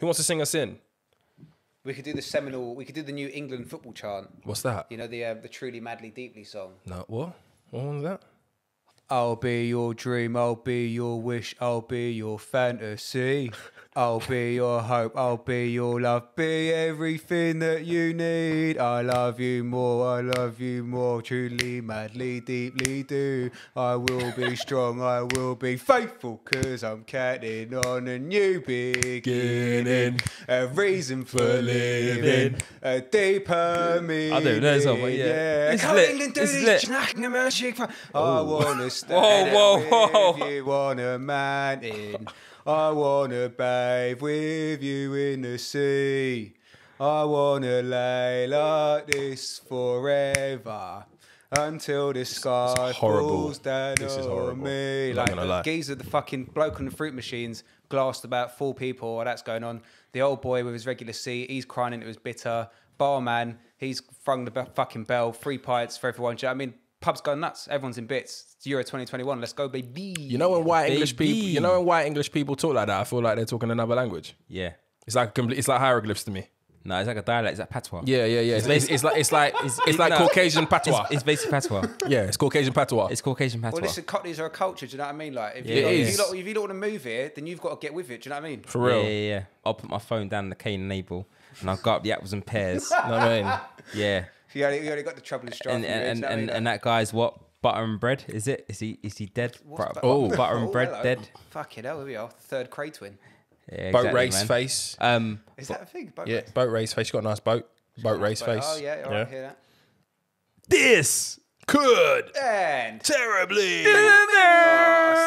Who wants to sing us in? We could do the seminal. We could do the new England football chant. What's that? You know the uh, the truly madly deeply song. No, what? What was that? I'll be your dream. I'll be your wish. I'll be your fantasy. I'll be your hope. I'll be your love. Be everything that you need. I love you more. I love you more. Truly, madly, deeply do. I will be strong. I will be faithful. Cause I'm counting on a new beginning. A reason for living. A deeper meaning. I don't know but yeah. It's Come lit. England, do It's this. lit. I wanna stay Whoa, whoa, with you on a mountain. I wanna bathe with you in the sea. I wanna lay like this forever. Until the sky falls down This is on me. Like the lie. geezer, the fucking bloke on the fruit machines, glassed about four people while that's going on. The old boy with his regular seat, he's crying into his bitter. Barman, he's rung the fucking bell. three pints for everyone. Do you know what I mean, pub's going nuts. Everyone's in bits. It's Euro 2021. Let's go, baby. You know when white English Baby. people, you know when white English people talk like that, I feel like they're talking another language. Yeah. It's like complete, it's like hieroglyphs to me. No, it's like a dialect. It's like patois. Yeah, yeah, yeah. It's, it's, it's like it's like it's, it- like no, Caucasian patois. It's, it's basically patois. yeah, it's Caucasian patois. It's Caucasian patois. Well, listen, Cockneys are a culture. Do you know what I mean? Like, if, Yeah, you, it lot- if, you lot, if you don't want to move here, then you've got to get with it. Do you know what I mean? for real. yeah, yeah. I'll put my phone down the Cain and Abel and I'll go up the apples and pears. Know what I mean? yeah. You only, you only got the trouble and strife. And in your and, do you know what I and, and that guy's what? Butter and bread? Is it? Is he is he dead? What's Butter, Oh. butter and Oh, bread hello. dead. Fucking hell, here we are. Third Kray twin. Yeah, Boat exactly, race man. face. Um, Is that a thing? Boat Yeah, race? boat race face. You got a nice boat. Boat race Boat- face. Oh, yeah, all right, hear that. This could End terribly. oh,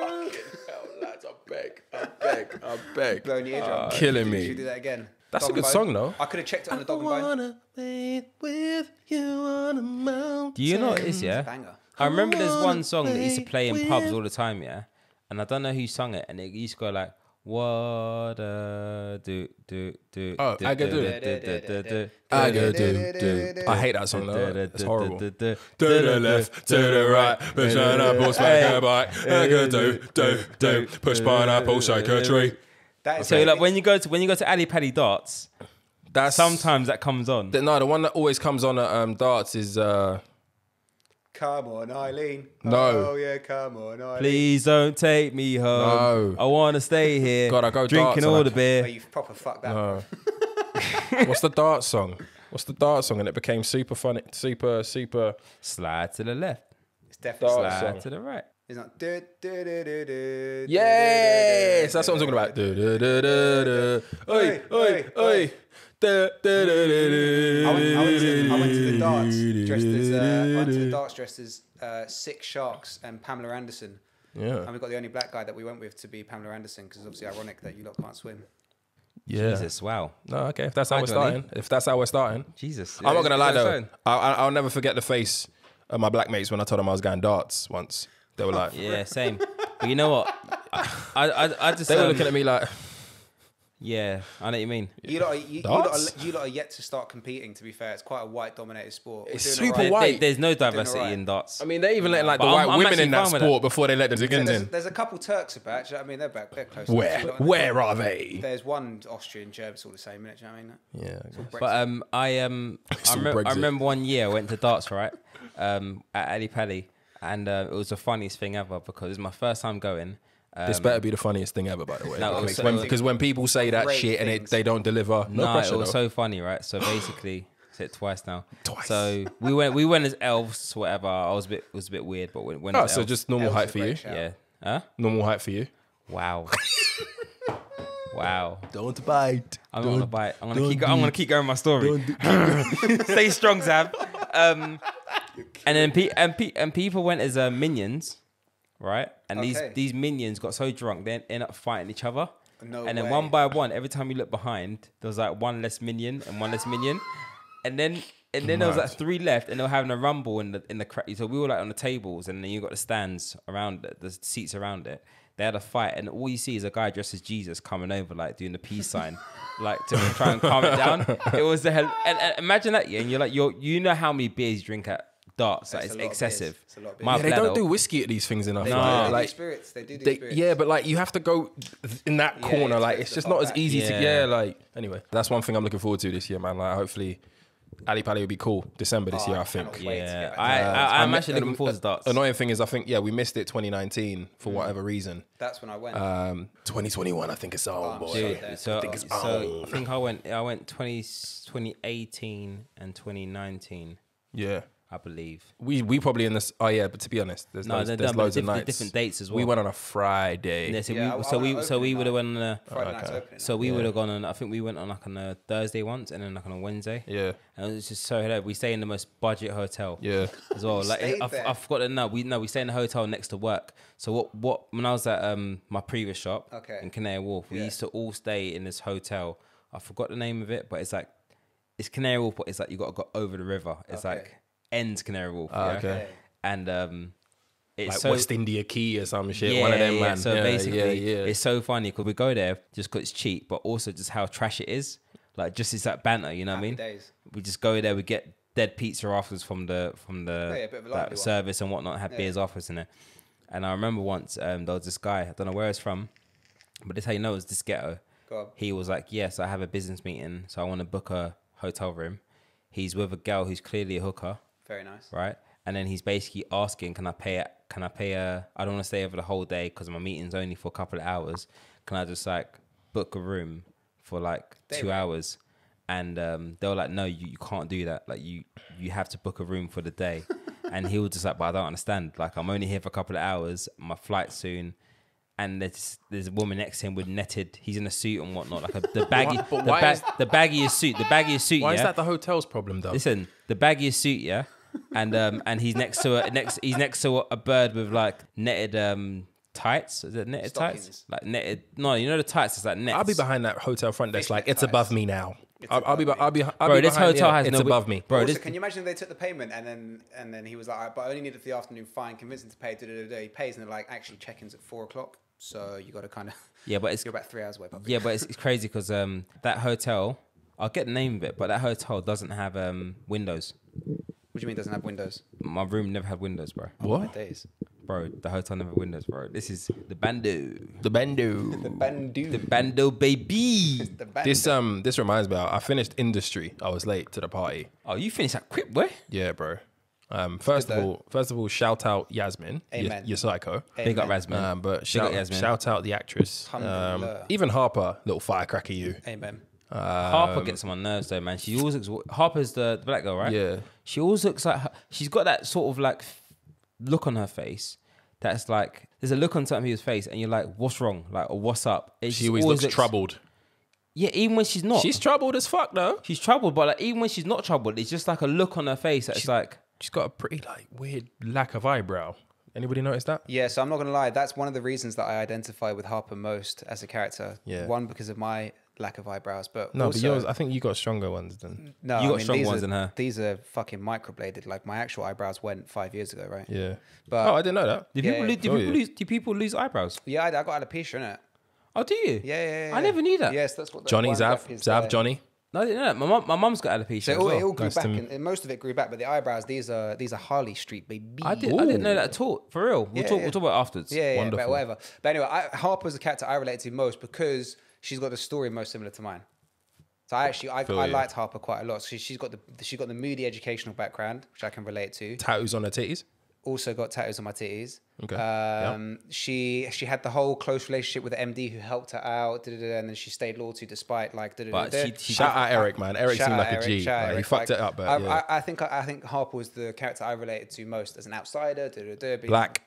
Fucking hell, lads! I beg, I beg, I beg. blowing your eardrum. killing me. you do that again? That's a good and song, though. I could have checked it on the dog and bone. with you on a mountain. do you know what it is? Yeah. Banger. I remember there's one song that used to play in pubs all the time, yeah, and I don't know who sung it, and it used to go like, "What uh, do do do." Oh, do, I go do. do, do, I go do do. I hate that song though. It's horrible. do, To the left, to the right, push pineapple, smack a bite. I go do do do. Push pineapple, shake a tree. That is So like when you go to when you go to Ali Pally Darts, That's sometimes that comes on. The- no, the one that always comes on at um, darts is uh, Come on, Eileen. No. Oh, yeah, come on, Eileen. Please don't take me home. No. I want to stay here. God, I go drinking darts all the I- Oh, beer. you've proper fucked that. uh, what's the dart song? What's the dart song? And it became super funny, super super. Slide to the left. It's definitely Dart Slide song. to the right. It's not. Yes, du- that's what I'm talking about. Oi, Oi, oi. I went, I, went to, I went to the darts dressed as uh, I went to the darts dressed as uh, Six Sharks and Pamela Anderson, Yeah, and we got the only black guy that we went with to be Pamela Anderson because it's obviously ironic that you lot can't swim. yeah. Jesus, wow. No, okay. If that's how Hi, we're Johnny. starting, if that's how we're starting, Jesus. I'm not gonna lie Is that though. so? I, I, I'll never forget the face of my black mates when I told them I was going darts once. They were like, Yeah, same. But you know what? I, I, I just. they were um, looking at me like, Yeah, I know what you mean. You lot, are, you, you, lot Darts? are, you lot are yet to start competing. To be fair, it's quite a white dominated sport. We're It's doing super alright. white. There- there's no diversity alright. in darts. I mean, they even let like the But I'm- white I'm women in that fine with sport before they let the Ziggins There's, in. there's a couple Turks about. do you know I mean, they're back. They're close. Where, You where are they? There's one Austrian, German, it's all the same. innit? Do you know what I mean? Yeah, But um, I um, I, Some remem- I remember one year I went to darts right, um, at Ali Pally, and uh, it was the funniest thing ever because it was my first time going. Um, this better be the funniest thing ever, by the way. No, Because so- when, 'cause when people say that Great shit and it, they don't deliver, no, No, pressure it was though. so funny, right? So basically, said it twice now. Twice. So we went, we went as elves, whatever. I was a bit, was a bit weird, but when, when Oh, as so elves, just normal Elves height for you. great shout. yeah, huh? Normal height for you. Wow, wow. Don't bite. I'm not gonna bite. I'm gonna keep. do- I'm gonna keep going my story. Stay strong, Zab. Um, and then pe- and, pe- and people went as uh, minions, right? And Okay. these these minions got so drunk they end up fighting each other. No and then way. one by one, every time you look behind, there was like one less minion and one less minion, and then and then there was like three left, and they were having a rumble in the in the cra- so we were like on the tables, and then you got the stands around it, the seats around it. They had a fight, and all you see is a guy dressed as Jesus coming over, like doing the peace sign, like to try and calm it down. It was the hell. And, and imagine that, yeah, and you're like, you're you know how many beers you drink at darts. Like, That's it's of excessive. It's a lot of. My Yeah, they don't do whiskey at these things enough. They, like, do, they do like, spirits. They do do they- spirits. yeah, but like you have to go in that Yeah, corner. like it's it's just not as back. easy to. Yeah. Yeah, like anyway, that's one thing I'm looking forward to this year, man. Like hopefully, Ali Pali will be cool December this Oh, year. I I think. Yeah, get I, I, that. I'm actually looking forward to darts. Annoying thing is, I think yeah, we missed it 2019 for whatever reason. That's when I went. Um, 2021, I think it's on, I'm boy. sorry. Dude, so, think it's so. I think I went I went 20, 2018 and 2019, Yeah. I believe. We we probably in this. Oh yeah, but to be honest, there's No, loads, they're there's done, loads of nights. different dates as well. We well. went on a Friday. Yeah, so Yeah, I- we so went we so we would have went on a, Friday night's okay. opening. so we would have gone on I think we went on like on a Thursday once and then like on a Wednesday. Yeah, And it was just so hilarious. We stay in the most budget hotel. yeah. as well. Like stayed I. I forgot to know. We no, we stay in a hotel next to work. So what what when I was at um my previous shop Okay. in Canary Wharf, we Yeah. used to all stay in this hotel. I forgot the name of it, but it's like it's Canary Wharf, but it's like you got to go over the river. It's Okay. like ends Canary Wharf. Ah, yeah? okay. Okay. And um, it's Like so West India Quay or some shit. one of them, man. So yeah, basically, yeah, yeah. it's so funny because we go there just because it's cheap, but also just how trash it is. Like just it's that banter, you know what I mean? days. we just go there. We get dead pizza afterwards from the from the Yeah, yeah, a bit of a that lively one. service and whatnot. Have Yeah. beers afterwards in it. And I remember once um, there was this guy. I don't know where it's from, but this how you know it's this ghetto. He was like, "Yes, I have a business meeting, so I want to book a hotel room." He's with a girl who's clearly a hooker, Very nice. right? And then he's basically asking, "Can I pay? A, can I pay a? I don't want to stay over the whole day because my meeting's only for a couple of hours. Can I just like book a room for like Day two rate. hours?" And um, they were like, "No, you, you can't do that. Like you you have to book a room for the day." and he was just like, "But I don't understand. Like I'm only here for a couple of hours. My flight soon." And there's there's a woman next to him with netted. He's in a suit and whatnot, like a, the baggy, the, ba- is- the baggiest suit, the baggiest suit. Why yeah? is that the hotel's problem though? Listen, the baggiest suit, yeah, and um, and he's next to a next. He's next to a, a bird with like netted um tights. Is it netted tights? Like netted. No, you know the tights. It's like nets. I'll be behind that hotel front desk. Like it's ties. above me now. I'll, I'll be. above I'll be. I'll Bro, be this behind- hotel yeah, has It's no. above me. Bro, also, this. can you imagine if they took the payment and then and then he was like, "Alright, but I only need it for the afternoon. Fine, convince him to pay. Da, da, da, da. He pays and they're like, actually, check-ins at four o'clock. So you got to kind of Yeah, but it's you're about three hours away. Probably. yeah, but it's, it's crazy because um that hotel. I'll get the name of it, but that hotel doesn't have um windows. What do you mean doesn't have windows? My room never had windows, bro. My What? days. Bro, the hotel never had windows, bro. This is the bando, The bando. Bandu. the bando baby. The band. This um. This reminds me. I finished industry. I was late to the party. Oh, you finished that quick, boy. Yeah, bro. Um. First of though. all, first of all, shout out Yasmin. You- Amen. You're psycho. Big up, Amen. Rasman. Um, but up shout, Yasmin. shout out the actress. Um, Alhamdulillah. even Harper, little firecracker, you. Amen. Harper gets on my nerves though, man. She always looks. Harper's the, the black girl, right? Yeah. She always looks like her, she's got that sort of like look on her face. That's like there's a look on some people's face, and you're like, "What's wrong?" Like, or "What's up?" It She just always looks troubled. Yeah, even when she's not, She's she's troubled as fuck, though. she's troubled. But like, even when she's not troubled, it's just like a look on her face. That's like, She's got a pretty like weird lack of eyebrow. Anybody notice that? Yeah, so I'm not gonna lie. That's one of the reasons that I identify with Harper most as a character. Yeah. One because of my lack of eyebrows, but No, also, but yours. I think you got stronger ones than. Mm. no, You I got mean, strong these ones are, than her. These are fucking microbladed. Like my actual eyebrows went five years ago, right? Yeah. But oh, I didn't know that. do Yeah, people yeah. lose, do Oh, people yeah. lose do people lose eyebrows? yeah, I, I got alopecia in it. Oh, do you? Yeah, yeah, yeah. I never knew that. Yes, that's what the Johnny wind Zav, up is Zav, there. Johnny. No, I didn't know that. My mom, my mom's got alopecia. So it all, well. it all grew Nice back, and, and most of it grew back. But the eyebrows, these are these are Harley Street, baby. I, did, I didn't know that at all. For real. We'll Yeah, talk. yeah. We'll talk about it afterwards. Yeah, yeah, Wonderful. but whatever. But anyway, I, Harper's the character I relate to most because she's got the story most similar to mine. So I actually I, Feel I you. liked Harper quite a lot. She, she's got the she's got the moody educational background, which I can relate to. Tattoos on her titties. Also got tattoos on my titties. Okay. Yeah. Um, She she had the whole close relationship with the MD who helped her out, da-da-da, and then she stayed loyal to despite like. But she- she- Shout out Eric, man. Eric seemed like a Eric, G. shout out Like, he fucked Like, it up, but I, yeah. I, I think I think Harper was the character I related to most as an outsider. Black.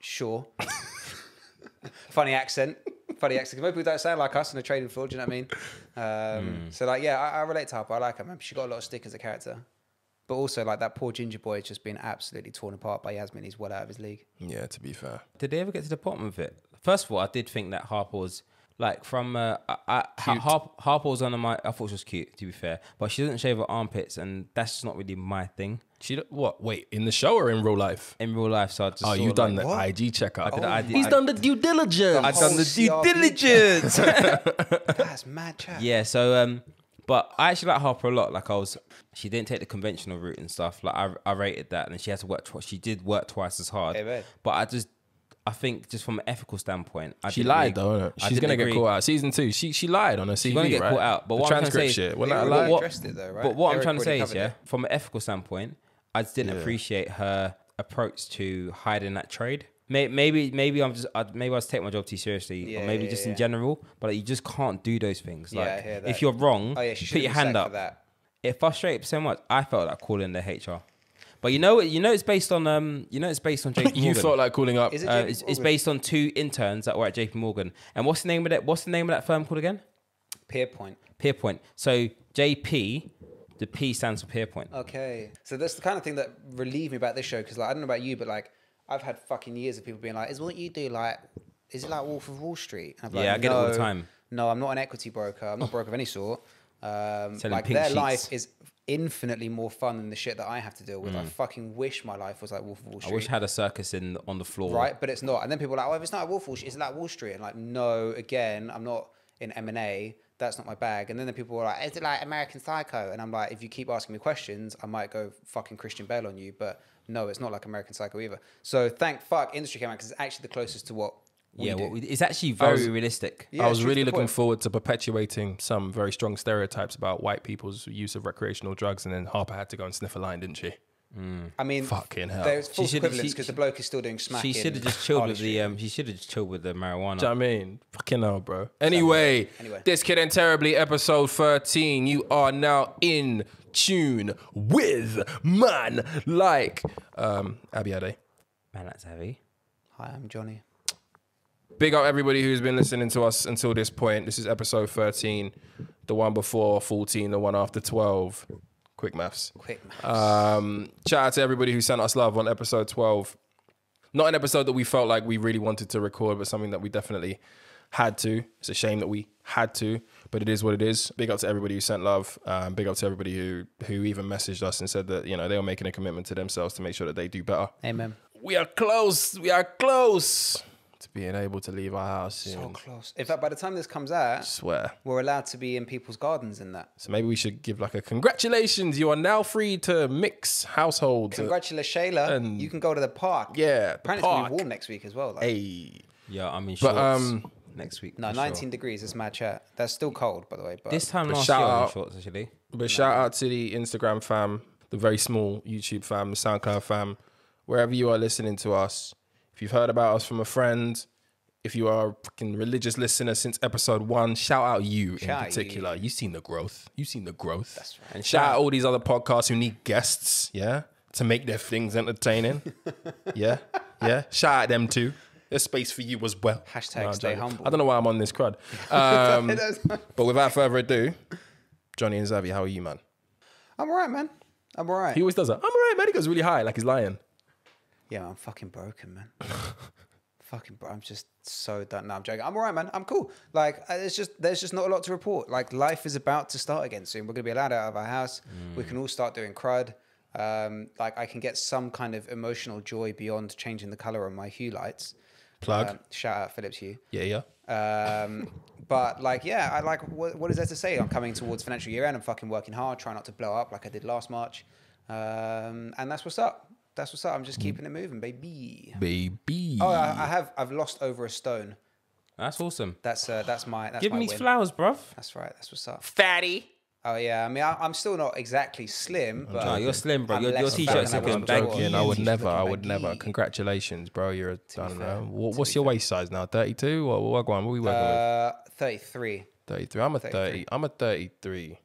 Sure. Funny accent. Funny accent. 'Cause Most people don't sound like us on the trading floor. Do you know what I mean? Um, Hmm. So like, yeah, I, I relate to Harper. I like her, man. She got a lot of stick as a character. But also, like that poor ginger boy has just been absolutely torn apart by Yasmin. He's well out of his league. Yeah, to be fair. Did they ever get to the bottom of it? First of all, I did think that Harper was like from uh, I, I, Harper, Harper was one of my. I thought she was cute, to be fair, but she doesn't shave her armpits, and that's just not really my thing She d- what? Wait, in the show or in real life? in real life. So I just Oh, you've done like, the What? IG checkup. I did, I did, He's I- done the due diligence. I've done the due CRB. diligence. That's mad chat. yeah. So um, But I actually like Harper a lot. Like I was, she didn't take the conventional route and stuff. Like I, I rated that, and she had to work. Tw- she did work twice as hard. Amen. But I just, I think just from an ethical standpoint, I She lied really- though, innit? I She's gonna get agree. caught out. Season two, she she lied on her CV, She's gonna get right? caught out. But the what I'm trying to say is- shit. Well, They that a already lie? what- it though, right? But what I'm trying to say is, yeah, it. from an ethical standpoint, I just didn't Yeah. appreciate her approach to hiding that trade. Maybe, maybe I'm just, I, maybe I was taking my job too seriously, Yeah, or maybe yeah, just yeah. in general. But like, you just can't do those things. Yeah, I Like, hear that. if you're wrong, Oh yeah, put your hand up. For that. It frustrated me so much. I felt like calling the HR. But you know, you know, it's based on, um, you know, it's based on JP you Morgan. felt like calling up. Is it Uh, JP it's, it's based on two interns that were at JP Morgan. And what's the name of that? What's the name of that firm called again? Pierpoint. Peerpoint. So JP, the P stands for Pierpoint. Okay, so that's the kind of thing that relieved me about this show because, like, I don't know about you, but like, I've had fucking years of people being like, "Is what you do like? Is it like Wolf of Wall Street?" And I'm Yeah, like, I get it all the time. No, I'm not an equity broker. I'm not a broker of any sort. Um, Selling like their sheets. life is infinitely more fun than the shit that I have to deal with. I mm. fucking wish my life was like Wolf of Wall Street. I wish I had a circus in on the floor. right? But it's not. And then people are like, "Oh, if it's not a Wolf of Wall Street, it's like Wall Street." And like, no, again, I'm not in M and A. That's not my bag. And then the people were like, "Is it like American Psycho?" And I'm like, if you keep asking me questions, I might go fucking Christian Bale on you. But no, it's not like American Psycho either. So thank fuck industry came out because it's actually the closest to what. We Yeah, do. we, it's actually very was- realistic. Yeah, I was really looking point. forward to perpetuating some very strong stereotypes about white people's use of recreational drugs, and then Harper had to go and sniff a line, didn't she? I mean, Fucking hell. There's false should've- equivalence because the bloke is still doing smack. She should have just chilled with the um. She should have just chilled with the marijuana. Do you know what I mean? Fucking hell, bro. Anyway, Anyway. this could end terribly episode 13. You are now in tune with man like um Abiade. Man, that's heavy. Hi, I'm Johnny. Big up everybody who's been listening to us until this point. This is episode 13, the one before 14, the one after 12. Quick maths. Quick. Um, shout out to everybody who sent us love on episode 12. Not an episode that we felt like we really wanted to record, but something that we definitely had to. It's a shame that we had to, but it is what it is. Big up to everybody who sent love. Um, big up to everybody who who even messaged us and said that you know they were making a commitment to themselves to make sure that they do better. Amen. We are close. We are close to being able to leave our house soon. So close. In fact, by the time this comes out, swear. we're allowed to be in people's gardens in that. So maybe we should give like a congratulations. You are now free to mix households. Congratulations, Shayla. and- you can go to the park. yeah, the Apparently, it's going to park. be warm next week as well. Like, Hey. Yeah, I mean, But, um, next week. no, 19 sure. degrees is mad chat. That's still cold, by the way. But This time But last shout year, out- shorts actually. But shout out to the Instagram fam, the very small YouTube fam, the SoundCloud fam, wherever you are listening to us. If you've heard about us from a friend, if you are a fucking religious listener since episode one, shout out you Shout in particular. You've seen the growth. You've seen the growth. That's right. And shout out all these other podcasts who need guests, yeah, to make their things entertaining. yeah, yeah. Shout out them too. There's space for you as well. Hashtag I'm stay humble. I don't know why I'm on this crud. Um, but without further ado, Johnny and Zavi, how are you, man? I'm all right, man. I'm all right. He always does that. I'm alright, man. He goes really high, like he's lying. Yeah, I'm fucking broken, man. fucking bro. I'm just so done. No, I'm joking. I'm all right, man. I'm cool. Like, uh, it's just there's just not a lot to report. Like, life is about to start again soon. We're gonna be allowed out of our house. We can all start doing crud. Um, like, I can get some kind of emotional joy beyond changing the color on my hue lights. Plug. Um, shout out Philips Hue. yeah, yeah. Um, but like, yeah, I like. What, what is there to say? I'm coming towards financial year end. I'm fucking working hard, trying not to blow up like I did last March. Um, and that's what's up. That's what's up. I'm just keeping it moving, baby. Baby. Oh, I, I have. I've lost over a stone. That's awesome. That's uh, that's my. That's Give my me these win. flowers, bruv. That's right. That's what's up. fatty. Oh yeah. I mean, I, I'm still not exactly slim, but No, you're slim, bro. I'm Your, your t-shirt's than I was looking before. baggy. I would never. I would never. Congratulations, bro. You're a. I don't know. What, what's your fair. waist size now? 32? What, what, what, what are we working with? Uh, 33. 33. I'm a 33. 30. I'm a 33.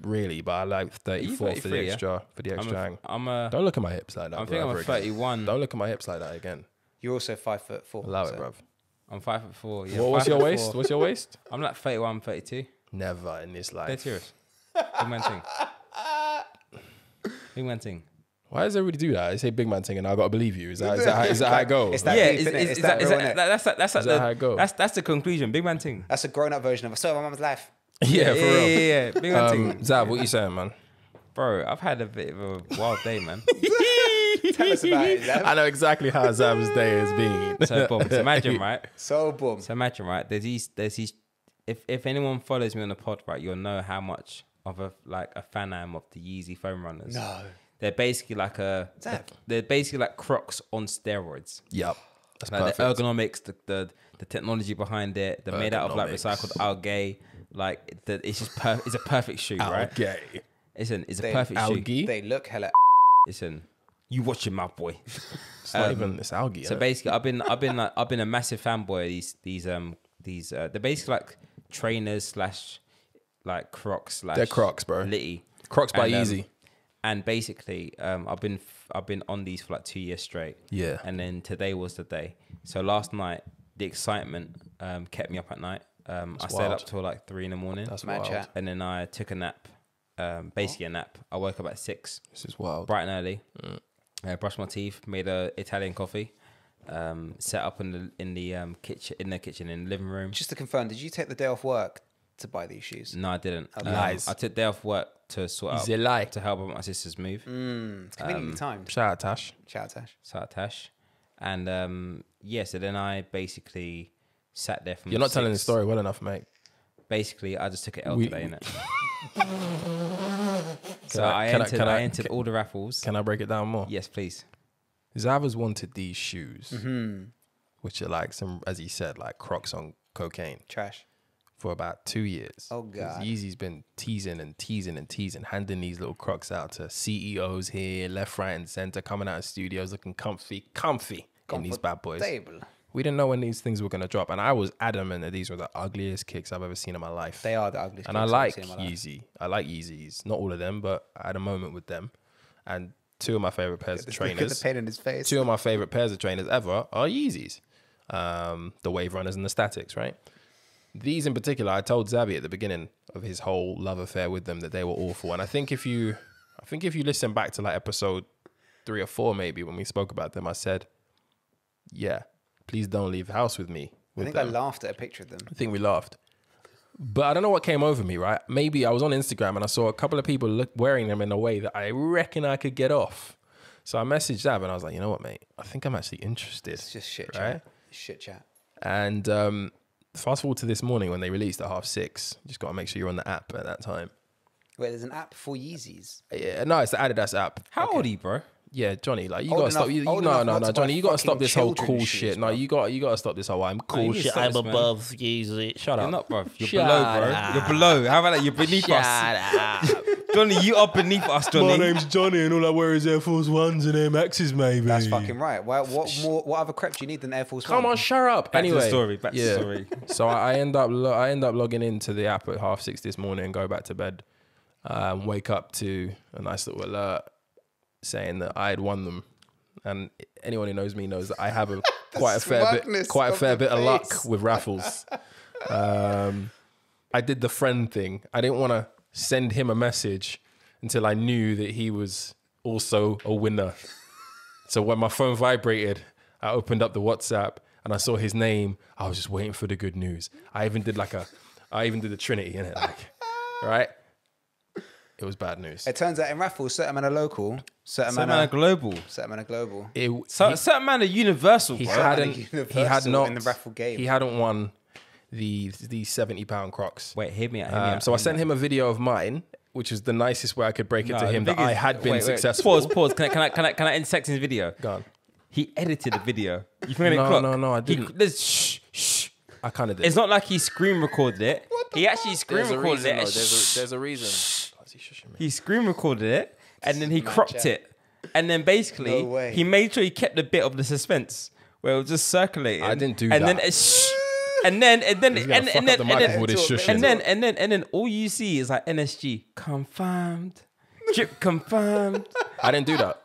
Really, but I like 34 for the 33, yeah? extra. For the I'm extra. a, hang. I'm a, Don't look at my hips like that. I bro, think I'm ever a again. 31. Don't look at my hips like that again. You're also five foot four. Allow so- it, bruv. I'm five foot four. Yeah, what, what's your waist? four. What's your waist? I'm like 31, 32. Never in this Dead life. serious. Big man thing. Big man thing. Why does everybody do that? They say big man thing, and I gotta believe you. Is that is that, how- is that how it goes? It's that yeah, deep, is, innit? is, It's is that that, is real, that, innit? that's that's Is that how it the, goes? that's that's the conclusion. Big man thing. That's a grown up version of a so my mum's life. Yeah, for yeah, real. yeah, yeah. Big man Um, thing. Zav, what you saying, man? Bro, I've had a bit of a wild day, man. Tell us about it, Zav. I know exactly how Zav's day has been. So, boom. So imagine, right? So boom. So imagine, right? There's these, there's these. If if anyone follows me on the pod, right, you'll know how much of a like a fan I am of the Yeezy foam runners. No. They're basically like a Zab. they're basically like Crocs on steroids. Yep. That's Like perfect. the ergonomics, the, the the technology behind it, they're made out of like recycled algae. Like the, it's just per- it's a perfect shoe, right? Algae. Listen, it's a They- perfect shoe. Algae. They look hella. Listen, you watch your mouth, boy. It's not even it's algae. So innit? basically, I've been I've been like I've been a massive fanboy of these these um these uh, they're basically like trainers slash like Crocs slash They're Crocs, bro. Litty. Crocs by And, um, Yeezy. And basically, um, I've been f- I've been on these for like two years straight. Yeah. And then today was the day. So last night, the excitement um, kept me up at night. Um, I That's stayed wild. up till like three in the morning, That's Mad wild. chat. and then I took a nap. Um, basically a nap. I woke up at six, This is wild. bright and early. I brushed my teeth, made a Italian coffee. Um, set up in the in the um, kitchen in the kitchen in the living room. Just to confirm, did you take the day off work to buy these shoes? No, I didn't. Um, Lies. I took day off work to sort out He's a lie. to help out my sister's move. Mm, it's conveniently timed. Shout out Tash. Shout out Tash. Shout out Tash. And um, yeah, so then I basically sat there from. You're not telling the story well enough, mate. Basically, I just took it L We- today, innit? so I- I, entered. I, I- entered can- all the raffles. Can I break it down more? yes, please. Zavas wanted these shoes, Hmm. which are like some, as he said, like Crocs on cocaine Trash. for about two years. Oh, God. Yeezy's been teasing and teasing and teasing, handing these little Crocs out to CEOs here, left, right, and center, coming out of studios looking comfy, comfy in these bad boys. Table. We didn't know when these things were gonna drop, and I was adamant that these were the ugliest kicks I've ever seen in my life. They are the ugliest. and I kicks I've like seen in my life. Yeezy. I like Yeezys. Not all of them, but I had a moment with them. And two of my favorite pairs of Look at trainers. the pain in his face. Two of my favorite pairs of trainers ever are Yeezys, um, the Wave Runners and the Statics, right? These in particular, I told Zabi at the beginning of his whole love affair with them that they were awful. And I think if you, I think if you listen back to like episode three or four, maybe when we spoke about them, I said, "Yeah, please don't leave the house with me." I think them. I laughed at a picture of them. I think we laughed. But I don't know what came over me, right? Maybe I was on Instagram and I saw a couple of people look, wearing them in a way that I reckon I could get off. So I messaged Zab and I was like, you know what, mate? I think I'm actually interested. It's just shit Right? chat. Shit chat. And um, fast forward to this morning when they released at half six. You just got to make sure you're on the app at that time. Wait, there's an app for Yeezys. Yeah, no, it's the Adidas app. How old are you, bro? Yeah, Johnny, like you Old gotta stop. enough- You, you, old no, no, no, Johnny, you gotta stop this whole cool children's shit. shoes, No, you got, you gotta stop this whole I'm cool you need to shit. I'm this, man. above Yeezy. Shut You're up. not, bro. You're Shut below, bro. up. You're below. How about that? You're beneath us. Johnny, you are beneath us, Johnny. My name's Johnny, and all I wear is Air Force Ones and Air Maxes, maybe. That's fucking right. Why, what more? What other crep do you need than Air Force Come One? on, shut up. Back to the story, back to the story. so I I end up lo- I end up logging into the app at half six this morning and go back to bed. Um, wake up to a nice little alert saying that I had won them. And anyone who knows me knows that I have a quite a fair bit quite a of fair bit of luck with raffles. Um, I did the friend thing. I didn't want to send him a message until I knew that he was also a winner. So when my phone vibrated, I opened up the WhatsApp and I saw his name. I was just waiting for the good news. I even did like a, I even did the Trinity in it, like, right? It was bad news. It turns out in raffles, certain men are local, certain Certain men man are are global. certain men are global. It, So, he, certain man are universal, he bro. hadn't, he had not in the raffle game. He hadn't won the the seventy pound Crocs. Wait, hear me out. Hear me Um, out, so I sent him a video of mine, which is the nicest way I could break it No, to him that I had been wait, wait, successful. Pause, pause. Can I, can I, can I, can I intersect his video? Gone. He edited the video. You think No, it clock? no, no, I didn't. there's shh, shh. I kind of did. It's not like he screen recorded it. He actually screen recorded it. and shh. there's a reason. He screen recorded it and then he cropped chat. it. And then basically No way. he made sure he kept a bit of the suspense where it was just circulating. I didn't do and that. then it shh. And then and then He's and, gonna and, fuck then up the and mic then with his shushing. and then and then and then all you see is like NSG confirmed, drip confirmed, I didn't do that.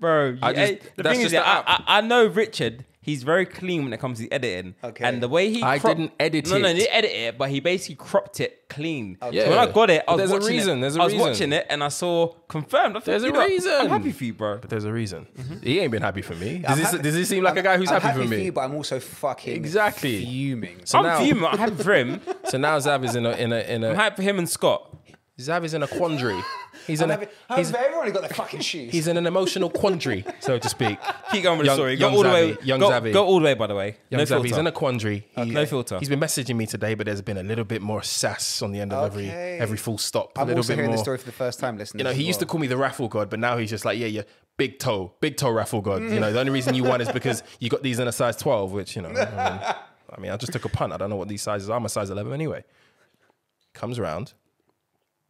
bro. You, I just- eh, the that's thing is, just yeah, the I, app. I, I know Richard. He's very clean when it comes to editing. Okay. And the way he I crop- didn't edit no, No, it. he didn't edit it, but he basically cropped it clean. Yeah. So when I got it, I But was there's a reason, It. there's a I was reason. watching it and I saw confirmed. I thought, There's a you know, reason. I'm happy for you, bro. But there's a reason. Mm-hmm. He ain't been happy for me. Does, I'm this, happy- does this seem like a guy who's I'm happy, for me? you, but I'm also fucking Exactly. fuming. so I'm now, fuming. I'm happy for him. so now Zav is in a in a in I'm happy for him and Scott. Zav is in a quandary. He's I'm in a, happy, he's, happy everyone got their fucking shoes. he's in an emotional quandary, so to speak. Keep going with Young- the story. young go all the way. Zavi, young go, Zavi. go all the way. By the way, Young no Zav, filter. he's in a quandary. Uh, he- No filter. He's been messaging me today, but there's been a little bit more sass on the end of Okay. every every full stop. A I'm little also bit hearing more. this story for the first time. Listening, You know, he used to call me the raffle god, but now he's just like, yeah, yeah, big toe, big toe raffle god. You know, the only reason you won is because you got these in a size 12, which, you know, I mean, I mean, I just took a punt. I don't know what these sizes are. I'm a size 11 anyway. Comes around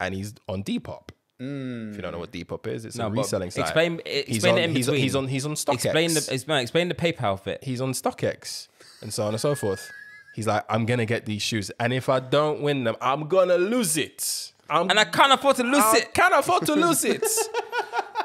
and he's on Depop. If you don't know what Depop is, it's No, a reselling site. explain- he's on, it in he's, between. he's on he's on StockX. Explain the explain, explain the PayPal fit. he's on StockX and so on and so forth. He's like, I'm gonna get these shoes, and if I don't win them, I'm gonna lose it. I'm And I can't afford to lose I it. can't afford to lose it.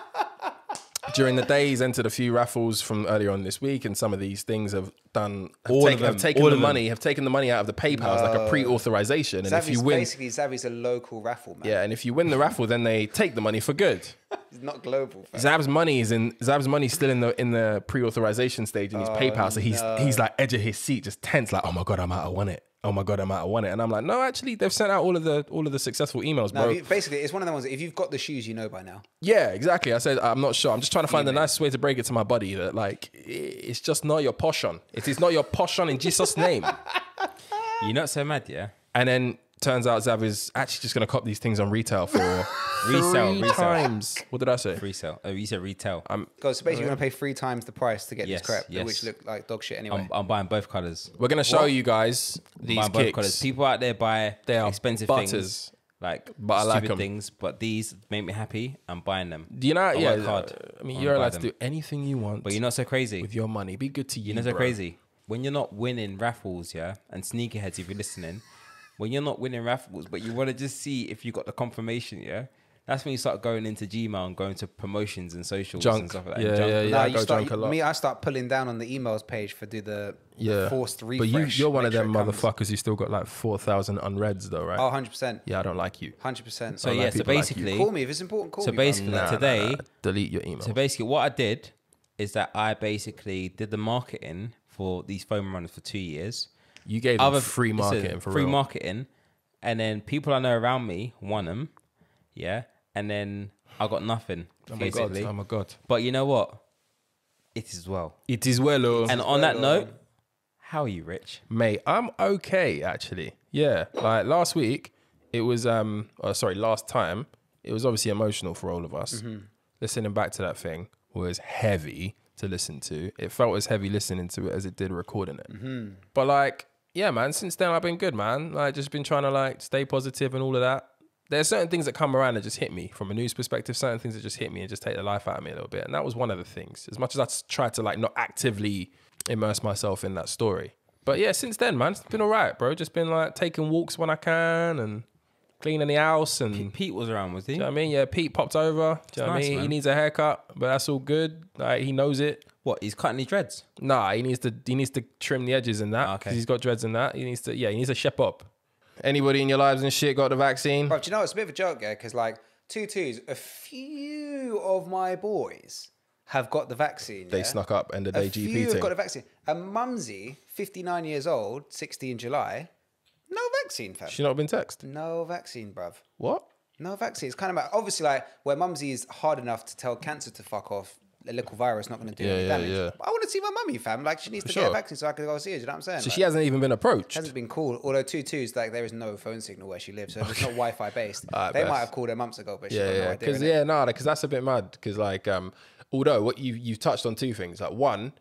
During the days entered a few raffles from earlier on this week, and some of these things have done have, All of taken, have them, taken all the them. money, have taken the money out of the PayPal. It's like a pre-authorization, and if you win, basically Zavi's a local raffle man. yeah, and if you win the raffle, then they take the money for good. It's not global. fam. Zab's money is in Zab's money's still in the in the pre-authorization stage in his oh, PayPal, so he's he's like edge of his seat, just tense, like, oh my god, I might have won it. Oh my god, I might have won it. And I'm like, no, actually, they've sent out all of the all of the successful emails, No, bro. you- basically, it's one of the ones. If you've got the shoes, you know by now. yeah, exactly. I said I'm not sure. I'm just trying to find the nicest way to break it to my buddy that like it's just not your poshon. It is not your poshon in Jesus' name. You're not so mad, yeah. And then turns out Zav is actually just gonna cop these things on retail for Resale, three resale. times. What did I say? Resale. Oh, you said retail. I'm, Because so basically, you're gonna pay three times the price to get Yes, this crap, yes. which look like dog shit anyway. I'm, I'm buying both colors. We're gonna show you guys these buying both kicks. colors. People out there buy They are expensive butters. things, like But I like stupid 'em. things, but these make me happy. I'm buying them. Do you know? I yeah, work hard. I mean, I you're allowed to do anything you want, But you're not so crazy. with your money. Be good to you. You're not so bro. crazy. When you're not winning raffles, yeah, and sneakerheads, if you're listening, when you're not winning raffles, but you want to just see if you got the confirmation, yeah, that's when you start going into Gmail and going to promotions and socials and stuff like that. Yeah, junk. yeah, yeah. Nah, I you go start, junk a lot. Me, I start pulling down on the emails page for do the, the Yeah, forced but refresh. you, you're one of them it comes. motherfuckers who still got like four thousand unreads though, right? Oh, 100 percent, Yeah, I don't like you. hundred percent. So I like yeah, so people like basically, call me if it's important. Call so me. bro. basically Nah, nah, today, nah. delete your email. so basically, what I did is that I basically did the marketing for these foam runners for two years. You gave them Other free marketing for free real. marketing, and then people I know around me won them, yeah, and then I got nothing oh my god! Oh my god! But you know what? It is well. It is well, oh. And on that well, note, how are you, Rich? mate. I'm okay actually. Yeah, like last week, it was um, oh, sorry, last time it was obviously emotional for all of us. Mm-hmm. Listening back to that thing was heavy to listen to. It felt as heavy listening to it as it did recording it. Mm-hmm. But like, yeah, man. Since then, I've been good, man. Like, just been trying to like stay positive and all of that. There's certain things that come around that just hit me from a news perspective. Certain things that just hit me and just take the life out of me a little bit. And that was one of the things. As much as I tried to like not actively immerse myself in that story. But yeah, since then, man, it's been all right, bro. Just been like taking walks when I can and cleaning the house and. Do Pete was around, was he? you know what I mean? Yeah, Pete popped over. Do you know what I nice, mean? He needs a haircut, but that's all good. Like he knows it. What? He's cutting his dreads. Nah, he needs to he needs to trim the edges and that Ah, because okay. he's got dreads and that. He needs to yeah, he needs to shep up. Anybody in your lives and shit got the vaccine? Bro, do you know it's a bit of a joke, yeah? Because like two twos, a few of my boys have got the vaccine. They yeah? snuck up and the A day few GP have thing. got the vaccine. And Mumsy, 59 years old, 60 in July, no vaccine, fam. She not been texted. No vaccine, bruv. What? No vaccine. It's kind of like, obviously like where Mumsy is hard enough to tell cancer to fuck off. A little virus not going to do Yeah, any yeah, damage. yeah. But I want to see my mummy, fam. Like she needs to get a vaccine so I can go see her. Do you know what I'm saying? So Like, she hasn't even been approached. hasn't been called. Although two twos, like there is no phone signal where she lives, so it's not Wi-Fi based. Alright, they best. might have called her months ago, but she yeah, no yeah. idea. Because innit? yeah, no, because that's a bit mad. Because like, um, although what you you've touched on two things. Like one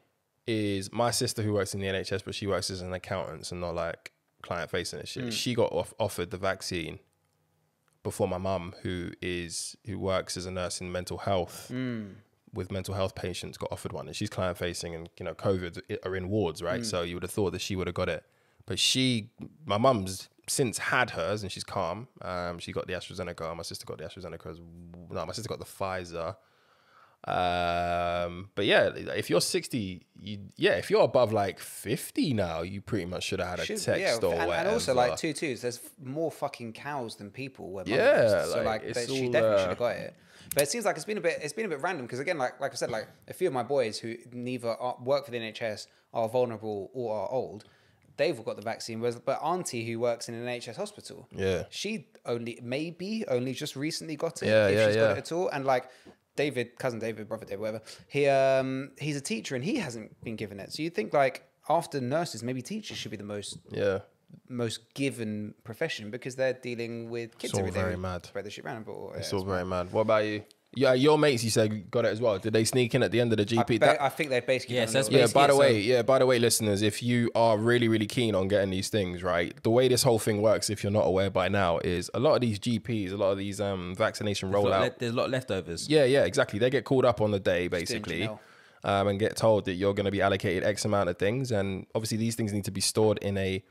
is my sister who works in the NHS, but she works as an accountant and not like client facing and Mm. shit. She got off, offered the vaccine before my mum, who is who works as a nurse in mental health. Mm. With mental health patients, got offered one, and she's client facing, and you know, COVID are in wards, right? Mm. So you would have thought that she would have got it, but she, my mum's since had hers, and she's calm. Um, she got the AstraZeneca. My sister got the AstraZeneca. As, no, my sister got the Pfizer. Um, but yeah, if you're 60, you, yeah, if you're above like 50 now, you pretty much should have had a Should- text or and, whatever. and also like two twos. There's more fucking cows than people. Where Yeah, lives. so like, like, she all, definitely uh, should have got it. But it seems like it's been a bit. It's been a bit random because again, like like I said, like a few of my boys who neither are, work for the NHS are vulnerable or are old. they've all got the vaccine. Whereas, but Auntie, who works in an NHS hospital, Yeah. she only maybe only just recently got it. Yeah, if yeah, she's yeah. got it at all. And like David, cousin David, brother David, whatever. He um he's a teacher and he hasn't been given it. So you think like after nurses, maybe teachers should be the most Yeah. most given profession because they're dealing with kids all every day. very mad. Spread the shit around. But yeah, It's all it's very mad. What about you? Yeah, your mates, you said got it as well. Did they sneak in at the end of the GP? ba- That- I think they basically Yeah, so that's yeah. By the so- way, yeah. By the way, listeners, if you are really, really keen on getting these things right, the way this whole thing works, if you're not aware by now, is a lot of these GPs, a lot of these um vaccination There's a rollout. le- There's a lot of leftovers. Yeah, yeah, exactly. They get called up on the day basically, um, and get told that you're going to be allocated X amount of things, and obviously these things need to be stored in a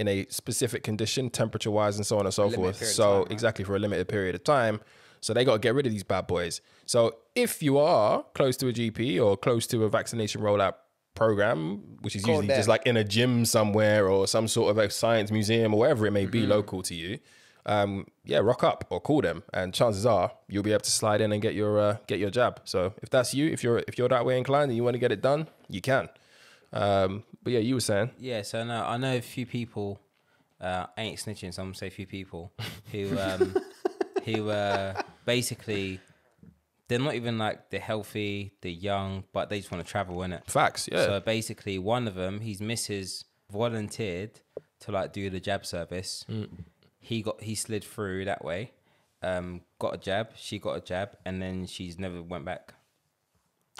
in a specific condition, temperature wise, and so on and so forth. So time, right? exactly for a limited period of time. So they got to get rid of these bad boys. So if you are close to a GP or close to a vaccination rollout program, which is usually just like in a gym somewhere or some sort of a science museum or wherever it may be local to you, um, yeah, rock up or call them, and chances are you'll be able to slide in and get your uh, get your jab. So if that's you, if you're if you're that way inclined and you want to get it done, you can. Um, but yeah, you were saying, Yeah, so no, I know a few people. Uh, I ain't snitching, so I'm gonna say a few people who um, who uh, basically they're not even like they're healthy, they're young, but they just want to travel in it. facts, yeah, So basically, one of them, his missus volunteered to like do the jab service. Mm. He got he slid through that way, um, got a jab. She got a jab, and then she's never went back.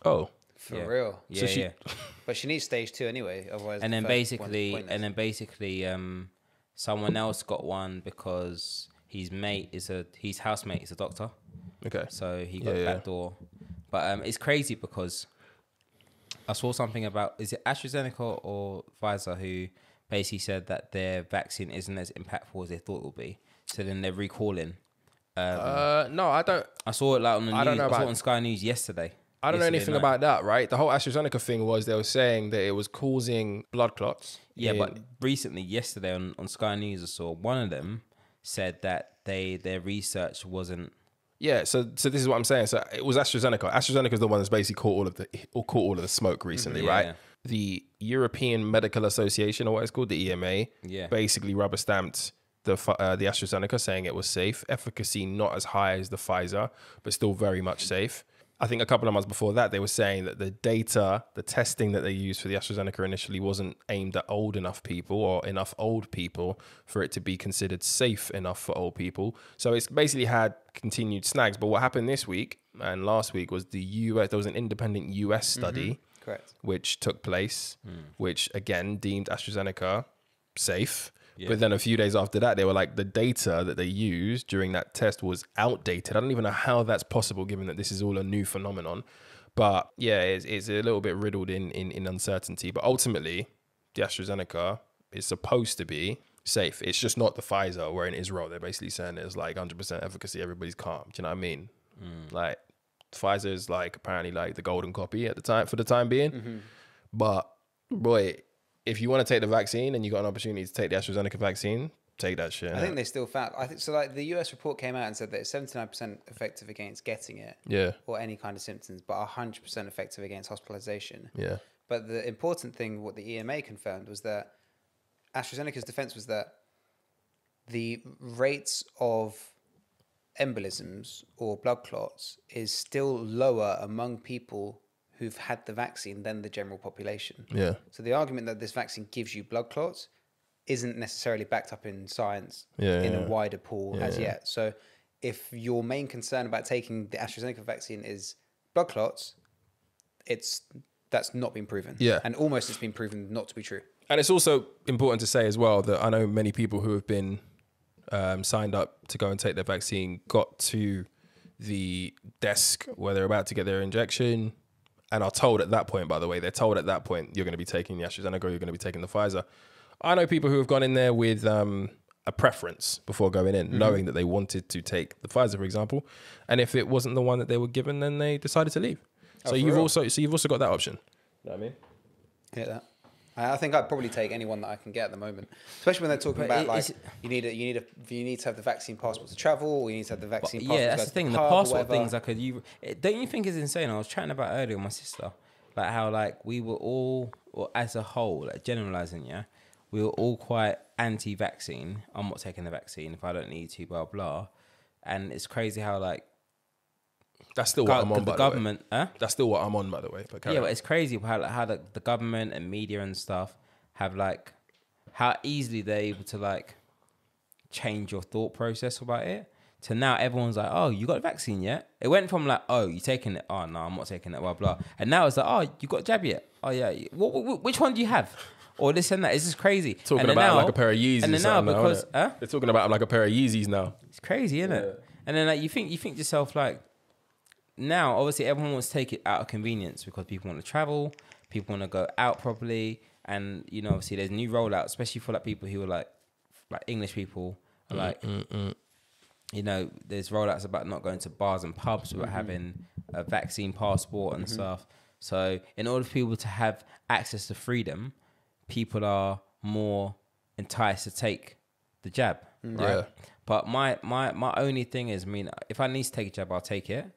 oh, For Yeah. real. Yeah, she- yeah. But she needs stage two anyway. Otherwise, and the then basically and then basically um someone else got one because his mate is a his housemate is a doctor okay, so he got Yeah, yeah. back door but um it's crazy because i saw something about is it astrazeneca or pfizer who basically said that their vaccine isn't as impactful as they thought it would be so then they're recalling uh, no, I don't. i saw it like on the news I don't know about- it on sky news yesterday I don't know anything night. about that, right? The whole AstraZeneca thing was they were saying that it was causing blood clots. Yeah, in- but recently, yesterday on, on Sky News, I saw one of them said that they their research wasn't. Yeah, so so this is what I'm saying. So it was AstraZeneca. AstraZeneca is the one that's basically caught all of the or caught all of the smoke recently, Mhm. Yeah, right? The European Medical Association, or what it's called, the EMA, Yeah. basically rubber stamped the uh, the AstraZeneca, saying it was safe, efficacy not as high as the Pfizer, but still very much safe. I think a couple of months before that, they were saying that the data, the testing that they used for the AstraZeneca initially wasn't aimed at old enough people or enough old people for it to be considered safe enough for old people. So it's basically had continued snags. But what happened this week and last week was the US, there was an independent US mm-hmm. study correct. which took place, hmm. which again deemed AstraZeneca safe. Yeah. But then a few days after that, they were like, the data that they used during that test was outdated. I don't even know how that's possible, given that this is all a new phenomenon. But yeah, it's, it's a little bit riddled in, in, in uncertainty. But ultimately, the AstraZeneca is supposed to be safe. It's just not the Pfizer, where in Israel, they're basically saying it's like 100% efficacy, everybody's calm. Do you know what I mean? Hmm. Like, Pfizer is like apparently like the golden copy at the time for the time being. Mm-hmm. But boy, if you want to take the vaccine and you got an opportunity to take the AstraZeneca vaccine, take that shit. I think they still found. I think so. Like the US report came out and said that it's seventy nine percent effective against getting it yeah, or any kind of symptoms, but hundred percent effective against hospitalization. yeah, But the important thing, what the EMA confirmed, was that AstraZeneca's defense was that the rates of embolisms or blood clots is still lower among people who've had the vaccine than the general population. yeah, So the argument that this vaccine gives you blood clots isn't necessarily backed up in science Yeah, in yeah. a wider pool Yeah, as yet. So if your main concern about taking the AstraZeneca vaccine is blood clots, it's that's not been proven. Yeah. And almost it's been proven not to be true. And it's also important to say as well that I know many people who have been um, signed up to go and take their vaccine got to the desk where they're about to get their injection and are told at that point, by the way, they're told at that point you're going to be taking the AstraZeneca, you're going to be taking the Pfizer. I know people who have gone in there with um, a preference before going in, knowing that they wanted to take the Pfizer, for example, and if it wasn't the one that they were given, then they decided to leave. So you've real? also so you've also got that option. You know what I mean? Hit that. I think I'd probably take anyone that I can get at the moment, especially when they're talking But about it- like you need a, you need a you need to have the vaccine passport to travel, or you need to have the vaccine passport. yeah, that's the thing. The passport things, like, could you don't you think is insane? I was chatting about earlier with my sister, like how like we were all, or as a whole, like generalizing, yeah, we were all quite anti-vaccine. I'm not taking the vaccine if I don't need to, blah blah. And it's crazy how like That's still what I'm on. the by government. The way. That's still what I'm on, by the way. But Yeah, on. but it's crazy how how the, the government and media and stuff have like how easily they're able to like change your thought process about it. To now, everyone's like, "Oh, you got a vaccine yet?" It went from like, "Oh, you taking it?" "Oh, no, I'm not taking it." Blah blah. And now it's like, "Oh, you got jab yet?" "Oh yeah." What, what, which one do you have? Or this and that. It's just crazy. talking and about now, like a pair of Yeezys. And then now because innit? huh? they're talking about like a pair of Yeezys now. It's crazy, isn't it? And then like you think you think to yourself like now obviously everyone wants to take it out of convenience because people want to travel, people want to go out properly, and you know obviously there's new rollouts, especially for like people who are like like English people, are like mm, mm, you know there's rollouts about not going to bars and pubs without mm-hmm. having a vaccine passport and mm-hmm. stuff. So in order for people to have access to freedom, people are more enticed to take the jab, right? Yeah. But my my my only thing is, I mean, if I need to take a jab, I'll take it.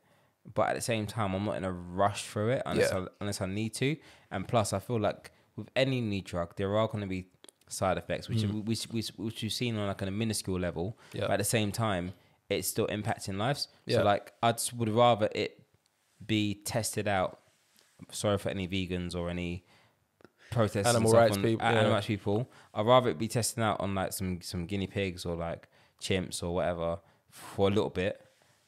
But at the same time, I'm not in a rush for it unless Yeah. I, unless I need to. And plus, I feel like with any new drug, there are going to be side effects, which hmm. which, which which you've seen on like on a minuscule level. Yeah. But at the same time, it's still impacting lives. Yeah. So like, I just would rather it be tested out. Sorry for any vegans or any protesters, and Animal rights on- people, Animal yeah. rights people. I'd rather it be tested out on like some some guinea pigs or like chimps or whatever for a little bit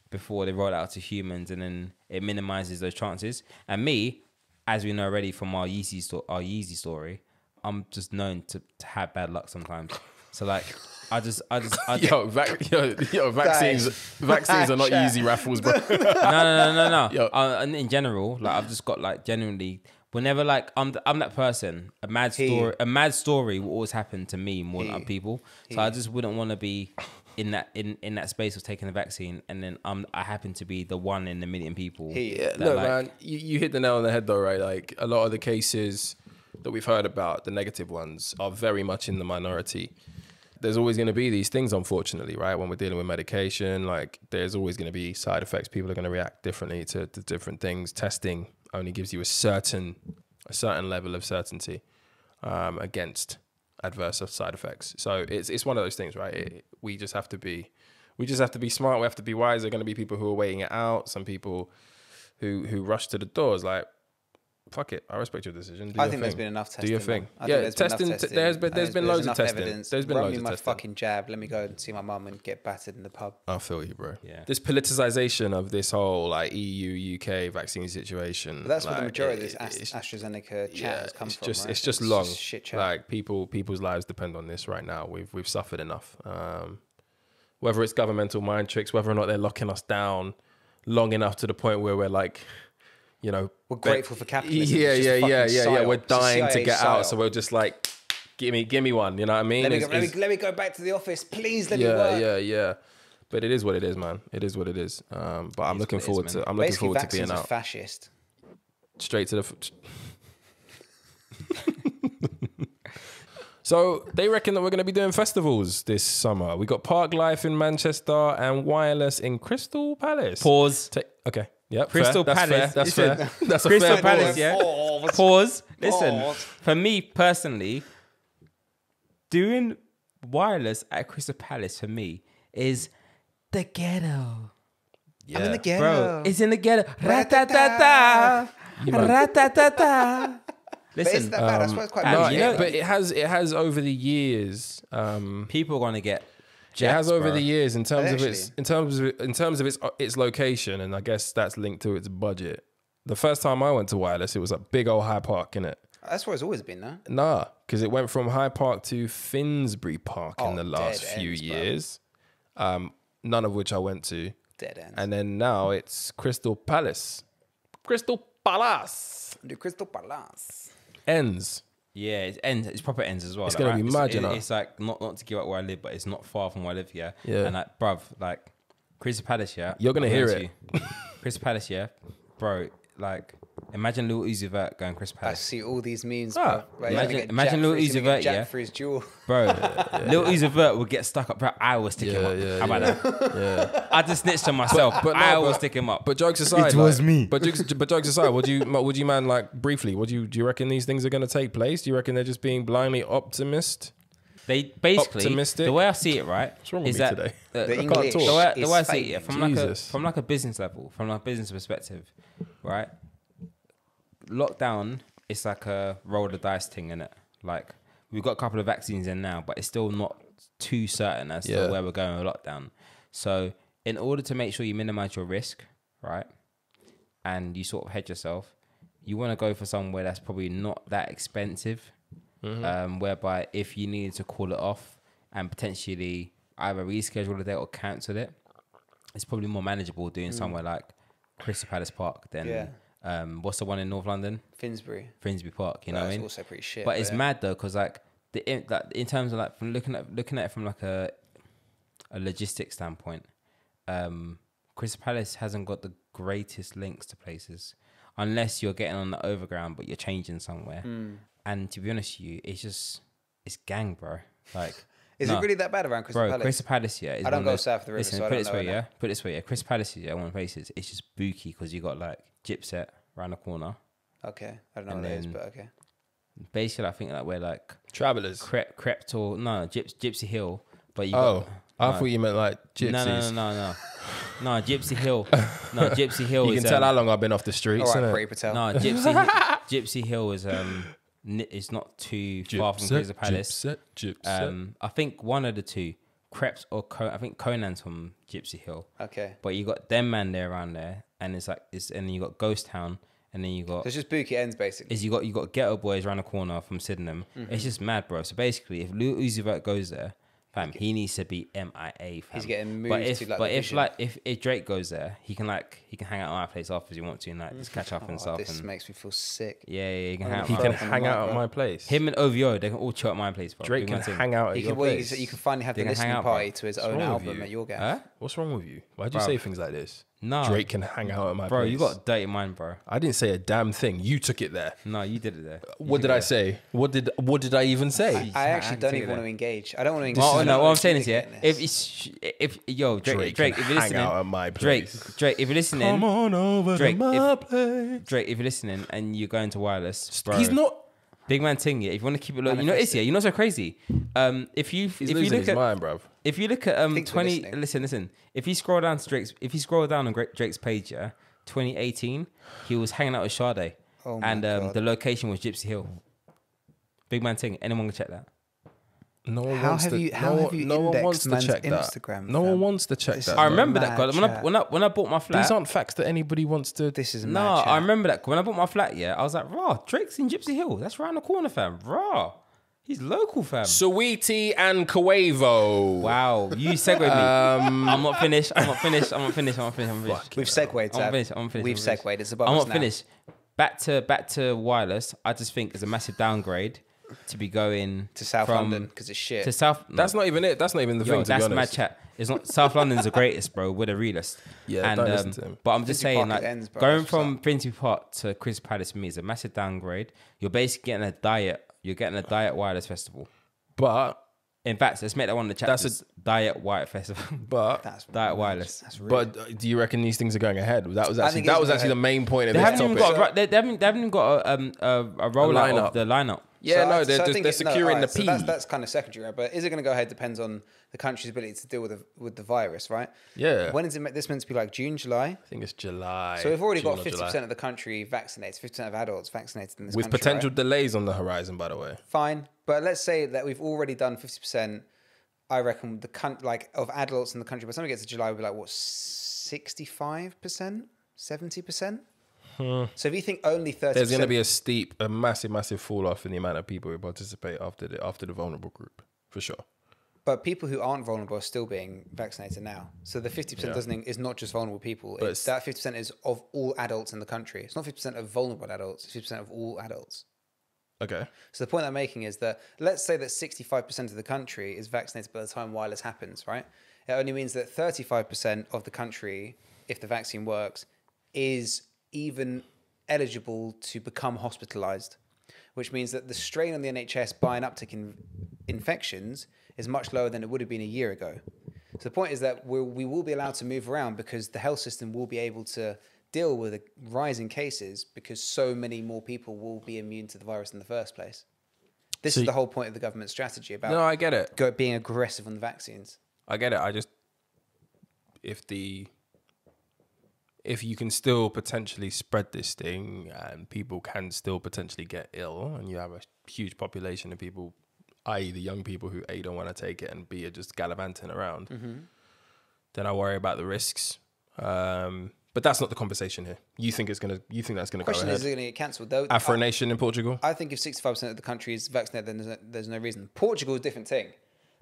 before they roll out to humans, and then it minimizes those chances. And me, as we know already from our Yeezy sto- our Yeezy story, I'm just known to, to have bad luck sometimes. So like, I just, I just, I just Yo, vac- yo, yo, vaccines, vaccines are not easy raffles, bro. no, no, no, no, no. Yo. Uh, and in general, like I've just got like genuinely, whenever like I'm, th- I'm that person. A mad He. story, a mad story will always happen to me more than other people. So I just wouldn't want to be in that in in that space of taking the vaccine, and then I'm I happen to be the one in a million people. Yeah, like- man, you, you hit the nail on the head, though, right? Like a lot of the cases that we've heard about, the negative ones, are very much in the minority. There's always going to be these things, unfortunately, right? When we're dealing with medication, like there's always going to be side effects. People are going to react differently to, to different things. Testing only gives you a certain a certain level of certainty um, against adverse side effects. So it's it's one of those things, right? It, we just have to be we just have to be smart. We have to be wise. There are going to be people who are waiting it out. Some people who who rush to the doors. Like, fuck it. I respect your decision. Do I your think there's thing. been enough testing. Do your thing. I Yeah, think there's been testing- testing. there's been- I there's think been loads of testing. Evidence. There's been Run loads me of my testing. fucking jab. Let me go and see my mum and get battered in the pub. I feel you, bro. Yeah. This politicization of this whole like EU UK vaccine situation. But that's where the majority it- of this it's- AstraZeneca chat yeah, has come it's from. just right? it's just long. shit chat. like people people's lives depend on this right now. We've we've suffered enough. Um, whether it's governmental mind tricks, whether or not they're locking us down long enough to the point where we're like, you know, We're be- grateful for capitalism. Yeah, It's yeah, yeah, yeah, yeah. We're dying to CIA get out, so we're just like, give me, give me one. You know what I mean? Let me, It's- go, let, me, let me go back to the office, please. Let me yeah, work. yeah, yeah. But it is what it is, man. It is what it is. Um, but I'm looking what it is, forward man. to. I'm looking forward to being vaccines are out fascist. straight to the. F- so they reckon that we're going to be doing festivals this summer. We got Parklife in Manchester and Wireless in Crystal Palace. Pause. Ta- okay. Yep. Crystal fair. That's Palace. Fair. That's fair. That's a Crystal fair Palace, pause. yeah. Pause. Pause. Listen, Pause. for me personally, doing wireless at Crystal Palace for me is the ghetto. Yeah. I'm in the ghetto. Bro, it's in the ghetto. Ra-ta-ta-ta. Ra-ta-ta-ta. But isn't Listen, that bad? I suppose it's quite No, bad. you it- know- but it has it has over the years. Um, people are gonna get. It has over the years in terms of its in terms of in terms of its its location, and I guess that's linked to its budget. The first time I went to wireless, it was a big old Hyde Park in it. That's where it's always been, no? Nah, because it went from Hyde Park to Finsbury Park in Oh, the last few ends, years. Um, none of which I went to, Dead ends. and then now it's Crystal Palace. Crystal Palace the Crystal Palace. ends. Yeah, it's ends. It's proper ends as well. It's like, gonna be mad, It's, you know. it's like not not to give up where I live, but it's not far from where I live. Yeah, Yeah. And like, bruv, like Crystal Palace. Yeah, You're gonna be hear it. you. Crystal Palace. Yeah, bro. Like, imagine Lil Uzi Vert going Chris Crystal I see all these memes, Ah, bro. Right, imagine- imagine Lil Uzi Vert, jacked yeah? for his jewel. Bro, Lil Uzi Vert would get stuck up. Bro, I will stick him up. yeah, How about that? Yeah. I just snitched on myself, but but no, I will but- stick him up. But jokes aside, It was like- me. But jokes, but jokes aside, would you would you man like briefly? Would you do you reckon these things are going to take place? Do you reckon they're just being blindly optimist? They basically Optimistic? the way I see it, right, What's wrong with is me that today? uh, The can't English talk. the way, the way I see it, yeah, fake. from like a from like a business level, from like a business perspective, right? Lockdown it's like a roll the dice thing, in it. Like we've got a couple of vaccines in now, but it's still not too certain as Yeah. to where we're going with lockdown. So, in order to make sure you minimize your risk, right, and you sort of hedge yourself, you want to go for somewhere that's probably not that expensive. Um, whereby if you needed to call it off and potentially either reschedule the date or cancel it, it's probably more manageable doing somewhere like Crystal Palace Park than Yeah. Um, what's the one in North London, Finsbury. Finsbury Park. You know That's what I mean? also pretty shit. but it's yeah. mad though because like the in, like, in terms of like from looking at looking at it from like a a logistics standpoint, um, Crystal Palace hasn't got the greatest links to places unless you're getting on the overground, but you're changing somewhere. Hmm. And to be honest with you, it's just it's gang, bro. Like. Is no. it really that bad around Crystal Bro, Palace? Crystal Palace, yeah. I don't go those- south of the river, Listen, so I put it this way, yeah. Put it this way, yeah. Crystal Palace is yeah, one of the places. It's just spooky because you got like Gypset around the corner. Okay, I don't know And what that is, but okay. Basically, I think like we're like Travelers. Krept, Krept or no, Gyps, Gypsy Hill. But you Oh, got, I no. thought you meant like gypsies. No, no, no, no, no. No, Gypsy Hill. No, Gypsy Hill You is can tell um, how long I've been off the streets. All right. Priti Patel. No, Gypsy Gypsy Hill is um ni- it's not too far from Gypset, Crystal Palace. Gypset, gypset. Um, I think one of the two, Creps or Co- I think Konan's from Gypsy Hill. Okay. But you got them man there around there, and it's like it's and then you got Ghost Town, and then you got So it's just Bookie ends basically. is you got you got Ghetto Boys around the corner from Sydenham. Mm-hmm. It's just mad, bro. So basically, if Lil Uzi Vert goes there, fam, he needs to be MIA. Fam. He's getting moved. But if to, like, but if Vision. like if, if Drake goes there, he can like he can hang out at my place after he wants to and like just catch up and Oh, stuff. this And makes me feel sick. yeah, yeah, he can hang out. he my can place. hang out at my place. Him and OVO, they can all chill at my place, bro. Drake can hang out at You your can, well, you, place. can, you can finally have They the listening out, bro. party to his What's own album you? at your game. Huh? What's wrong with you? Why'd you Bro. say things like this? No, Drake can hang out at my place. bro, place. you got a dirty mind, bro. I didn't say a damn thing. You took it there. No, you did it there. You What did it I there. say? What did What did I even say? I I actually can don't even want to engage. I don't want to engage. Well, no, what I'm saying is, you yeah, if it's if yo Drake, Drake Drake, can if you're hang listening, out at my Drake. Drake, if you're listening, Come on over Drake, to my if- place. Drake, if you're listening and you're going to wireless, bro, He's not. Big man thing. Yeah, if you want to keep it low, you know it's yeah, you know so crazy. Um, if you He's if you losing look his at mind, bruv. if you look at um Thinks we're twenty, listening. listen, listen. If you scroll down to Drake's, if you scroll down on Gra- Drake's page, yeah, 2018, he was hanging out with Sade, Oh my and um, God. the location was Gypsy Hill. Big man thing. Anyone can check that. No one How wants have to. you- no, how one- have you no one wants to indexed check man's that. Instagram, no one wants to check This that. is I remember that mad because when I when I when I bought my flat. These aren't facts that anybody wants to. This is a No, mad. I remember that when I bought my flat. Yeah, I was like, "Raw, Drake's in Gypsy Hill. That's around the corner, fam. Raw, he's local, fam." Saweetie and Quavo. wow, you segued me. Um, I'm not finished. I'm not finished. I'm not finished. I'm not finished. I'm not finished. We've segued. I'm Sav. finished. I'm finished. We've I'm finished. segued. It's about. I'm not now. finished. Back to back to wireless. I just think it's a massive downgrade to be going To South from- London because it's shit. To South. that's not even it. That's not even the Yo, thing. To that's be mad honest. chat. It's not South London's the greatest, bro. We're the realest. Yeah, and don't listen um, to him. but I'm just Finsbury saying, Park like, ends, bro. going That's from Finsbury Park to Chris Palace for me is a massive downgrade. You're basically getting a diet. You're getting a diet wireless festival. But In fact, let's make that one of the chat. That's a diet white festival. but That's diet wireless. That's really but do you reckon these things are going ahead? That was actually that was going actually the main point of They this haven't even topic. got. a, they, they haven't. They haven't even got a um a, a rollout lineup. of the lineup. Yeah, So no, so they're, I just, they're it- no, securing alright, the so P. that's, that's kind of secondary, right? But is it going to go ahead depends on the country's ability to deal with the, with the virus, right? yeah, When is it? This meant to be like June, July. I think it's July. So we've already June got fifty percent of the country vaccinated, fifty percent of adults vaccinated in this with country, potential right? delays on the horizon. By the way, Fine, but let's say that we've already done fifty percent. I reckon the coun- like of adults in the country. By the time we get to July, we'll be like what sixty-five percent, seventy percent. So if you think only thirty, there's going to be a steep, a massive, massive fall off in the amount of people who participate after the after the vulnerable group for sure. But people who aren't vulnerable are still being vaccinated now. So the fifty percent Yeah. doesn't is not just vulnerable people. But It's, it's- that fifty percent is of all adults in the country. It's not fifty percent of vulnerable adults. It's fifty percent of all adults. Okay, So the point I'm making is that let's say that sixty five percent of the country is vaccinated by the time wireless happens, right? It only means that thirty five percent of the country, if the vaccine works, is even eligible to become hospitalized, which means that the strain on the NHS by an uptick in infections is much lower than it would have been a year ago. So the point is that we'll, we will be allowed to move around because the health system will be able to deal with a rise in cases because so many more people will be immune to the virus in the first place. This So is the whole point of the government strategy about No, I get it. go, being aggressive on the vaccines. I get it. I just if the if you can still potentially spread this thing and people can still potentially get ill and you have a huge population of people i.e. the young people who A don't want to take it and B are just gallivanting around, then I worry about the risks. Um, but that's not the conversation here. You think it's gonna you think that's gonna go Question is, ahead. is it going to get cancelled? Though Afro Nation in Portugal? I think if sixty-five percent of the country is vaccinated, then there's no, there's no reason. Portugal is a different thing.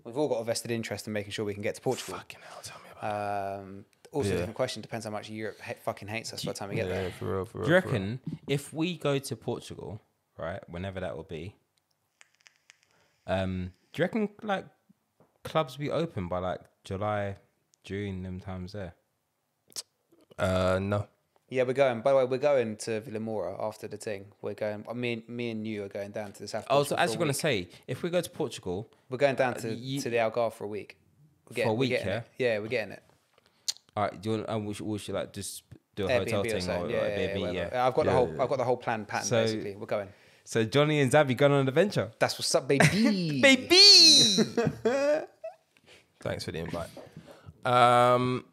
We've all got a vested interest in making sure we can get to Portugal. Fucking hell, tell me about Um, also, Yeah. a different question. Depends how much Europe ha- fucking hates us by the time we get it. there. Yeah, for real, for real. Do you for real. reckon if we go to Portugal, right, whenever that will be, um, do you reckon like clubs be open by like July, June, them times there? Uh no. Yeah, we're going. By the way, we're going to Vilamoura after the thing. We're going. Me, and- me and you are going down to the south. I was Portugal for actually going to say, if we go to Portugal, we're going down to, you- to the Algarve for a week. We're getting, a we're week, getting yeah? it. Yeah, we're getting it. All right, do you want? And we should, we should like just do a Airbnb hotel thing something. or yeah, yeah, yeah, yeah. I've got the whole. I've got the whole plan pattern. So- basically, we're going. So Johnny and Zabby going on an adventure, That's what's up, baby. baby. Thanks for the invite. Um,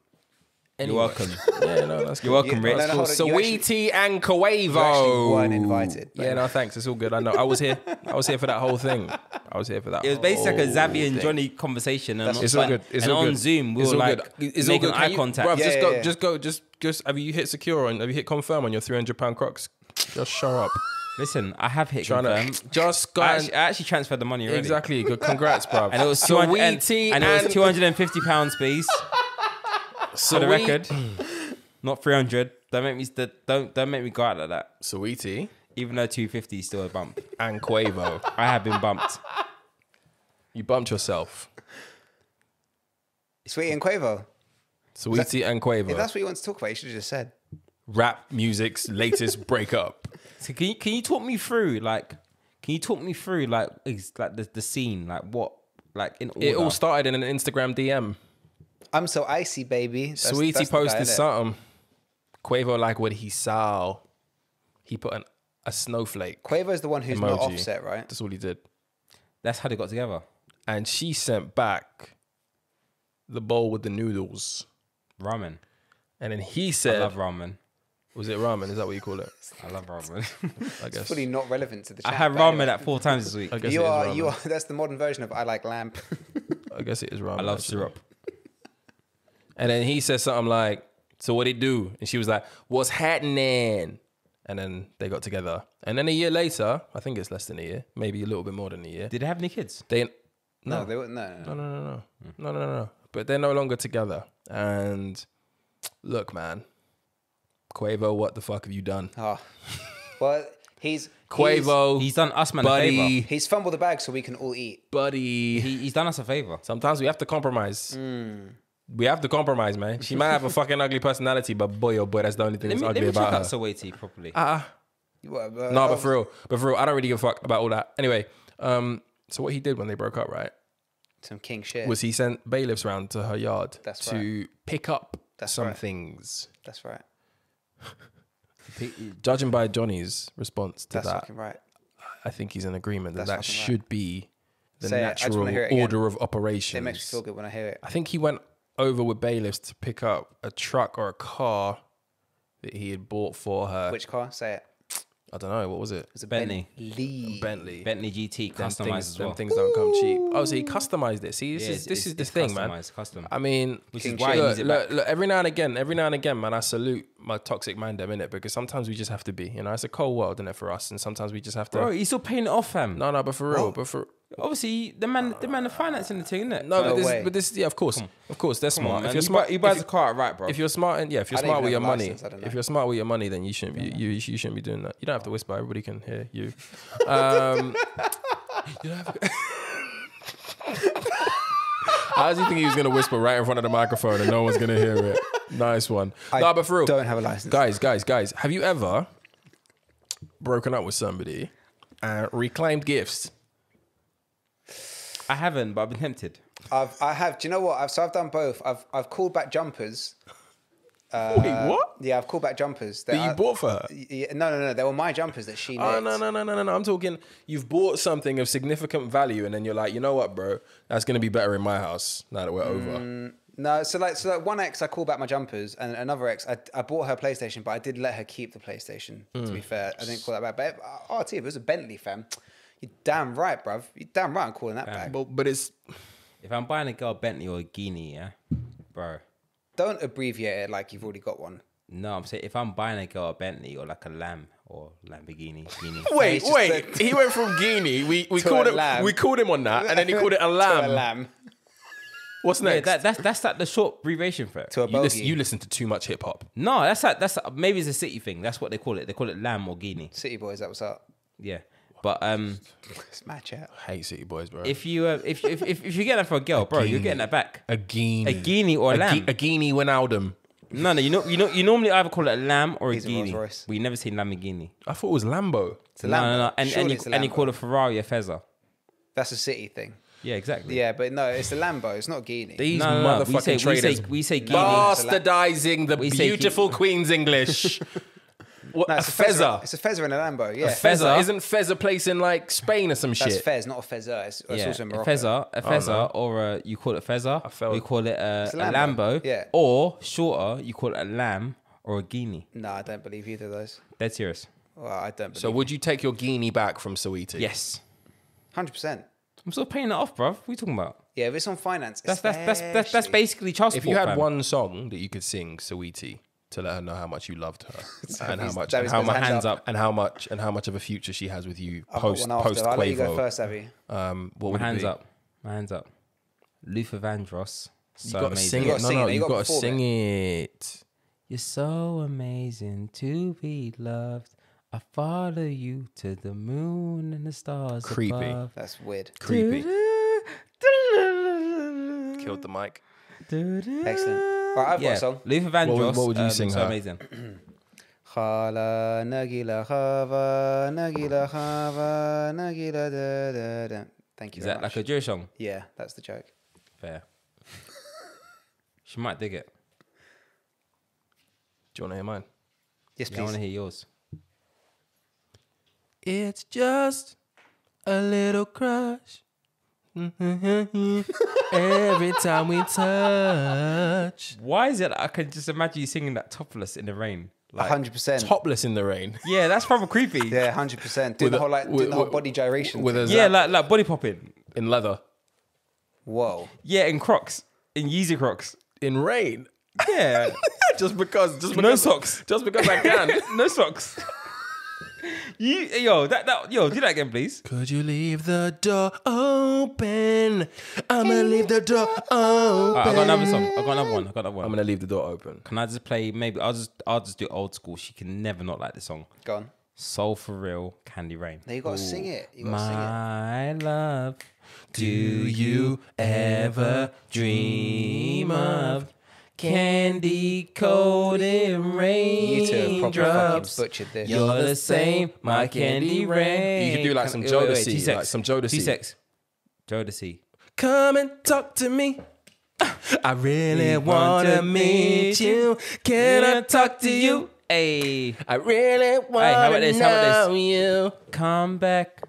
You're welcome. Yeah, no, that's You're good. welcome, You- Rich. no, no, hold on. Actually- Saweetie and Quavo. you actually weren't invited. Yeah, no, thanks. It's all good. I know. I was here. I was here for that whole thing. I was here for that. It was basically like a whole Zabby and. Johnny conversation, and, It's all and- good. It's and all on good. Zoom we It's were all like good. It's all making good. Eye you- contact. Bruv, Yeah, just yeah, go. yeah. Just go. Just, just. Have you hit secure on? Have you hit confirm on your three hundred pound crocs? Just show up. Listen, I have hit Trying confirm. to just go. I actually, I actually transferred the money already. exactly. Good. Congrats, bruv. And it was 200 and, Saweetie and it was and- 250 pounds, please, for the Sweet- record. Not 300. Don't make me st- don't don't make me go out like that. Saweetie Even though 250 is still a bump. and Quavo. I have been bumped. You bumped yourself. Saweetie and Quavo. Saweetie and Quavo. If that's what you want to talk about, you should have just said. Rap music's latest breakup. So can you can you talk me through like can you talk me through like ex- like the, the scene like what like in order? It all started in an Instagram DM. I'm so icy, baby. That's- Saweetie that's the guy, posted something. Quavo like what he saw. He put an, a snowflake. Quavo's the one who's not Emoji. offset, right? That's all he did. That's how they got together. And she sent back the bowl with the noodles. Ramen. And then he said I said, love ramen. "Was it ramen? Is that what you call it? I love ramen. I guess. Fully not relevant to the I chat. had but ramen anyway. at four times this week. I guess You it is are, ramen. you are. That's the modern version of I like lamp. I guess it is ramen. I love actually. syrup. And then he said something like, "So what it do?" And she was like, "What's happening?" And then they got together. And then a year later, I think it's less than a year, maybe a little bit more than a year. Did they have any kids? They no, they wouldn't. No, no, no. no, no, no, no, no, no, no, no. But they're no longer together. And look, man, Quavo, what the fuck have you done? Oh. Well, he's Quavo, He's done us man a favor. He's fumbled the bag so we can all eat. buddy. He, he's done us a favor. Sometimes we have to compromise. Hmm. We have to compromise, man. She might have a fucking ugly personality, but boy, oh boy, that's the only thing Let that's me, let ugly me check about out her. Saweetie properly. Ah, What, uh, no, oh, but for real, but for real, I don't really give a fuck about all that. Anyway, um, so what he did when they broke up, right, some king shit. was he sent bailiffs round to her yard That's to pick up That's some right. things. That's right. Judging by Johnny's response to That's that, fucking right. I think he's in agreement that That's that fucking right. should be the Say it. I just natural wanna hear it again. order of operation. It makes me feel good when I hear it. I think he went over with bailiffs to pick up a truck or a car that he had bought for her. Which car? Say it. I don't know what was it. It's a Bentley. Bentley. Bentley. Bentley GT Them customized things, as them well. things don't come cheap. Oh, so he customized it. See, this Yeah, is it's- this is the it's thing, man. customized, Custom. I mean, Which King is why he look, needs it look, back. look, every now and again, every now and again, man, I salute my toxic man them in it because sometimes we just have to be. You know, it's a cold world in it for us, and sometimes we just have to. Bro, he's still paying it off, fam. no, no, but for real, but for Obviously, the man, the man, the financing the thing, innit? no, No but this, way. but this, yeah, of course, of course, they're smart. if you're He smart, buy- he if buys you- a car right, bro. If you're smart and yeah, if you're I smart with your have a money, license, I don't know. if you're smart with your money, then you shouldn't be you, you shouldn't be doing that. You don't have to whisper; everybody can hear you. Um, you don't have to- How does he think he was gonna whisper right in front of the microphone and no one's gonna hear it? Nice one. I no, but for real, don't have a license. guys, guys, guys, have you ever broken up with somebody and reclaimed gifts? I haven't, but I've been tempted. I've, I have. Do you know what? I've so I've done both. I've I've called back jumpers, Wait, what? Yeah, I've called back jumpers. That you bought for her? Yeah, no, no, no. They were my jumpers that she. Oh no no no no no no! I'm talking. You've bought something of significant value, and then you're like, you know what, bro? That's gonna be better in my house now that we're over. No, so like, so like one ex, I called back my jumpers, and another ex, I, I bought her PlayStation, but I did let her keep the PlayStation. To Hmm. be fair, I didn't call that back. But uh, RT, if it was a Bentley, fam, you're damn right, bruv. You're damn right. I'm calling that back. But but it's If I'm buying a girl Bentley or a Guinea, yeah, bro. Don't abbreviate it like you've already got one. No, I'm saying if I'm buying a girl a Bentley or like a Lamb or Lamborghini, Guinea. wait it's just wait. he went from Guinea. We we To called a him lamb. we called him on that, and then he called it a To lamb. a lamb. What's yeah, next? that, that's that's like the short abbreviation for it. To a you, bogey. listen, you listen to too much hip hop. No, that's like, that's maybe it's a city thing. That's what they call it. They call it Lamb or Guinea. City boys, that was up. Yeah, but um, It's mad chat. I hate City Boys, bro. if you uh, if, if if if you get that for a girl, bro, you're getting that back. a Guinea, A Guinea or a a, lamb. a Gini Wijnaldum. No, no, you know, you know, you normally either call it a lamb or a He's a guinea. Rolls Royce. We never seen Lamborghini. I thought it was Lambo. It's a No, Lambo. no, no, and Surely and it's you, a and you Lambo. call a Ferrari a Fezza. That's a city thing. Yeah, exactly. Yeah, but no, it's a Lambo. It's not Guinea. These No, no, no. We motherfucking say we traders say we say guinea. bastardizing the say beautiful Queen's English. what no, a it's a Fezzer. fezzer? It's a Fezzer and a Lambo. Yeah, Fez- Fezzer Fezzer. isn't Fez a place in like Spain or some That's shit? Fez, not a Fezzer. It's, it's Yeah, also in a Morocco. Fezza, a Fezza, or a, you call it Fezza. felt- We call it a, It's a a Lambo. Lambo. Yeah. Or shorter, you call it a lamb or a guinea. No, I don't believe either of those. Dead serious. Well, I don't believe. So would you take your Guinea back from Saweetie? Yes. hundred percent. I'm still paying that off, bruv. What are you talking about? Yeah, if it's on finance, That's that's that's that's, that's especially. basically child If support. you had fam. one song that you could sing, Saweetie, to let her know how much you loved her and how much, and how goes much, hands hands up. up. and how much, and how much of a future she has with you I've got post one after. post I'll let you go Quavo. first, Abby. Um, what My would it hands be? up. My hands up. Luther Vandross. So You gotta amazing. sing You it. gotta No, sing no, it. You you gotta gotta perform sing it. You're so amazing to be loved. I follow you to the moon and the stars Creepy. above. That's weird. Creepy. Killed the mic. Excellent. Right, I've got Yeah, a song. Luther Vandross. What would- what would you um, sing So her? amazing. Khala nagila khava nagila khava nagila da da da. Thank you Is very that much. like a Jewish song? yeah, that's the joke. Fair. she might dig it. Do you want to hear mine? Yes, Yeah, I want to hear yours. It's just a little crush. Mm-hmm. Every time we touch. Why is it I can just imagine you singing that topless in the rain? Like, hundred percent. Topless in the rain. yeah, that's probably creepy. Yeah, hundred percent. Doing With the a- whole like with- the whole with- body gyration. With a Yeah, zap like like body popping. in leather. Whoa. Yeah, in Crocs, in Yeezy Crocs. In rain. Yeah, just because just no because socks. Just because I can. no socks. you yo that that yo do that again, please. Could you leave the door open? I'ma leave the door open. Alright, I got another song. I got another one. I got another one. I'm gonna leave the door open. Can I just play? Maybe I'll just I'll just do old school. She can never not like this song. Go on. Soul for real, Candy Rain. Now you gotta sing it. You gotta sing it. My love, do you ever dream of candy coated You two have probably fucking butchered this. You're the same, my candy rain. You could do like some Wait, wait, wait, Jodeci, T-Sex. like some Jodeci. T-Sex. Jodeci. Come and talk to me. I really want wanna meet meet you. Can I talk to you? Hey, I really how wanna about this? How about know you. come back.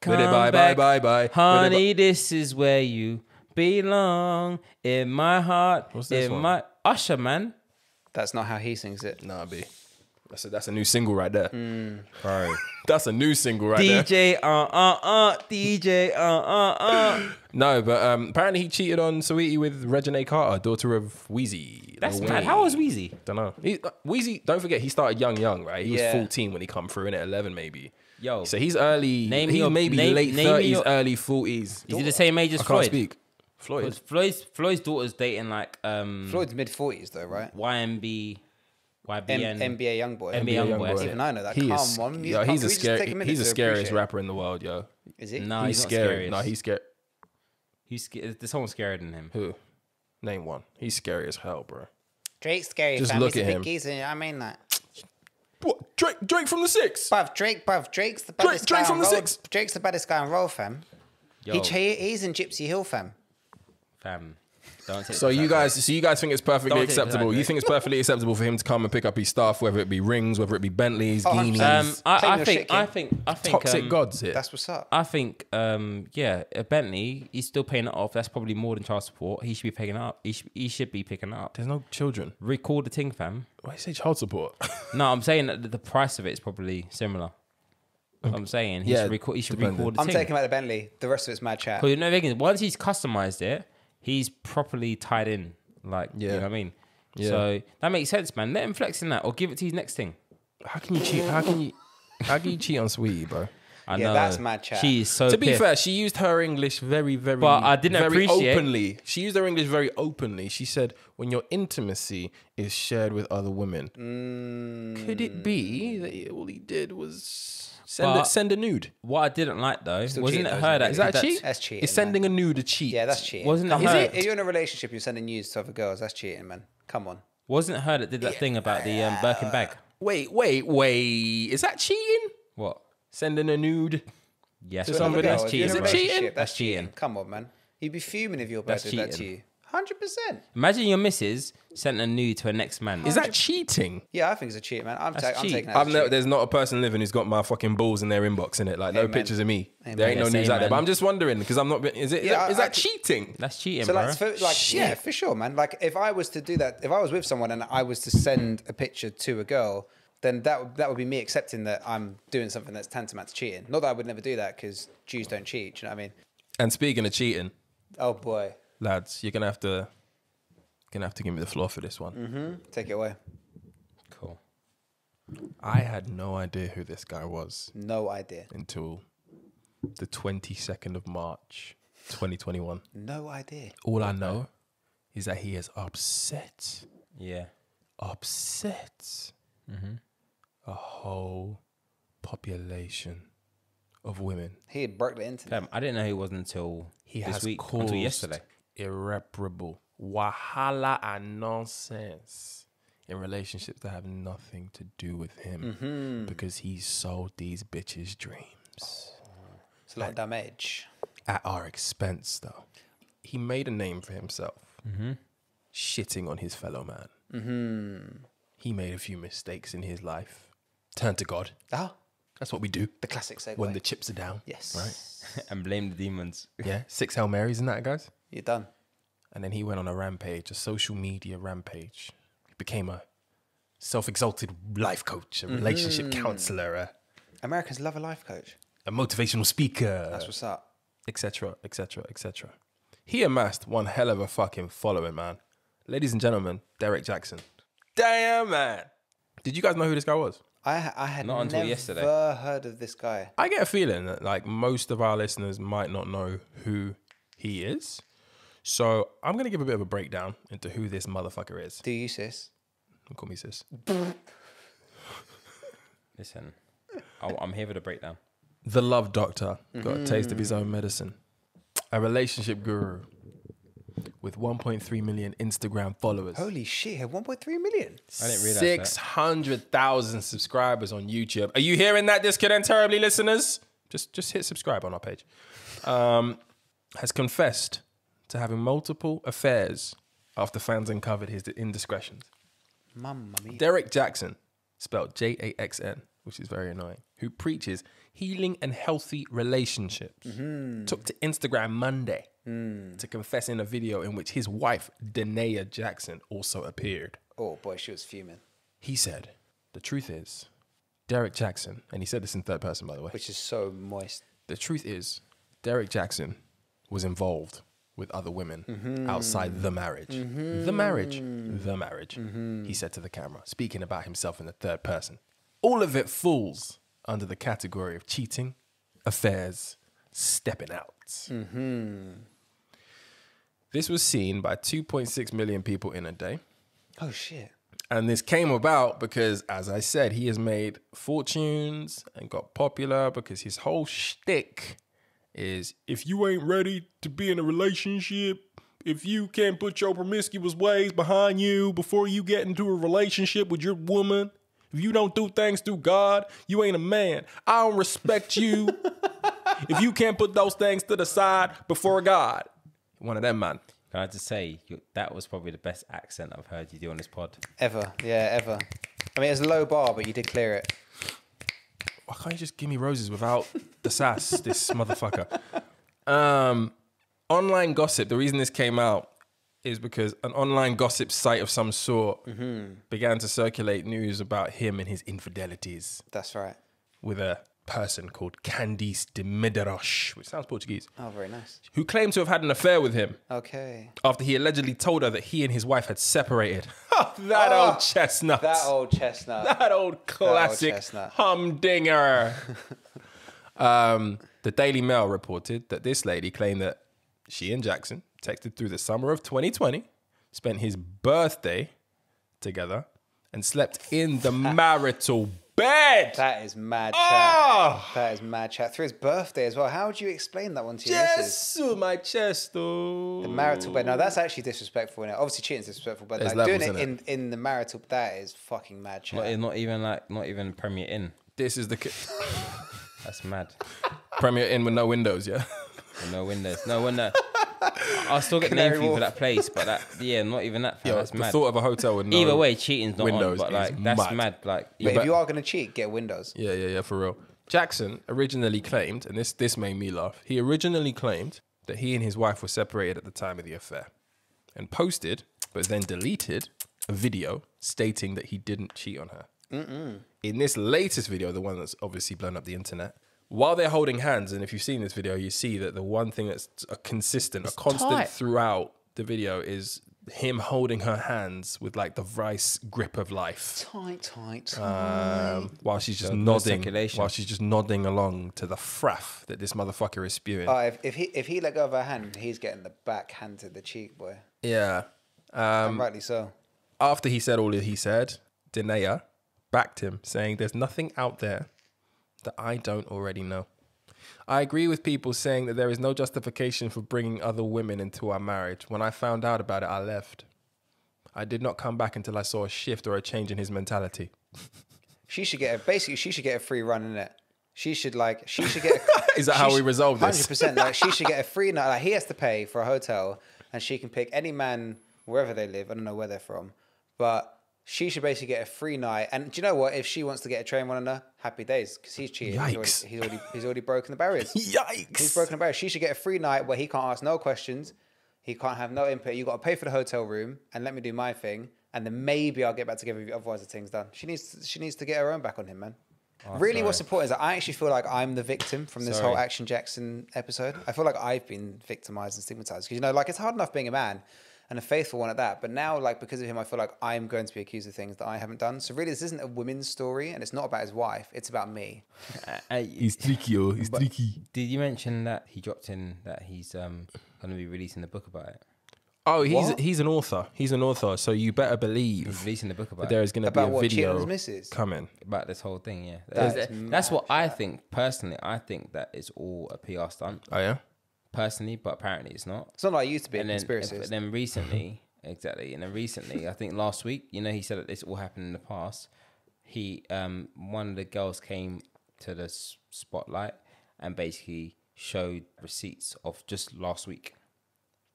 Come Bye, bye, back. bye, bye. Honey, this is where you belong. In my heart. What's this in one? my Usher, man. That's not how he sings it. Nah, B. That's a, that's a new single right there. Bro. That's a new single right there. DJ, uh, uh, uh, DJ, uh, uh, uh. No, but um, apparently he cheated on Saweetie with Regina Carter, daughter of Weezy. That's mad. How was Weezy? Don't know. He, uh, Weezy, don't forget, he started young, young, right? He Yeah. was 14 when he come through, in at 11 maybe. Yo, So he's early, Name he's your- maybe name- late name 30s, your- early 40s. is he the same age as I can't Floyd? speak. Floyd. Because Floyd's, Floyd's daughter's dating like um, Floyd's mid forties though, right? YMB, M- YBN. NBA young boy. NBA young boy, Even. I know that. He Come is, on, you- yo, he's a scary, take a he's the scariest rapper in the world, yo. Is he? No, he's, he's, not scary. scary. No, he's scared. he's sca- There's someone scarier than him. Who? Name one. He's scary as hell, bro. Drake's scary. Just fam. look He's at a him. geezer, I mean that. What? Drake, Drake from the Six. Bruv, Drake, bruv, Drake's the Drake- baddest Drake guy from on the roll. Six. Drake's the baddest guy on roll, fam. Yo, He, he, he's in Gypsy Hill, fam. Fam. Don't take So you piss out guys, so you guys think it's perfectly Don't take the acceptable? piss out, You think it's perfectly acceptable for him to come and pick up his stuff, whether it be rings, whether it be Bentleys, Oh, guineas, 100%. Um, I, Clean I your think, I kid. think, I think, toxic um, gods here. That's what's up. I think, um, yeah, a Bentley, he's still paying it off. That's probably more than child support. He should be picking it up. He should, he should be picking it up. There's no children. Record the ting, fam. Why do you say child support? No, I'm saying that the- the price of it is probably similar. I'm saying he Yeah, should record. He should depending. record the I'm ting. taking out the Bentley. The rest of it's mad chat. Because you know, the thing is, once he's customized it, he's properly tied in. Like, you Yeah. know what I mean? Yeah. So that makes sense, man. Let him flex in that, or give it to his next thing. how can you cheat? How can you? How can you cheat on Saweetie, bro? I Yeah, know. that's mad chat. She is so. to be pissed. fair, she used her English very, very. But I didn't very appreciate- openly. She used her English very openly. She said, "When your intimacy is shared with other women, mm. could it be that all he did was send a, send a nude? what I didn't like though Still wasn't cheating, it though, her isn't that it? Is that a that's- cheat? That's cheating, Is sending a nude a cheat? yeah, that's cheating. Wasn't it Is her? If you're in a relationship, you're sending news to other girls. That's cheating, man. Come on. Wasn't it her that did that thing about the um, Birkin bag? Wait, wait, wait. Is that cheating? What? Sending a nude? Yes, To but somebody that's else. cheating. Is it bro. cheating? That's That's cheating. cheating. Come on, man. You'd be fuming if your That's bird did that to cheating. you. Hundred percent. Imagine your missus sent a nude to a next man. Is that cheating? Yeah, I think it's a cheat, man. I'm, ta- I'm cheat. taking that. I've as never, cheat. there's not a person living who's got my fucking balls in their inbox in it. Like no Amen. pictures of me. Amen. There ain't no Yes, news out there. But. I'm just wondering because I'm not. Is it? Is Yeah, that, is I- that I cheating? That's cheating, So bro. like, for, like yeah, for sure, man. Like if I was to do that, if I was with someone and I was to send a picture to a girl, then that would- that would be me accepting that I'm doing something that's tantamount to cheating. Not that I would never do that because Jews don't cheat. Do you know what I mean? And speaking of cheating, Oh boy, lads, you're gonna have to gonna have to give me the floor for this one. Mm-hmm. take it away. cool. I had no idea who this guy was No idea. until the 22nd of March, 2021. No idea. All I know is that he is upset, Yeah. upset mm-hmm. a whole population of women. He had broke the internet. Fam, I didn't know he was until He this has week, caused until yesterday. Irreparable wahala and nonsense in relationships that have nothing to do with him mm-hmm. because he sold these bitches dreams It's a lot of damage. at our expense, though. He made a name for himself, mm-hmm. shitting on his fellow man. Mm-hmm. He made a few mistakes in his life. Turn to God. Ah, That's what we do the classic segue. when the chips are down. yes, Right? and blame the demons. Yeah. Six Hail Marys and that, guys. You're done. And then he went on a rampage, a social media rampage. He became a self exalted life coach, a mm-hmm. relationship counselor, a, Americans love a life coach. a motivational speaker, That's what's up. etc., etc., etc. He amassed one hell of a fucking following, man. Ladies and gentlemen, Derrick Jaxn. Damn, man. Did you guys know who this guy was? I I had Not until never yesterday. heard of this guy. I get a feeling that like most of our listeners might not know who he is. So I'm gonna give a bit of a breakdown into who this motherfucker is. Do you, sis? Don't Call me sis. Listen, I- I'm here for the breakdown. The love doctor got a taste of his own medicine. A relationship guru with 1.3 million Instagram followers. Holy shit! He had 1.3 million. I didn't realize that. 600,000 subscribers on YouTube. Are you hearing that This Could End Terribly, listeners? Just just hit subscribe on our page. Um, has confessed to having multiple affairs after fans uncovered his indiscretions. Mamma mia. Derrick Jaxn, spelled J A X N, which is very annoying, who preaches healing and healthy relationships, mm-hmm. took to Instagram Monday mm. to confess in a video in which his wife, Danae Jackson, also appeared. Oh boy, she was fuming. He said, The truth is, Derrick Jaxn, and he said this in third person, by the way. Which is so moist. The truth is, Derek Jackson was involved with other women mm-hmm. outside mm-hmm. the marriage. The marriage. The marriage. He said to the camera, speaking about himself in the third person. All of it falls under the category of cheating, affairs, stepping out. This was seen by 2.6 million people in a day. Oh shit. And this came about because, as I said, he has made fortunes and got popular because his whole shtick is if you ain't ready to be in a relationship, if you can't put your promiscuous ways behind you before you get into a relationship with your woman, if you don't do things through God, you ain't a man. I don't respect you if you can't put those things to the side before God. One of them, man. Can I just say that was probably the best accent I've heard you do on this pod. Ever, yeah, ever. I mean, it's a low bar, but you did clear it. Why can't you just give me roses without the sass, this motherfucker? Um, online gossip. The reason this came out is because an online gossip site of some sort began to circulate news about him and his infidelities That's right. with a person called Candice de Medeiros, which sounds Portuguese, Oh, very nice. who claimed to have had an affair with him Okay. after he allegedly told her that he and his wife had separated. that Oh, old chestnut. That old chestnut. that old classic chestnut. humdinger. um, the Daily Mail reported that this lady claimed that she and Jackson texted through the summer of 2020, spent his birthday together, and slept in the marital bed. That is mad chat. Ah! That is mad chat. Through his birthday as well. How would you explain that one to your missus? Yes, my chest. oh. The marital bed. No, that's actually disrespectful. Innit? Obviously, cheating's disrespectful, but There's like doing it in, in the marital, that is fucking mad chat. Not, not even like not even Premier Inn. This is the c- That's mad. Premier Inn with no windows, yeah? With no windows. No wonder. I'll still get the name Canary for you Wharf. for that place, but that yeah, not even that. Fam. Yo, that's the mad. thought of a hotel with no Either way, cheating's not windows on, but is like that's mad. mad. Like but you if you are going to cheat, get windows. Yeah, yeah, yeah, for real. Jackson originally claimed, and this this made me laugh. He originally claimed that he and his wife were separated at the time of the affair, and posted, but then deleted, a video stating that he didn't cheat on her. In this latest video, the one that's obviously blown up the internet, while they're holding hands, and if you've seen this video, you see that the one thing that's a consistent, a constant tight. throughout the video is him holding her hands with like the vice grip of life Tight, tight, tight. um, while she's just So nodding, while she's just nodding along to the fraff that this motherfucker is spewing. Oh, if, if he if he let go of her hand, he's getting the backhand to the cheek, boy. yeah. Um, and rightly so. after he said all that he said, Danae backed him, saying, "There's nothing out there that I don't already know." I agree with people saying that there is no justification for bringing other women into our marriage. When I found out about it, I left. I did not come back until I saw a shift or a change in his mentality. She should get a, basically she should get a free run in it. She should like she should get. A, Is that how we should- resolve this? 100%. Like she should get a free night. Like he has to pay for a hotel, and she can pick any man wherever they live. I don't know where they're from, but she should basically get a free night. And do you know what? If she wants to get a train one on her, happy days because he's cheated. He's already, he's already he's already broken the barriers. Yikes! He's broken the barrier. She should get a free night where he can't ask no questions. He can't have no input. You got to pay for the hotel room and let me do my thing, and then maybe I'll get back together with you. Otherwise, the thing's done. She needs to, she needs to get her own back on him, man. Oh, really, what's important is that I actually feel like I'm the victim from this Sorry. whole Action Jackson episode. I feel like I've been victimized and stigmatized because you know, like it's hard enough being a man and a faithful one at that, but now, like because of him, I feel like I'm going to be accused of things that I haven't done. So really, this isn't a women's story, and it's not about his wife. It's about me. Uh, He's tricky, oh. He's tricky. did you mention that he dropped in that he's um going to be releasing the book about it? Oh, he's What? he's an author. He's an author, so you better He's believe releasing a book about there is going to be a what, video coming. about this whole thing. Yeah, That That's- that's what I think personally. I think that it's all a PR stunt Oh yeah. Personally, but apparently it's not. It's not like I used to be a and then, conspiracist. but then recently, exactly, and then recently, I think last week, you know, he said that this all happened in the past. He, um, one of the girls came to the spotlight and basically showed receipts of just last week.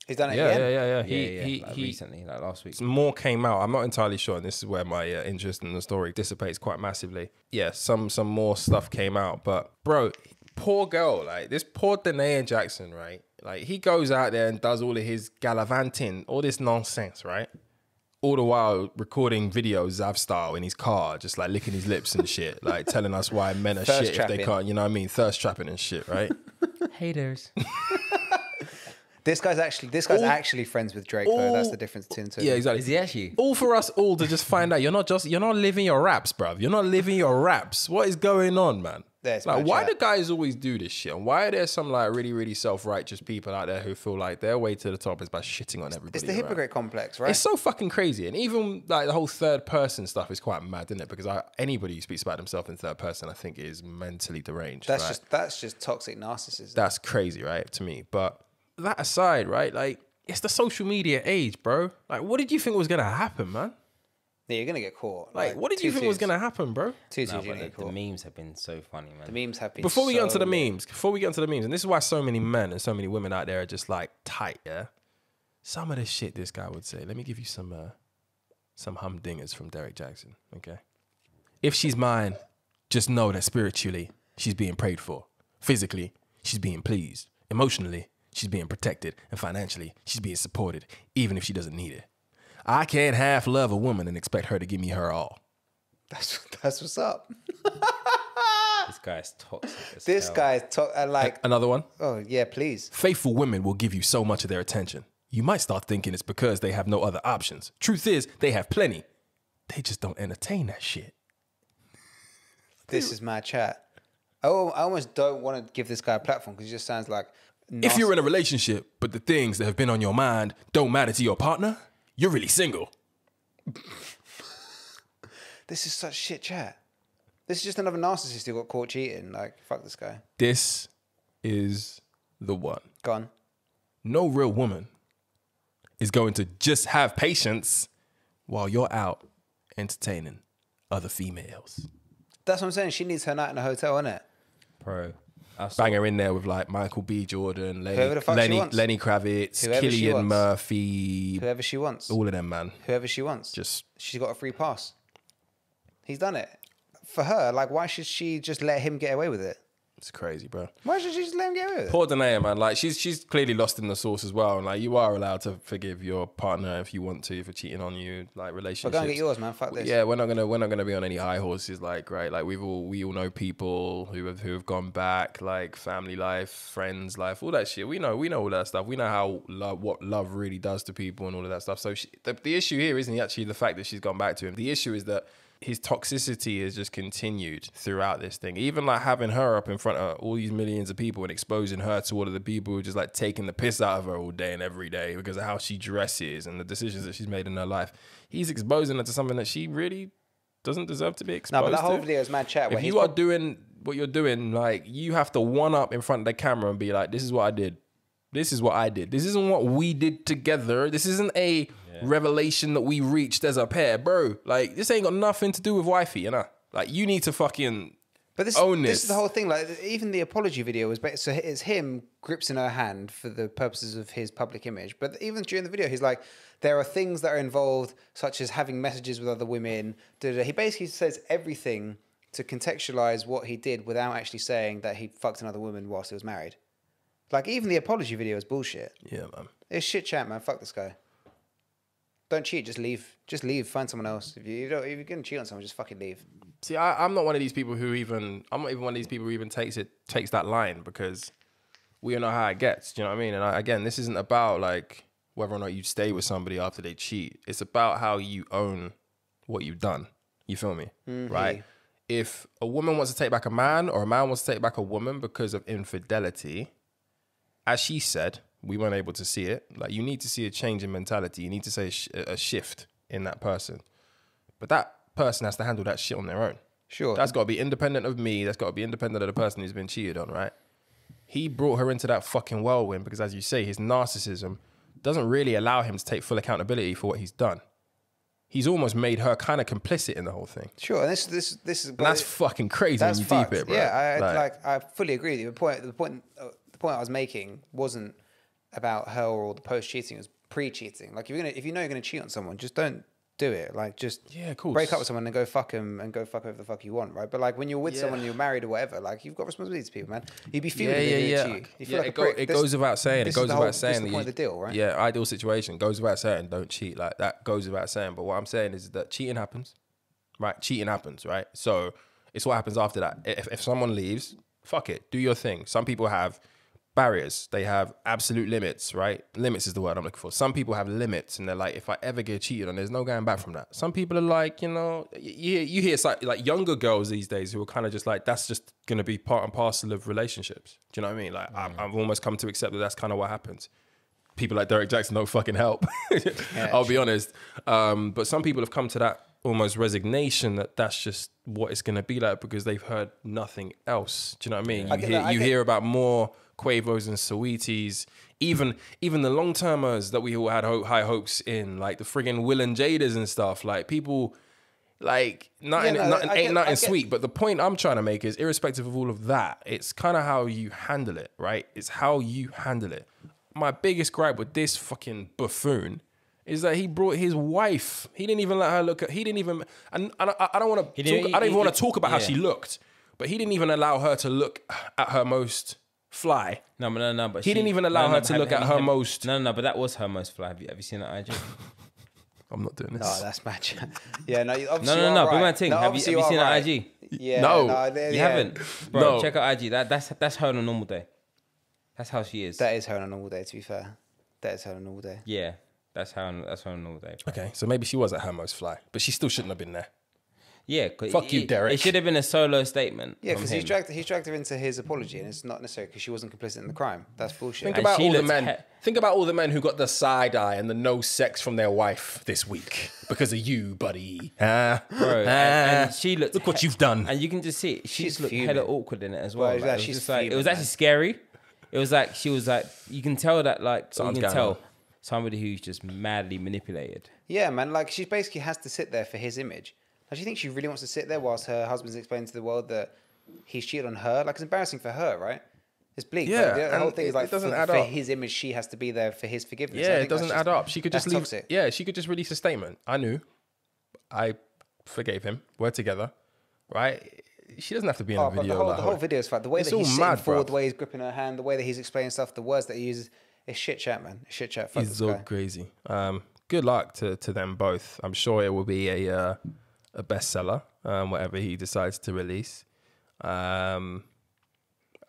He's done it Yeah, again. yeah, yeah, yeah. Yeah, He yeah, he like he. recently, like last week. More came out. I'm not entirely sure, and this is where my uh, interest in the story dissipates quite massively. Yeah, some some more stuff came out, but bro, poor girl, like this poor Danae Jackson, right? Like he goes out there and does all of his gallivanting, all this nonsense, right? All the while recording videos Zav style in his car, just like licking his lips and shit, like telling us why men are Thirst shit if they can't, you know what I mean? Thirst trapping and shit, right? Haters. This guy's actually this guy's All- actually friends with Drake though. That's the difference between two. yeah, exactly. Is he actually? all for us all to just find out you're not just you're not living your raps, bruv. You're not living your raps. What is going on, man? There's like, why chat. do guys always do this shit? And why are there some like really, really self-righteous people out there who feel like their way to the top is by shitting on everybody? It's the around? hypocrite complex, right? It's so fucking crazy, and even like the whole third person stuff is quite mad, isn't it? Because I, anybody who speaks about himself in third person, I think, is mentally deranged. that's right? just that's just toxic narcissism. that's crazy, right? To me. But that aside, right? Like, it's the social media age, bro. Like, what did you think was gonna happen, man? yeah, you're gonna get caught. Like, what did you two think was twos. gonna happen, bro? Two No, you're but gonna the, get the caught. memes have been so funny, man. The memes have been. Before we get so onto the lit. memes, before we get onto the memes, and this is why so many men and so many women out there are just like tight, yeah. some of the shit this guy would say. Let me give you some uh, some humdingers from Derrick Jaxn. Okay, if she's mine, just know that spiritually she's being prayed for. Physically, she's being pleased. Emotionally, she's being protected, and financially, she's being supported, even if she doesn't need it. I can't half love a woman and expect her to give me her all. That's that's what's up. This guy's toxic. as This hell. guy's to- uh, like, Another one. oh yeah, please. Faithful women will give you so much of their attention. You might start thinking it's because they have no other options. Truth is, they have plenty. They just don't entertain that shit. This is my chat. Oh, I almost don't want to give this guy a platform because he just sounds like. If you're in a relationship, but the things that have been on your mind don't matter to your partner, you're really single. this is such shit chat. This is just another narcissist who got caught cheating. Like, fuck this guy. This is the one. Gone. No real woman is going to just have patience while you're out entertaining other females. That's what I'm saying. She needs her night in a hotel, innit? Bro. Bang her in there with like Michael B. Jordan, Lenny, the fuck she Lenny. Lenny Kravitz, Whoever Cillian. Murphy, Whoever she wants. all of them, man. Whoever she wants. Just She's got a free pass. He's done it. For her, like, why should she just let him get away with it? It's crazy, bro. Why should she just let him get with it? Poor Danae, man. Like she's she's clearly lost in the sauce as well. And like you are allowed to forgive your partner if you want to for cheating on you, like relationships. But relationships. go and get yours, man. Fuck this. Yeah, we're not gonna we're not gonna be on any high horses. Like, right? Like we've all we all know people who have who have gone back, like family life, friends life, all that shit. We know we know all that stuff. We know how love what love really does to people and all of that stuff. So she, the the issue here isn't actually the fact that she's gone back to him. The issue is that his toxicity has just continued throughout this thing. Even like having her up in front of all these millions of people and exposing her to all of the people who just like taking the piss out of her all day and every day because of how she dresses and the decisions that she's made in her life. He's exposing her to something that she really doesn't deserve to be No, exposed but that whole to. video is mad chat. If you are doing what you're doing, like you have to one up in front of the camera and be like, "This is what I did. This is what I did. This isn't what we did together. This isn't a revelation that we reached as a pair, bro. Like this ain't got nothing to do with wifey, you know. Like you need to fucking But this, own this this. is the whole thing. Like even the apology video was ba- so it's him grips in her hand for the purposes of his public image. But even during the video, he's like, there are things that are involved, such as having messages with other women. da, da, da. He basically says everything to contextualize what he did without actually saying that he fucked another woman whilst he was married. Like even the apology video is bullshit. yeah, man. It's shit chat, man. Fuck this guy. Don't cheat. Just leave. Just leave. Find someone else. If you, if you're gonna cheat on someone, just fucking leave. See, I, I'm not one of these people who even I'm not even one of these people who even takes it takes that line because we all know how it gets. Do you know what I mean? And I, again, this isn't about like whether or not you stay with somebody after they cheat. It's about how you own what you've done. You feel me? Mm-hmm. Right? If a woman wants to take back a man or a man wants to take back a woman because of infidelity, as she said, we weren't able to see it. Like you need to see a change in mentality. You need to see a, sh- a shift in that person. But that person has to handle that shit on their own. Sure. That's got to be independent of me. That's got to be independent of the person who's been cheated on, right? He brought her into that fucking whirlwind because, as you say, his narcissism doesn't really allow him to take full accountability for what he's done. He's almost made her kind of complicit in the whole thing. Sure. And this, this, this is. That's fucking crazy That's when you deep it, bro. Yeah, I like, I fully agree with you. The point, the point, uh, point I was making wasn't about her or the post cheating. It was pre cheating. Like if you're gonna, if you know you're gonna cheat on someone, just don't do it. Like just Yeah, of course. break up with someone and go fuck him and go fuck whoever the fuck you want, right? But like when you're with Yeah. someone, you're married or whatever, like you've got responsibilities to people, man. You'd be feeling yeah, yeah, yeah. You feel yeah like it, a go- prick. it This- goes without saying. It goes without whole- this saying. is the point you- of the deal, right? Yeah, ideal situation goes without saying. Don't cheat. Like that goes without saying. But what I'm saying is that cheating happens, right? Cheating happens, right? So it's what happens after that. If, if someone leaves, fuck it, do your thing. Some people have barriers. They have absolute limits, right? Limits is the word I'm looking for. Some people have limits, and they're like, if I ever get cheated on, there's no going back from that. Some people are like, you know, you you hear like like younger girls these days who are kind of just like, that's just gonna be part and parcel of relationships. Do you know what I mean? Like, I'm, I've almost come to accept that that's kind of what happens. People like Derrick Jaxn don't fucking help. I'll be honest. Um, but some people have come to that almost resignation that that's just what it's going to be like because they've heard nothing else. Do you know what I mean? You get hear that, I you hear about more Quavos and Saweeties, even even the long termers that we all had ho- high hopes in, like the friggin' Will and Jaders and stuff. Like people, like nothing, no, nothing ain't get- nothing sweet. But the point I'm trying to make is, irrespective of all of that, it's kind of how you handle it, right? It's how you handle it. my biggest gripe with this fucking buffoon is that he brought his wife. He didn't even let her look at. He didn't even. And I, I, I don't want to. He didn't- Talk, I don't he- even want to talk about how she looked. But he didn't even allow her to look at her most fly. No, no, no. But He she- didn't even allow no, no, her to have- look have at her have- most- No, no, but that was her most fly. Have you, have you seen that IG? I'm not doing this. No, that's match. yeah, no, No, no, you no. are But right. one thing, No, have you, have obviously you seen right. that IG? Yeah, No. there- You yeah. haven't, bro. No. Check out IG. That that's that's her on a normal day. That's how she is. That is her on a normal day. To be fair, that is her on a normal day. yeah, that's how that's her on a normal day. bro. Okay, so maybe she was at her most fly, but she still shouldn't have been there. Yeah, 'cause Fuck it, you, Derrick. It should have been a solo statement. Yeah, because he's dragged he's dragged her into his apology, and it's not necessarily because she wasn't complicit in the crime. That's bullshit. Think And about all the men. he- think about all the men who got the side eye and the no sex from their wife this week because of you, buddy. Ah, Bro, ah. and she looked. Look what he- you've done. And you can just see it. She She's looked fuming. hella awkward in it as well. Well, like, yeah, it was she's like, it was actually scary. It was like she was like you can tell that like Something's you can tell on. Somebody who's just madly manipulated. Yeah, man. Like she basically has to sit there for his image. Like, do you think she really wants to sit there whilst her husband's explaining to the world that he's cheated on her? Like it's embarrassing for her, right? It's bleak. Yeah, but the, the whole thing it- is like it doesn't for, add for up. his image, she has to be there for his forgiveness. I yeah, think it doesn't that's add just- up. She could just leave. toxic. Yeah, she could just release a statement. I knew. I forgave him. We're together, right? She doesn't have to be in Oh, a video. the whole, like the whole video is fine. The way It's that he's all sitting mad, forward, bruv. the way he's gripping her hand, the way that he's explaining stuff, the words that he uses, it's shit chat, man. It's shit chat. Fuck so guy. crazy. Um, good luck to, to them both. I'm sure it will be a uh, a bestseller, um, whatever he decides to release. Um,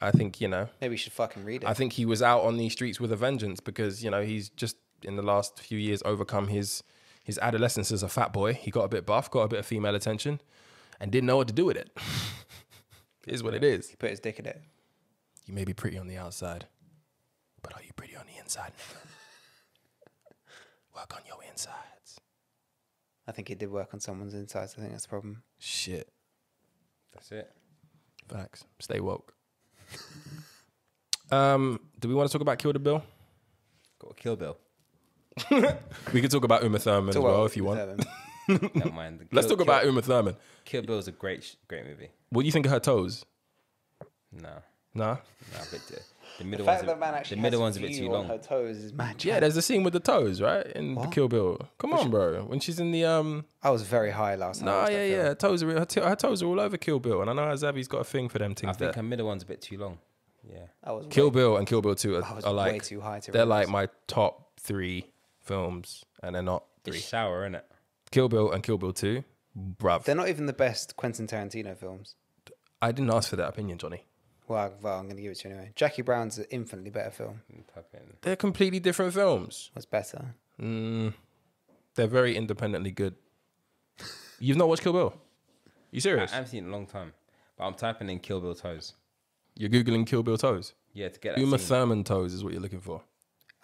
I think you know. Maybe you should fucking read it. I think he was out on these streets with a vengeance because you know he's just in the last few years overcome his his adolescence as a fat boy. He got a bit buff, got a bit of female attention, and didn't know what to do with it. it is what it is. he put his dick in it. You may be pretty on the outside, but are you pretty on the inside? nigga? Work on your insides. I think he did work on someone's insides. I think that's the problem. Shit. That's it. Facts. Stay woke. um, do we want to talk about Kill the Bill? Got a Kill Bill. We could talk about Uma Thurman as well if you want. Thurman. Don't mind. Let's Kill- talk about Kill, Uma Thurman. Kill Bill is a great, great movie. What do you think of her toes? No, Nah. no, but the, the The middle fact one's that a, man actually the middle has one's a bit view too long. Her toes is mad. Yeah, there's a scene with the toes, right? In the What? Kill Bill. Come on, bro. When she's in the um I was very high last night. I Nah, watched yeah, that film. yeah. Toes are her, t- her toes are all over Kill Bill, and I know Azabi's got a thing for them things. I things. think That her middle one's a bit too long. Yeah, I was Kill way, Bill and Kill Bill Two I are, was are way like too high to. they're like my top three films, and they're not it's three. shower, isn't it? Kill Bill and Kill Bill Two, bruv. They're not even the best Quentin Tarantino films. I didn't ask for that opinion, Johnny. Well, well, I'm going to give it to you anyway. Jackie Brown's an infinitely better film. They're completely different films. Was better. Mm, they're very independently good. You've not watched Kill Bill? You serious? I haven't seen it in a long time, but I'm typing in Kill Bill toes. You're googling Kill Bill toes. Yeah, to get that Uma scene. Thurman toes is what you're looking for.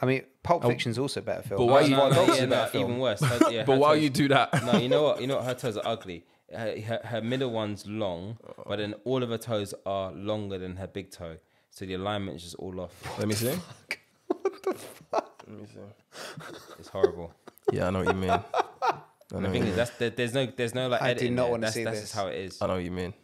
I mean, Pulp Oh, Fiction's also a better film. but why No, you- no, no, yeah, no, film. even worse. Her- yeah, But her while toes- you do that, no, you know what? You know what? Her toes are ugly. Her, her, her middle one's long, but then all of her toes are longer than her big toe, so the alignment is just all off. let me see. What the fuck? Let me see. It's horrible. Yeah, I know what you mean. I know, The thing is, mean. that's there, there's no there's no like I do editing. not there. wanna that's, see that's this. just how it is. I know what you mean.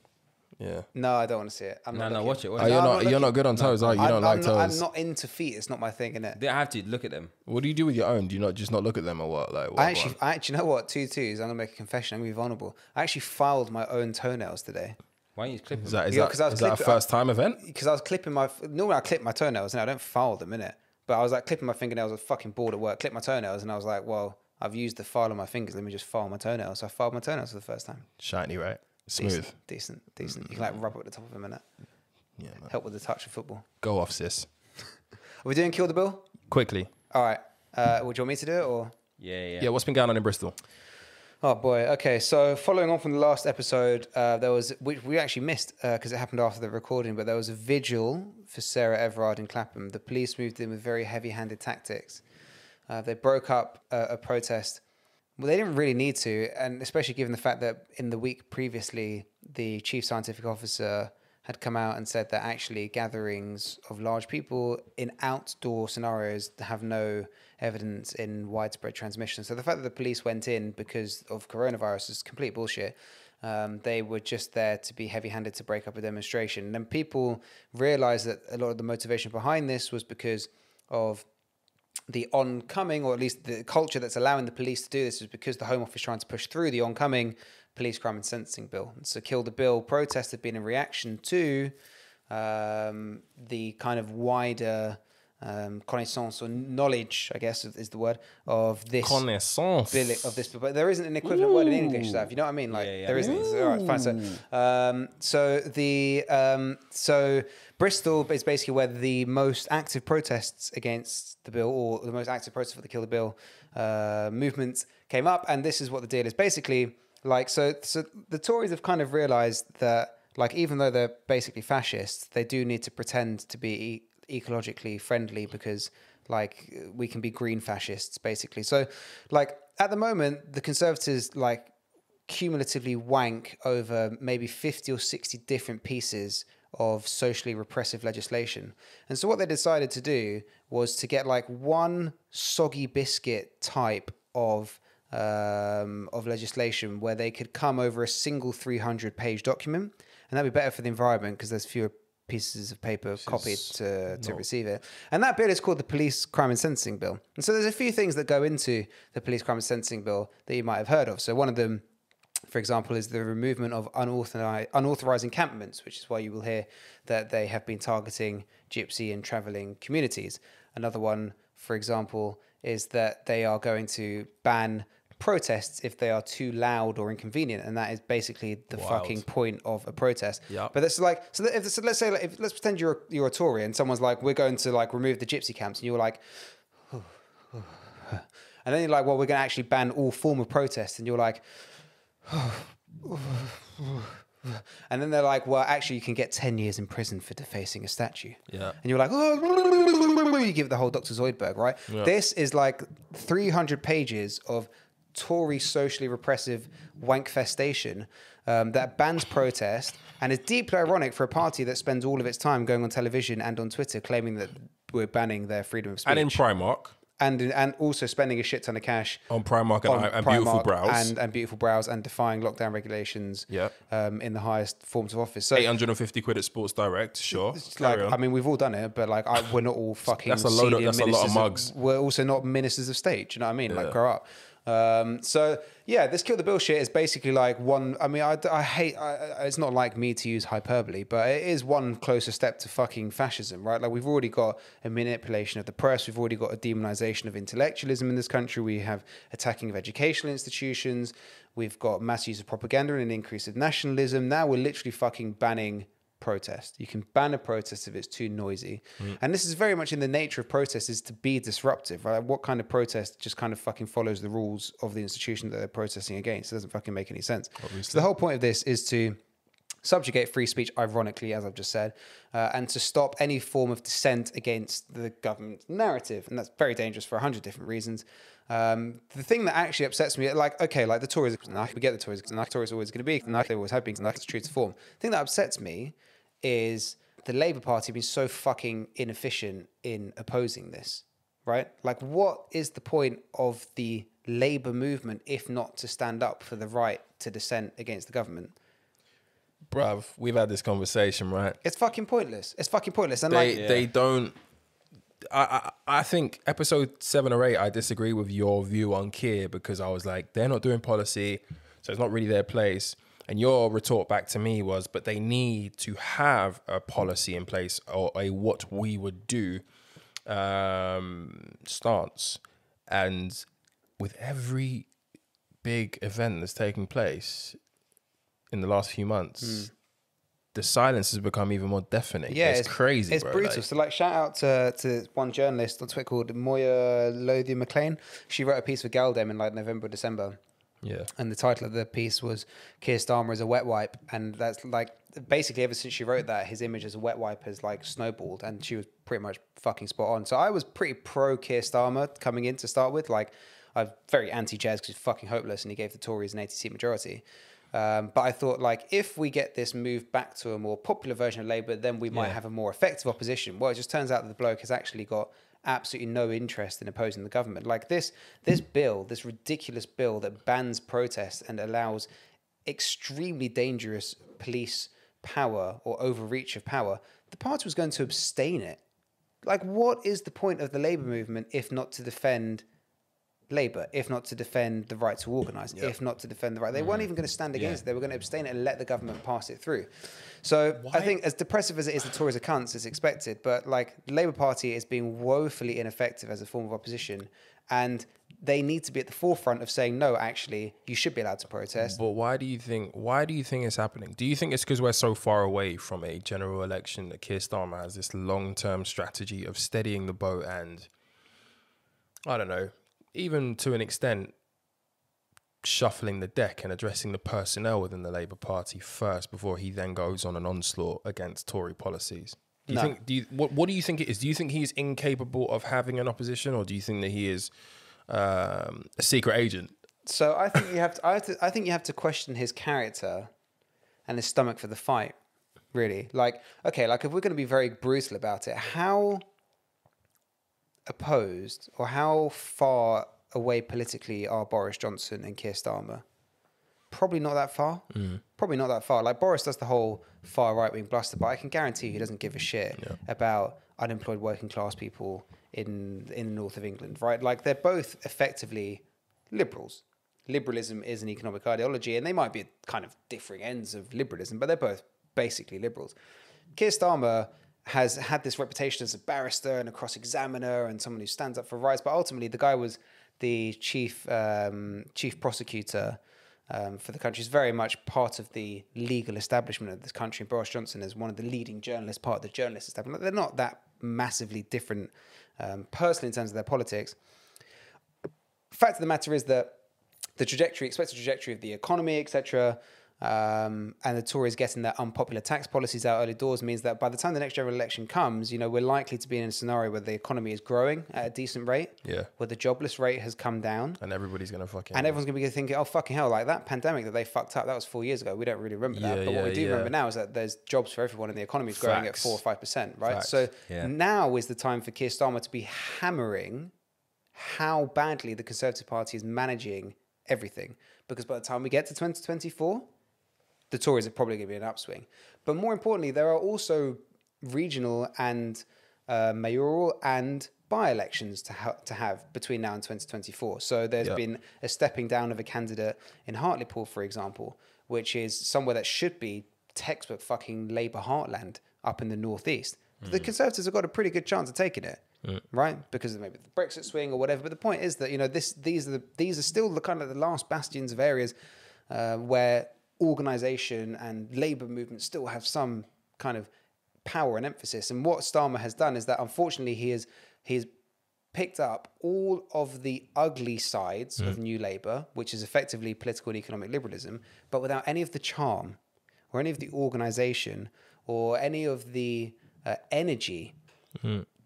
Yeah. No, I don't want to see it. I'm No, not no, looking. watch it. Watch Oh, it. you're I'm not, not you're not good on toes, are you? You I'm, don't like I'm toes. Not, I'm not into feet. It's not my thing, innit? They have to look at them. What do you do with your own? Do you not just not look at them or what? Like, what, I actually, what? I actually you know what two twos. I'm gonna make a confession. I'm gonna be vulnerable. I actually filed my own toenails today Why don't you clip is them? that is Yeah, that, 'cause I was is that a clipping- first time event? because I was clipping my. Normally I clip my toenails and I don't file them in it. But I was like clipping my fingernails. I was fucking bored at work. Clip my toenails and I was like, well, I've used the file on my fingers. Let me just file my toenails. So I filed my toenails for the first time. Shiny, right? Smooth. Decent, decent, decent. You can like rub it at the top of them and that. Yeah, man. Help with the touch of football. Go off, sis. Are we doing kill the bill? Quickly. All right. Uh, would you want me to do it or? Yeah, yeah. Yeah, what's been going on in Bristol? Oh boy. Okay. So following on from the last episode, uh, there was which we actually missed because it happened after the recording, but there was a vigil for Sarah Everard in Clapham. The police moved in with very heavy-handed tactics. Uh, they broke up a, a protest. Well, they didn't really need to, and especially given the fact that in the week previously, the chief scientific officer had come out and said that actually gatherings of large people in outdoor scenarios have no evidence in widespread transmission. So the fact that the police went in because of coronavirus is complete bullshit. Um, they were just there to be heavy-handed to break up a demonstration. And then people realized that a lot of the motivation behind this was because of the oncoming, or at least the culture that's allowing the police to do this, is because the Home Office trying to push through the oncoming police crime and sentencing bill. And so, Kill the Bill protest had been in reaction to um, the kind of wider um, connaissance or knowledge, I guess is the word, of this Connaissance. of this. But there isn't an equivalent word in English that. You know what I mean? Like Yeah, yeah. there isn't. It's- all right, fine. So, um, so the um, so Bristol is basically where the most active protests against the bill, or the most active protests for the Kill the Bill uh, movement came up, and this is what the deal is. Basically, like so, so the Tories have kind of realised that, like, even though they're basically fascists, they do need to pretend to be ecologically friendly because like we can be green fascists basically so like at the moment the conservatives like cumulatively wank over maybe 50 or 60 different pieces of socially repressive legislation. And so what they decided to do was to get like one soggy biscuit type of um, of legislation where they could come over a single 300 page document and that'd be better for the environment because there's fewer pieces of paper copied to, to receive it. And that bill is called the Police Crime and Sentencing Bill. And so there's a few things that go into the Police Crime and Sentencing Bill that you might have heard of. So one of them for example, is the removal of unauthorized, unauthorized encampments, which is why you will hear that they have been targeting gypsy and traveling communities. Another one, for example, is that they are going to ban protests if they are too loud or inconvenient, and that is basically the Wild. fucking point of a protest. Yep. But that's like so. If, so let's say, like, if, let's pretend you're you're a Tory and someone's like, "We're going to like remove the gypsy camps," and you're like, and then you're like, "Well, we're going to actually ban all form of protest," and you're like. And then they're like, well, actually, you can get 10 years in prison for defacing a statue. Yeah. And you're like, oh, you give it the whole Dr. Zoidberg, right? This is like 300 pages of Tory socially repressive wank festation um, that bans protest and is deeply ironic for a party that spends all of its time going on television and on Twitter claiming that we're banning their freedom of speech. And in Primark. and, and also spending a shit ton of cash On Primark and, on and beautiful Primark brows. and, and beautiful brows and defying lockdown regulations Yeah. um, in the highest forms of office. So 850 quid at Sports Direct, sure. like on. I mean, we've all done it, but like I, we're not all fucking. That's a load of- that's a lot of mugs. we're also not ministers of state. do You know what I mean? Like grow up. Um, so yeah, this kill the bill shit is basically like one. I mean, I, I hate. I, it's not like me to use hyperbole, but it is one closer step to fucking fascism, right? Like we've already got a manipulation of the press. We've already got a demonization of intellectualism in this country. We have attacking of educational institutions. We've got mass use of propaganda and an increase of nationalism. Now we're literally fucking banning protest. You can ban a protest if it's too noisy. And this is very much in the nature of protest is to be disruptive, right? What kind of protest just kind of fucking follows the rules of the institution that they're protesting against? It doesn't fucking make any sense. So the whole point of this is to subjugate free speech, ironically, as I've just said, uh, and to stop any form of dissent against the government narrative. And that's very dangerous for a hundred different reasons. Um, the thing that actually upsets me, like, okay, like the Tories, nah, we get the Tories, nah, the Tories are always going to be, nah, they always have been, nah, it's true to form. The thing that upsets me is the Labour Party being so fucking inefficient in opposing this, right? Like, what is the point of the Labour movement if not to stand up for the right to dissent against the government? Bruv, we've had this conversation, right? It's fucking pointless. It's fucking pointless. And They like, they don't. I, I think episode seven or eight, I disagree with your view on Keir because I was like, they're not doing policy, so it's not really their place. And your retort back to me was, but they need to have a policy in place or a what we would do um, stance. And with every big event that's taking place in the last few months, the silence has become even more deafening. Yeah, it's, crazy. It's bro. brutal. Like- so, like, shout out to, to one journalist on Twitter called Moya Lothian McLean. She wrote a piece for gal-dem in like November, December. yeah. And the title of the piece was Keir Starmer is a wet wipe. And that's like basically ever since she wrote that, his image as a wet wipe has like snowballed and she was pretty much fucking spot on. So I was pretty pro Keir Starmer coming in to start with. Like I'm very anti Jez because he's fucking hopeless and he gave the Tories an 80 seat majority. Um, but I thought like if we get this move back to a more popular version of Labour, then we might Yeah. have a more effective opposition. Well, it just turns out that the bloke has actually got absolutely no interest in opposing the government. Like this, this bill, this ridiculous bill that bans protests and allows extremely dangerous police power or overreach of power, the party was going to abstain it. like, what is the point of the labor movement if not to defend labor, if not to defend the right to organize, if not to defend the right? They weren't mm. even going to stand against it. They were going to abstain and let the government pass it through. So I think, as depressive as it is, the Tories are cunts, it's expected. But like, the Labour Party is being woefully ineffective as a form of opposition, and they need to be at the forefront of saying, no, actually, you should be allowed to protest. But why do you think? Why do you think it's happening? Do you think it's because we're so far away from a general election that Keir Starmer has this long-term strategy of steadying the boat and, I don't know, even to an extent, shuffling the deck and addressing the personnel within the Labour Party first before he then goes on an onslaught against Tory policies? Do you No. think? Do you what? What do you think it is? Do you think he's incapable of having an opposition, or do you think that he is um, a secret agent? So I think you have to, I, have to, I think you have to question his character and his stomach for the fight. Really, like okay, like if we're going to be very brutal about it, how opposed or how far away politically are Boris Johnson and Keir Starmer? Probably not that far. Mm. Probably not that far. Like Boris does the whole far right wing bluster, but I can guarantee he doesn't give a shit about unemployed working class people in in the north of England, right? Like they're both effectively liberals. Liberalism is an economic ideology, and they might be kind of differing ends of liberalism, but they're both basically liberals. Keir Starmer has had this reputation as a barrister and a cross examiner and someone who stands up for rights, but ultimately the guy was the chief um, chief prosecutor um, for the country. He's very much part of the legal establishment of this country. And Boris Johnson is one of the leading journalists, part of the journalist establishment. They're not that massively different um, personally in terms of their politics fact of the matter is that the trajectory, expected trajectory of the economy, etc., um, and the Tories getting their unpopular tax policies out early doors means that by the time the next general election comes, you know, we're likely to be in a scenario where the economy is growing at a decent rate, Yeah. where the jobless rate has come down, And everybody's gonna fucking and everyone's going to be thinking, oh, fucking hell, like that pandemic that they fucked up, that was four years ago. We don't really remember that. Yeah, But what we do yeah. remember now is that there's jobs for everyone and the economy is growing at four or 5%, right? Facts. So Yeah. now is the time for Keir Starmer to be hammering how badly the Conservative Party is managing everything. Because by the time we get to 2024, the Tories are probably going to be an upswing. But more importantly, there are also regional and uh, mayoral and by-elections to, ha- to have between now and 2024. So there's Yep. been a stepping down of a candidate in Hartlepool, for example, which is somewhere that should be textbook fucking Labour heartland up in the northeast. But The Conservatives have got a pretty good chance of taking it, right? Because of maybe the Brexit swing or whatever. But the point is that you know this these are the, these are still the kind of the last bastions of areas uh, where organisation and labour movement still have some kind of power and emphasis. And what Starmer has done is that unfortunately he has he's picked up all of the ugly sides of New Labour, which is effectively political and economic liberalism, but without any of the charm or any of the organisation or any of the uh, energy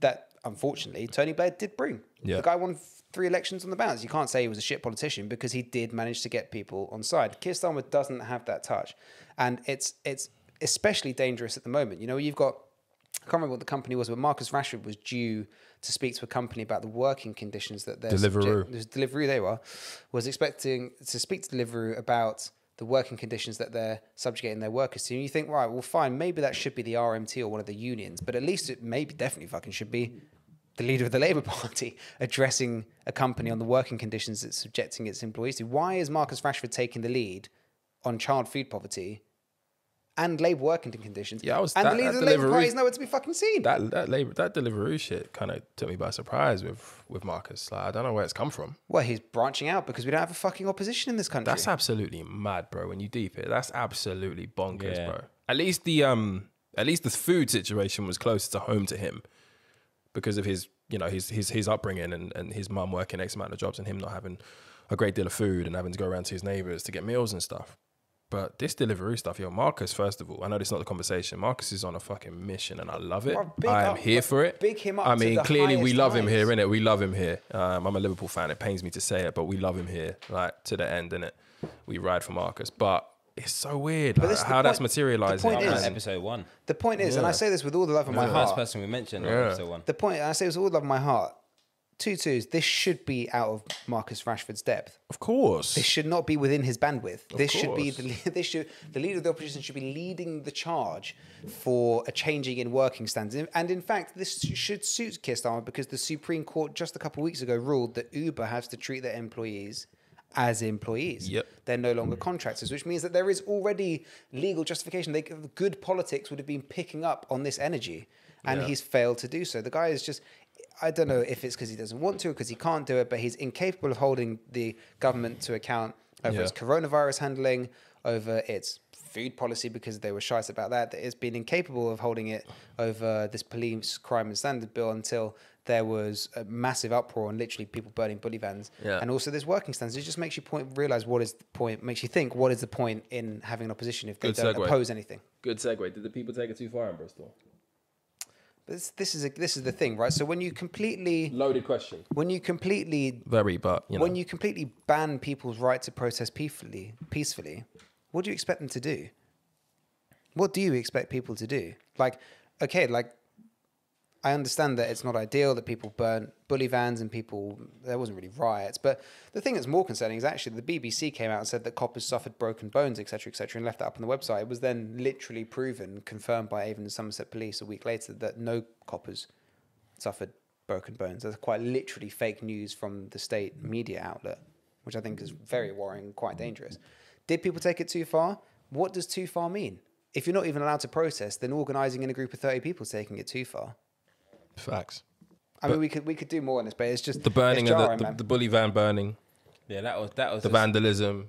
that unfortunately Tony Blair did bring. Yeah. The guy won three elections on the bounce. You can't say he was a shit politician because he did manage to get people on side. Keir Starmer doesn't have that touch, and it's it's especially dangerous at the moment. You know, you've got I can't remember what the company was, but Marcus Rashford was due to speak to a company about the working conditions that they're Deliveroo. subject- Deliveroo they were was expecting to speak to Deliveroo about the working conditions that they're subjugating their workers to. And you think, right, well, fine, maybe that should be the RMT or one of the unions, but at least it maybe definitely fucking should be the leader of the Labour Party addressing a company on the working conditions it's subjecting its employees to. Why is Marcus Rashford taking the lead on child food poverty and Labour working conditions? Yeah, I was- and that- the leader of the Labour Party is nowhere to be fucking seen. that that labor that Deliveroo shit kind of took me by surprise with with Marcus. Like I don't know where it's come from. well, he's branching out because we don't have a fucking opposition in this country. That's absolutely mad, bro. When you deep it, that's absolutely bonkers, Yeah. bro. At least the um, at least the food situation was closer to home to him because of his, you know, his his his upbringing and and his mum working X amount of jobs and him not having a great deal of food and having to go around to his neighbors to get meals and stuff. But this delivery stuff, yo, Marcus. First of all, I know this is not the conversation. Marcus is on a fucking mission, and I love it. Bro, I am up- here for it. big him up I mean, clearly we love him here, innit? We love him here. Um, I'm a Liverpool fan. It pains me to say it, but we love him here, like to the end, innit? We ride for Marcus, but it's so weird like, this is how that's point- materializing. the point is- episode one. the point is, and I say this with all the love in my heart. the first person we mentioned Yeah. episode one. The point, and I say this with all the love of my heart, two twos. This should be out of Marcus Rashford's depth. Of course. This should not be within his bandwidth. this should be the this should the leader of the opposition should be leading the charge for a changing in working standards. And in fact, this should suit Keir Starmer because the Supreme Court just a couple of weeks ago ruled that Uber has to treat their employees as employees. Yep. They're no longer mm. contractors, which means that there is already legal justification. They, good politics would have been picking up on this energy, and Yeah. he's failed to do so. The guy is just. I don't know if it's because he doesn't want to or because he can't do it, but he's incapable of holding the government to account over Yeah. its coronavirus handling, over its food policy because they were shite about that. That it's been incapable of holding it over this police crime and standard bill until there was a massive uproar and literally people burning bully vans. Yeah. And also this working standards. It just makes you point realize what is the point, makes you think what is the point in having an opposition if they Good don't segue. oppose anything. Good segue. Did the people take it too far in Bristol? But this, this is a, this is the thing, right? So when you completely Loaded question. when you completely Very, but you know. when you completely ban people's right to protest peacefully, peacefully, what do you expect them to do? What do you expect people to do? Like, okay, like I understand that it's not ideal that people burn bully vans and people there wasn't really riots, but the thing that's more concerning is actually the BBC came out and said that coppers suffered broken bones, etc., etc., and left that up on the website. It was then literally proven, confirmed by even the Somerset Police a week later that no coppers suffered broken bones. That's quite literally fake news from the state media outlet, which I think is very worrying quite dangerous. Did people take it too far? What does too far mean? If you're not even allowed to protest, then organising in a group of 30 people is taking it too far. Facts. I mean, we could we could do more on this, but it's just The burning it's of the, the, the bully van burning, Yeah, that was that was the just- vandalism,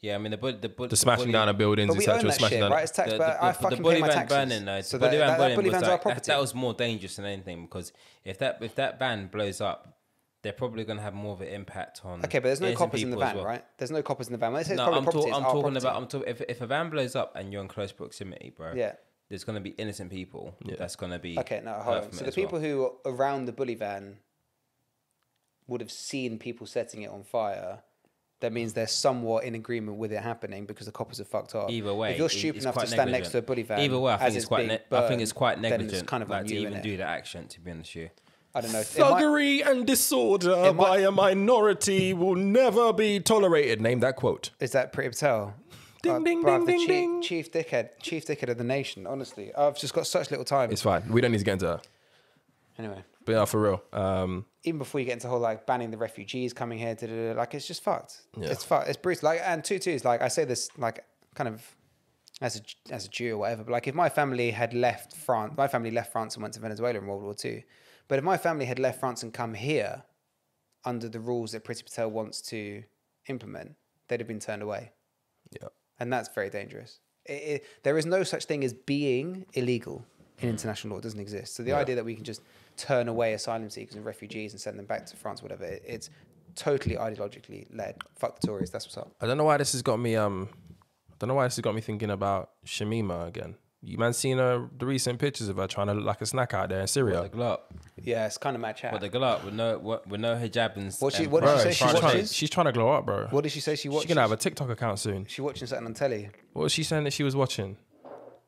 Yeah, I mean the bu- the, bu- the smashing bully- down of buildings, But we own etc. that Smashing shit, down. right? It's tax, the, but the, I the bully pay my van taxes. burning, though. so the bully that, van that, that burning bully was vans are our like, that, that was more dangerous than anything because if that if that van blows up, they're probably going to have more of an impact on. okay, but there's no coppers in the van, well. right? There's no coppers in the van. Let's say No, I'm, property. talk, I'm talking property. about. I'm talking. If, if a van blows up and you're in close proximity, bro. Yeah. There's going to be innocent people. Yeah. That's going to be. Okay, no, hold on. So the as well. people who are around the bully van would have seen people setting it on fire. That means they're somewhat in agreement with it happening because the coppers are fucked up. Either way, if you're stupid it's enough to quite stand next to a bully van, Either way, I think it's quite. being Ne- I think it's quite then it's negligent. kind of like, on to even do that action. To be honest with you. I don't know. It might- Thuggery and disorder might- by a minority will never be tolerated. Name that quote. Is that Priti Patel? Ding, ding, bruv, ding, the ding, chief, ding. chief dickhead, chief dickhead of the nation. Honestly, I've just got such little time. It's fine. We don't need to get into that. anyway, But yeah, for real. Um, even before you get into the whole like banning the refugees coming here, da, da, da, like it's just fucked. Yeah. It's fucked. It's brutal. Like and two twos. Like I say this like kind of as a as a Jew or whatever. But like if my family had left France, my family left France and went to Venezuela in World War Two. But if my family had left France and come here under the rules that Priti Patel wants to implement, they'd have been turned away. yeah. And that's very dangerous. It, it, there is no such thing as being illegal in international law; it doesn't exist. So the Yeah. idea that we can just turn away asylum seekers and refugees and send them back to France, whatever, it, it's totally ideologically led. Fuck the Tories. That's what's up. I don't know why this has got me. Um, I don't know why this has got me thinking about Shamima again. You man seen her the recent pictures of her trying to look like a snack out there in Syria. What the glut? Yeah, it's kind of mad chat. What the glut with no what, with no hijab and. What she- and what did she say she's, she trying, watches? she's trying to glow up, bro. what did she say she watched? She's gonna have a TikTok account soon. she watching something on telly. What was she saying that she was watching?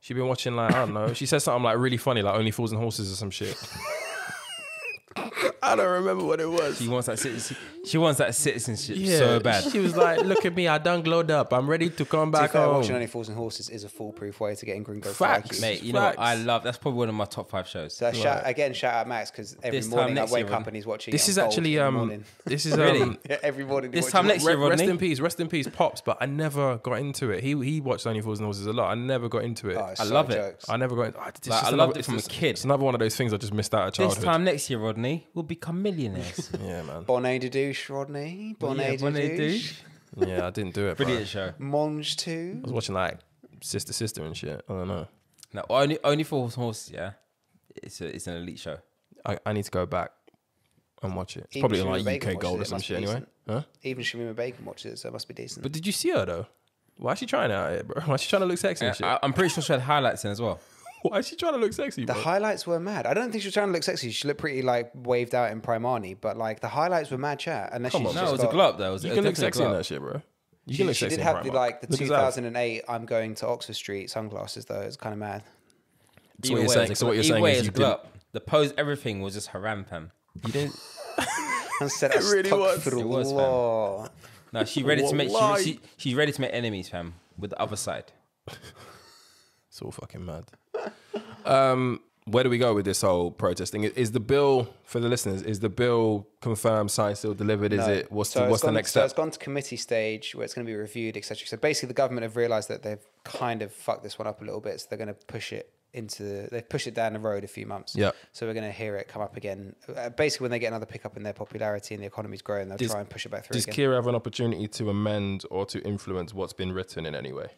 She been watching like I don't know. She said something like really funny, like Only Fools and Horses or some shit. I don't remember what it was. She wants that citizenship. She wants that citizenship so bad. She was like, "Look at me, I done glowed up. I'm ready to come To be back fair, home." watching Only Fools and Horses is a foolproof way to get in gringo Facts. IQ. Mate, you know what? I love. That's probably one of my top five shows. So shout, again, shout out Max because every This time morning I next wake year, up and he's watching. This it is on Gold actually um, this is Really? um, Yeah, every morning. This time next year, Re- rest in peace, rest in peace, pops. But I never got into it. He he watched Only Fools and Horses a lot. I never got into it. Oh, I so love it. jokes. I never got. Into, oh, Like, just I another- loved it from a kid. It's another one of those things I just missed out of childhood. This time next year, Rodney, we'll become millionaires. yeah, man. Bonnet de douche, Rodney. Bonnet yeah, de Bonnet douche. douche. Yeah, I didn't do it. Bro. Brilliant show. Monge too. I was watching like Sister Sister and shit. I don't know. No, only only for horses. Yeah, it's a, it's an elite show. I, I need to go back and watch it. It's Even probably on like Begum UK Gold it, or it some shit anyway. decent. Huh? Even Shamima Begum watches it, so it must be decent. But did you see her though? Why is she trying out here, bro? Why is she trying to look sexy and shit? I, I'm pretty sure she had highlights in as well. Why is she trying to look sexy, the bro? highlights were mad. I don't think she was trying to look sexy. She looked pretty like waved out in Primani, but like the highlights were mad chat. Unless Come on, No, just it was a got- glow up though. It was you a can look sexy in that shit, bro. You She, can look she sexy did in have the like the Look 2008 "I'm going to Oxford Street" sunglasses though. It's kind of mad. So what you're saying- so what you're saying is it's you a didn't- The pose, everything was just haram, fam. You didn't. and said, It really was. "Astaghfirullah." It was, fam. No, she's ready to make. She, she, she's ready to make enemies, fam, with the other side. It's all fucking mad. Um, where do we go with this whole protesting? Is the bill for the listeners? Is the bill confirmed, signed, still delivered? Is No. it what's So the what's the gone- next So it's gone to committee stage where it's going to be reviewed, etc. So basically, the government have realised that they've kind of fucked this one up a little bit, so they're going to push it into. They've pushed it down the road a few months. Yeah. So we're going to hear it come up again. Uh, basically, when they get another pickup in their popularity and the economy's growing, they'll Does- try and push it back through Does again. Kira have an opportunity to amend or to influence what's been written in any way?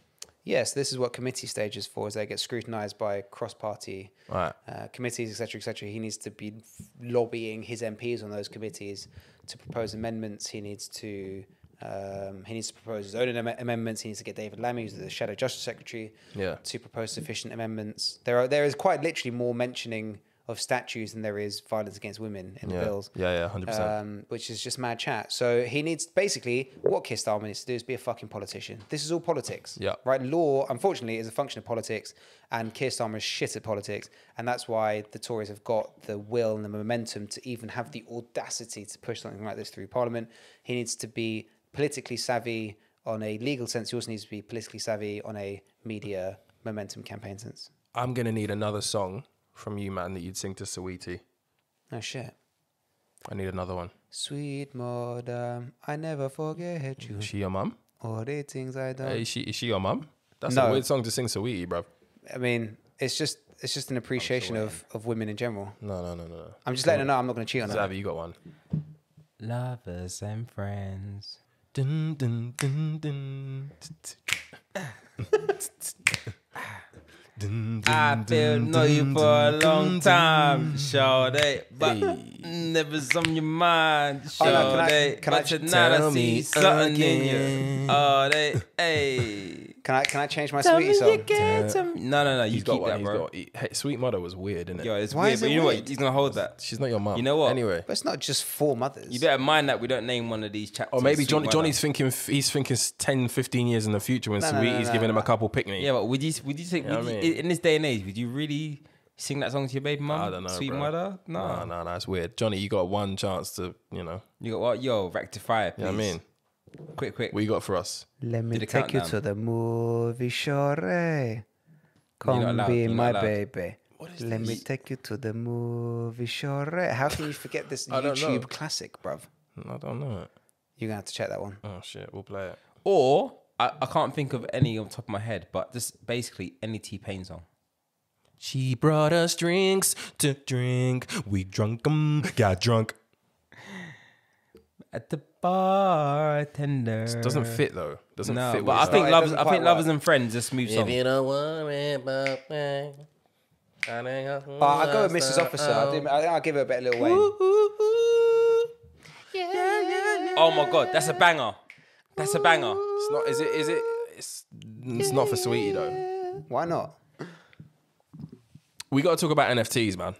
Yes, this is what committee stage is for. Is they get scrutinised by cross-party Right. uh, committees, etc., etc. He needs to be lobbying his MPs on those committees to propose amendments. He needs to um, he needs to propose his own am- amendments. He needs to get David Lammy, who's the Shadow Justice Secretary, Yeah. to propose sufficient amendments. There are there is quite literally more mentioning of statues than there is violence against women in the bills. Yeah, yeah, 100%. Um, which is just mad chat. So he needs basically what Keir Starmer needs to do is be a fucking politician. This is all politics. Yeah. Right. Law, unfortunately, is a function of politics, and Keir Starmer is shit at politics, and that's why the Tories have got the will and the momentum to even have the audacity to push something like this through Parliament. He needs to be politically savvy on a legal sense. He also needs to be politically savvy on a media momentum campaign sense. I'm gonna need another song from you, man, that you'd sing to Sweetie. Oh shit. I need another one. Sweet mother, I never forget you. Is she your mum? All the things I done. Is she is she your mum? That's No. a weird song to sing, Sweetie, bro. I mean, it's just it's just an appreciation of, of women in general. No, no, no, no. no. I'm just letting her know I'm not going to cheat on her. Zavi, you got one. Lovers and friends. Dun, dun, dun, dun. I feel dun, know you for a long time. Shawty, but Hey. never's on your mind, Oh, no, can I- can I But ch- tonight I see me something in again. you. Oh, they, hey. Can I can I change my Tell sweetie me song? again. tell me- No, no, no. You He's got keep one. that, He's bro. got. he- hey, Sweet Mother was weird, isn't it? Yo, it's Why weird, is but it you know weird? what? He's gonna hold that. She's not your mum. You know what? Anyway. But it's not just four mothers. You better mind that we don't name one of these chapters. Or maybe Sweet John, Mother. Johnny's thinking he's thinking 10, 15 years in the future when No, no, no, Sweetie's no, giving no, him a couple pick me. Yeah, but would you would you think You know would what I you- mean? in this day and age would you really sing that song to your baby mum? I don't know, Sweet bro. mother? No. No, no, no, it's weird. Johnny, you got one chance to, you know, You got what? Yo, rectify it, you know what I mean? Quick, quick. What you got for us? Let me Do the take you countdown. to the movie, Shore. Eh? not Come allowed, be you're not my allowed. baby. Let me take you to the movie, Shore. Eh? How can you forget this I don't know. YouTube classic, bruv? I don't know it. You're gonna have to check that one. Oh shit, we'll play it. Or I, I can't think of any on top of my head, but just basically any T Pain song. She brought us drinks to drink. We drunk drunk 'em, got drunk. At the bartender. Doesn't fit though. Doesn't No, fit. but with I think it lovers. doesn't I think lovers and friends is a smooth song. don't worry about me. Oh, I go with Mrs. Officer. I, do, I think I'll give it a bit of Lil Wayne. Oh my god, that's a banger. That's a banger. It's not. Is it? Is it? It's, it's not for Sweetie though. Why not? We got to talk about NFTs, man.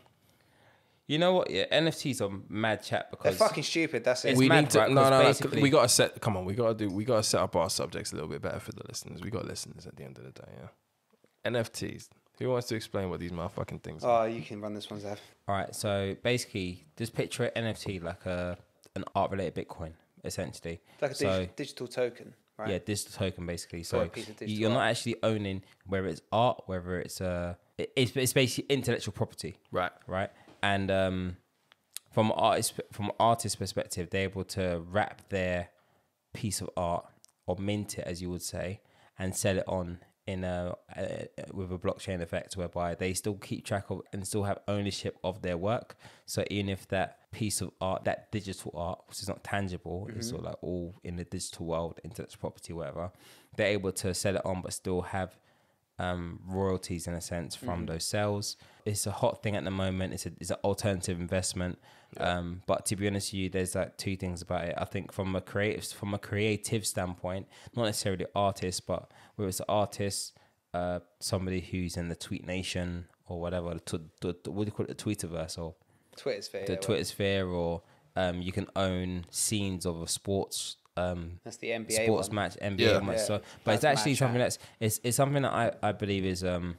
You know what? Yeah, NFTs are mad chat They're because fucking stupid. That's it. It's we mad, need to. right? No, 'Cause no, no. We got to set. Come on, we got to do. We got to set up our subjects a little bit better for the listeners. We got listeners at the end of the day. Yeah. NFTs. Who wants to explain what these motherfucking things are? Oh, you can run this one, Zav. All right, so basically, just picture an NFT like a an art related Bitcoin, essentially. Like a so, dig- digital token, right? Yeah, digital token basically. So a piece of digital you're not art. actually owning whether it's art, whether it's uh, it's it's basically intellectual property, Right. right? And um, from artist from artist perspective, they're able to wrap their piece of art or mint it, as you would say, and sell it on in a, uh with a blockchain effect, whereby they still keep track of and still have ownership of their work. So even if that piece of art, that digital art, which is not tangible, it's sort of like all in the digital world, intellectual property, whatever, they're able to sell it on, but still have um, royalties in a sense from those sales. It's a hot thing at the moment. It's a it's an alternative investment. Um, but to be honest with you, there's like two things about it. I think from a creative from a creative standpoint, not necessarily artists, but whether it's an artist, uh, somebody who's in the Tweet Nation or whatever, the, the, the- what do you call it, the Twitterverse or Twitter sphere. the yeah, Twitter sphere, or um, you can own scenes of a sports um, That's the NBA sports one. match, NBA Yeah. match. Yeah. So, but That's it's actually mad something chat. that's it's, it's something that I, I believe is um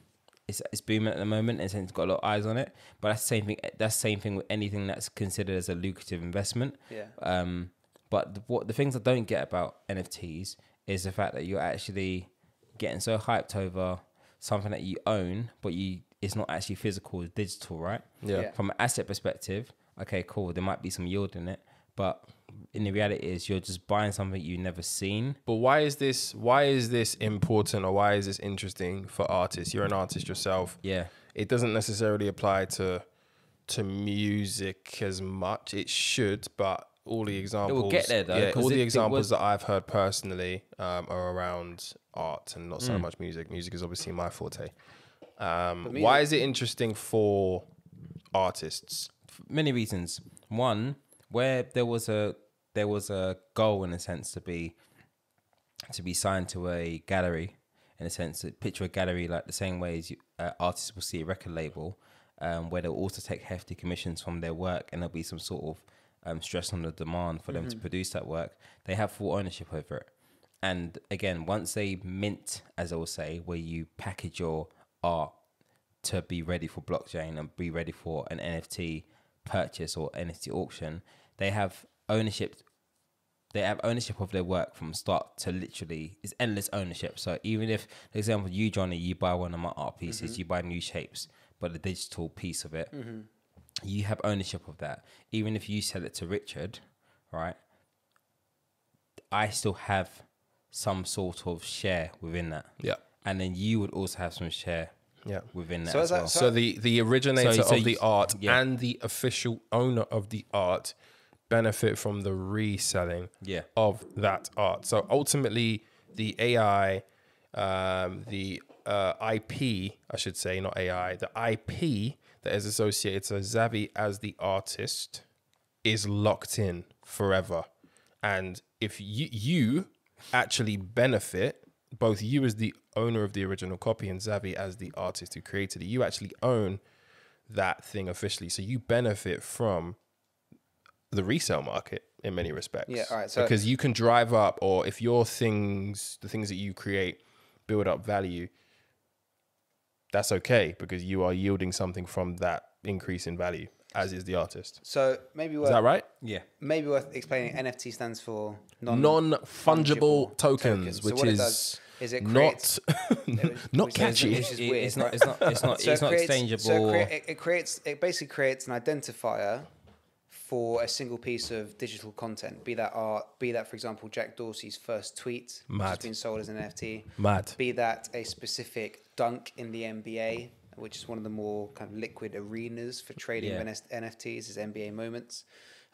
it's, it's booming at the moment and it's got a lot of eyes on it. But that's the same thing. That's the same thing with anything that's considered as a lucrative investment. Yeah. Um, but the, what the things I don't get about NFTs is the fact that you're actually getting so hyped over something that you own, but you it's not actually physical, it's digital, right? Yeah. Yeah. From an asset perspective, okay, cool. There might be some yield in it, but in the reality is you're just buying something you've never seen. But why is this? Why is this important, or why is this interesting for artists? You're an artist yourself. Yeah. It doesn't necessarily apply to to music as much. It should, but all the examples. will get there, though, Yeah, all the examples that I've heard personally um, are around art and not so Mm. much music. Music is obviously my forte. Um, why is it interesting for artists? many reasons. One, where there was a there was a goal in a sense to be to be signed to a gallery, in a sense, to picture a gallery like the same way as you, uh, artists will see a record label, um, where they'll also take hefty commissions from their work, and there'll be some sort of um, stress on the demand for them to produce that work. They have full ownership over it. And again, once they mint, as I will say, where you package your art to be ready for blockchain and be ready for an NFT purchase or NFT auction, they have ownership. They have ownership of their work from start to literally it's endless ownership. So even if, for example, you Johnny, you buy one of my art pieces, mm-hmm. you buy new shapes, but the digital piece of it, mm-hmm. you have ownership of that. Even if you sell it to Richard, right? I still have some sort of share within that, Yeah, and then you would also have some share yeah. within that So as is that- well. So the the originator So- so of the art yeah. and the official owner of the art benefit from the reselling Yeah. of that art. So ultimately, the AI, um, the uh, IP, I should say, not AI, the IP that is associated to Zavi as the artist is locked in forever. And if you you actually benefit, both you as the owner of the original copy and Zavi as the artist who created it, you actually own that thing officially. So you benefit from the resale market in many respects. Yeah, all right, so- because you can drive up, or if your things, the things that you create, build up value, that's okay because you are yielding something from that increase in value, as is the artist. So maybe Is worth, that right? yeah. maybe worth explaining. NFT stands for non Non fungible fungible tokens, So which what it is does is it not creates not which is- catchy. is It- it's not. It's not. It's not. So it's it not creates- exchangeable. So it, crea- it, it creates it basically creates an identifier for a single piece of digital content, be that art, be that for example Jack Dorsey's first tweet, which has been sold as an NFT, Mad. be that a specific dunk in the NBA, which is one of the more kind of liquid arenas for trading Yeah. NFTs, is NBA moments.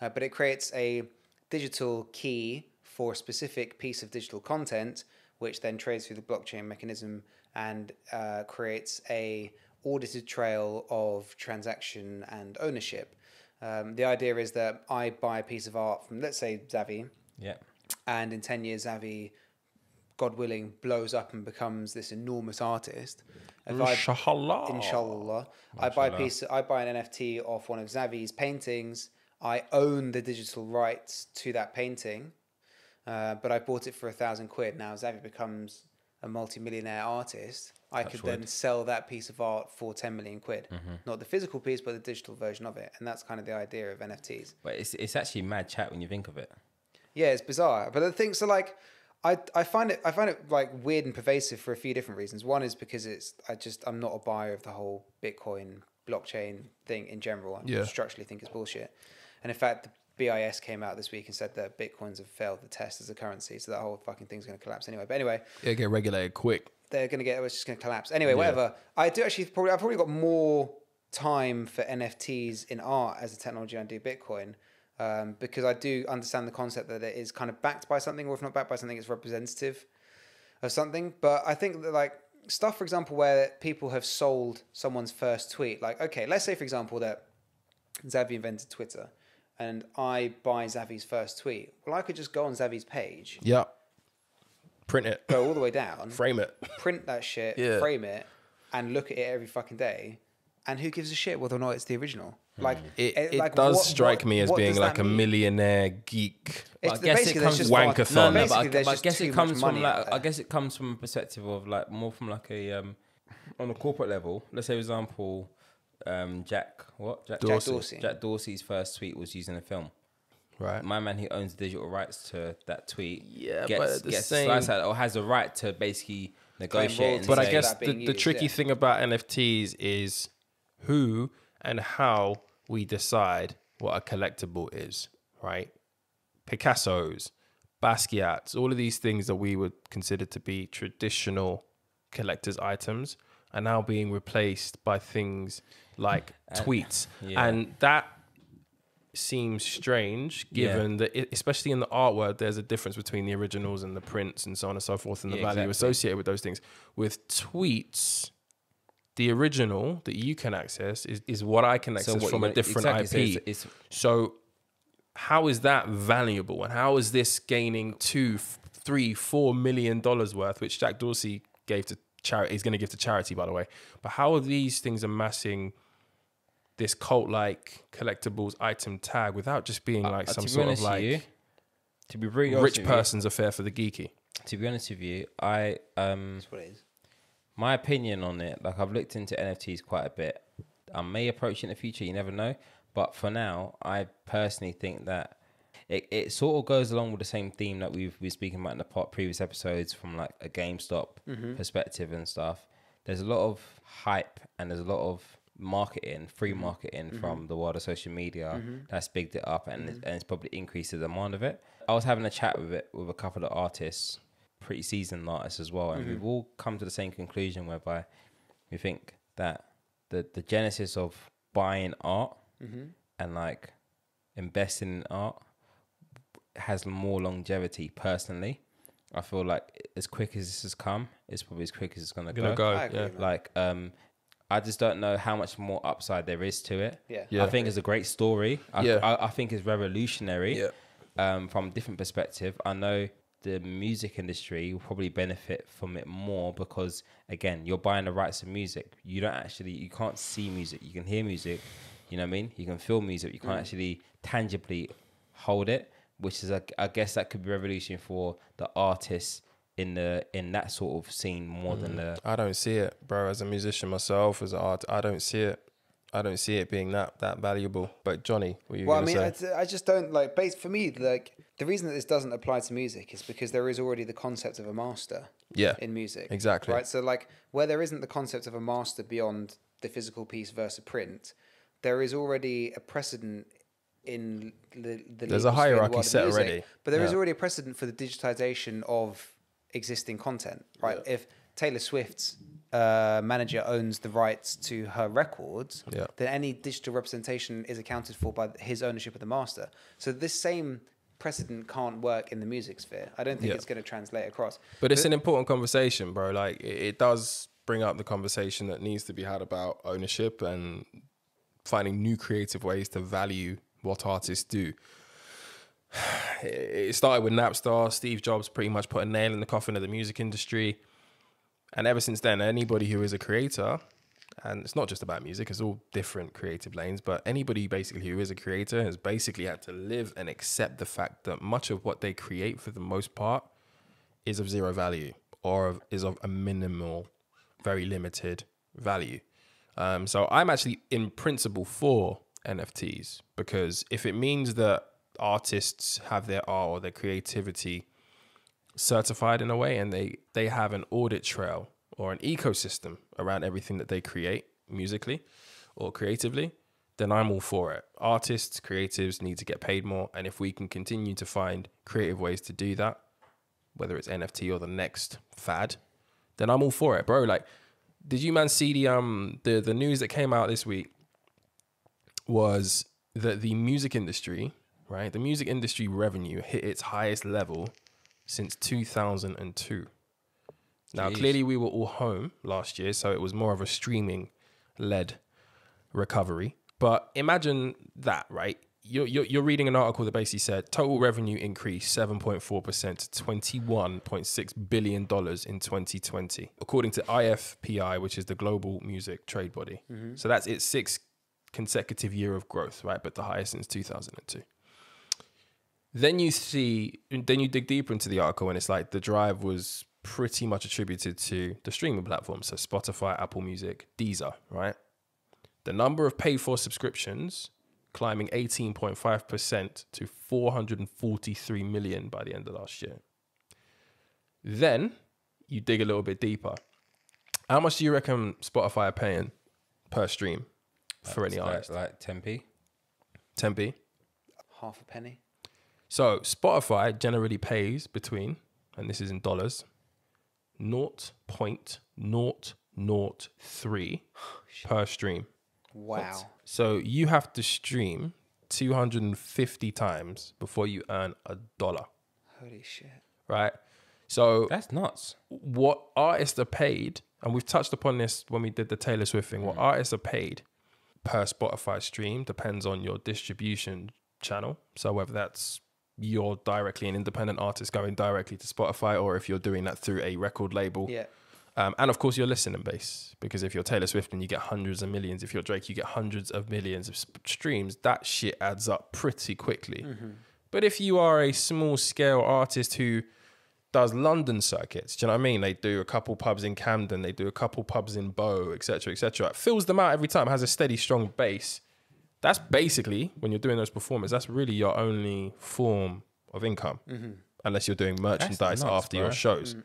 Uh, but it creates a digital key for a specific piece of digital content, which then trades through the blockchain mechanism and uh, creates a audited trail of transaction and ownership. Um, the idea is that I buy a piece of art from, let's say, Zavi, yeah. and in 10 years Zavi god willing blows up and becomes this enormous artist if I, Inshallah. inshallah. I buy a piece i buy an nft off one of Zavi's paintings. I own the digital rights to that painting uh, but i bought it for a thousand quid. Now Zavi becomes a multi-millionaire artist. I could then sell that piece of art for 10 million quid. Not the physical piece but the digital version of it. And that's kind of the idea of nfts But it's it's actually mad chat when you think of it. yeah, it's bizarre. But the things are like, I, I find it I find it like weird and pervasive for a few different reasons. One is because it's I just I'm not a buyer of the whole Bitcoin blockchain thing in general. I Yeah. structurally think it's bullshit. And in fact, the BIS came out this week and said that Bitcoins have failed the test as a currency, so that whole fucking thing's going to collapse anyway. But anyway, Yeah, get regulated quick. they're going to get it's just going to collapse anyway. Whatever. I do actually probably I've probably got more time for NFTs in art as a technology than I do Bitcoin. Um, because I do understand the concept that it is kind of backed by something, or if not backed by something, it's representative of something. But I think that like stuff, for example, where people have sold someone's first tweet, like okay, let's say for example that Zavi invented Twitter, and I buy Zavi's first tweet. Well, I could just go on Zavi's page, Yeah. Print it. go all the way down, Frame it. print that shit, Yeah. frame it, and look at it every fucking day. And who gives a shit whether or not it's the original? Like It, eh, it like, does what- strike what- me as being like that a mean? millionaire geek. It's I guess it comes- just Wankathon. No, no, but I, but I guess it comes from like I guess it comes from a perspective of like more from like a um on a corporate level, let's say, for example, um, Jack, what? Jack Dorsey. Dorsey. Jack Dorsey's first tweet was using a film. Right. My man who owns digital rights to that tweet Yeah, gets, but the gets same- a out or has a right to basically negotiate. And But I guess the, being the used, tricky yeah. thing about NFTs is who and how we decide what a collectible is, right? Picasso's, Basquiat's, all of these things that we would consider to be traditional collector's items are now being replaced by things like tweets. yeah. And that seems strange given that it, especially in the art world, there's a difference between the originals and the prints and so on and so forth and the Yeah, value exactly. associated with those things with tweets the original that you can access is, is what i can access what from a different exactly, ip so it's- it's- so how is that valuable? And how is this gaining two f- three four million dollars worth which jack dorsey gave to charity he's going to give to charity by the way. But how are these things amassing this cult like collectibles item tag without just being like uh, some sort of like you, to be really rich with you- person's affair for the geeky? To be honest with you, I um That's what it is. My opinion on it, like I've looked into NFTs quite a bit. I may approach it in the future, you never know. But for now, I personally think that it, it sort of goes along with the same theme that we've been speaking about in the pot previous episodes from like a GameStop mm-hmm. perspective and stuff. There's a lot of hype and there's a lot of marketing, free mm-hmm. marketing mm-hmm. from the world of social media that's bigged it up and, it's, and it's probably increased the demand of it. I was having a chat with it with a couple of artists, pretty seasoned artists as well, and we've all come to the same conclusion whereby we think that the the genesis of buying art and like investing in art has more longevity personally. I feel like as quick as this has come, it's probably as quick as it's gonna, gonna go. go agree, yeah man. Like, um, I just don't know how much more upside there is to it. Yeah. Yeah. I think it's a great story. I, Yeah. I, I think it's revolutionary. Yeah. Um, from a different perspective, I know the music industry will probably benefit from it more because again, you're buying the rights of music. You don't actually, you can't see music. You can hear music. You know what I mean? You can feel music. You can't mm. actually tangibly hold it, which is, a, I guess, that could be revolution for the artists in the in that sort of scene more than mm. the i don't see it bro as a musician myself as an art i don't see it i don't see it being that that valuable but johnny what are you Well, I mean, say I, I just don't like. Base for me, like the reason that this doesn't apply to music is because there is already the concept of a master. Yeah, In music, exactly. Right. So, like, where there isn't the concept of a master beyond the physical piece versus print, there is already a precedent in the. the There's a in the hierarchy world of set music. already. But there is Yeah. already a precedent for the digitization of existing content, right? If Taylor Swift's uh, manager owns the rights to her records, Yeah. then any digital representation is accounted for by his ownership of the master. So this same precedent can't work in the music sphere. I don't think Yeah. it's going to translate across. But it's an important conversation, bro. Like it, it does bring up the conversation that needs to be had about ownership and finding new creative ways to value what artists do. It started with Napster. Steve Jobs pretty much put a nail in the coffin of the music industry. And ever since then, anybody who is a creator, and it's not just about music, it's all different creative lanes, but anybody basically who is a creator has basically had to live and accept the fact that much of what they create for the most part is of zero value or is of a minimal, very limited value. Um, so I'm actually in principle for NFTs because if it means that artists have their art or their creativity certified in a way and they they have an audit trail or an ecosystem around everything that they create musically or creatively then I'm all for it. Artists, creatives need to get paid more and if we can continue to find creative ways to do that whether it's NFT or the next fad then I'm all for it bro like did you man see the um the the news that came out this week was that the music industry right the music industry revenue hit its highest level since 2002. Now, Jeez. clearly, we were all home last year, so it was more of a streaming led recovery. But imagine that, right? You're, you're, you're reading an article that basically said total revenue increased 7.4% to $21.6 billion in 2020, according to IFPI, which is the global music trade body. Mm-hmm. So that's its sixth consecutive year of growth, right? But the highest since 2002 then you see then you dig deeper into the article and it's like the drive was pretty much attributed to the streaming platforms, so Spotify, Apple Music, Deezer, right? The number of paid for subscriptions climbing 18.5% to 443 million by the end of last year. Then you dig a little bit deeper. How much do you reckon Spotify are paying per stream for any Like- artist? like 10p. 10p. Half a penny. So Spotify generally pays between, and this is in dollars, 0.003 per stream. Wow. So you have to stream 250 times before you earn a dollar, Holy shit. right? So That's nuts. what artists are paid, and we've touched upon this when we did the Taylor Swift thing, what hmm. artists are paid per Spotify stream depends on your distribution channel. So whether that's you're directly an independent artist going directly to Spotify, or if you're doing that through a record label. Yeah. Um, and of course, your listening base, because if you're Taylor Swift and you get hundreds of millions, if you're Drake, you get hundreds of millions of streams, that shit adds up pretty quickly. But if you are a small scale artist who does London circuits, do you know what I mean? They do a couple pubs in Camden, they do a couple pubs in Bow, etc., etc. Fills them out every time, has a steady, strong base. That's basically when you're doing those performances. That's really your only form of income, mm-hmm. unless you're doing merchandise nuts, after your bro. shows. Mm.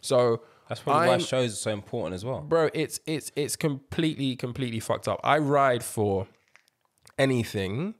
So That's probably why I'm- shows are so important as well. bro it's it's it's completely completely fucked up i ride for anything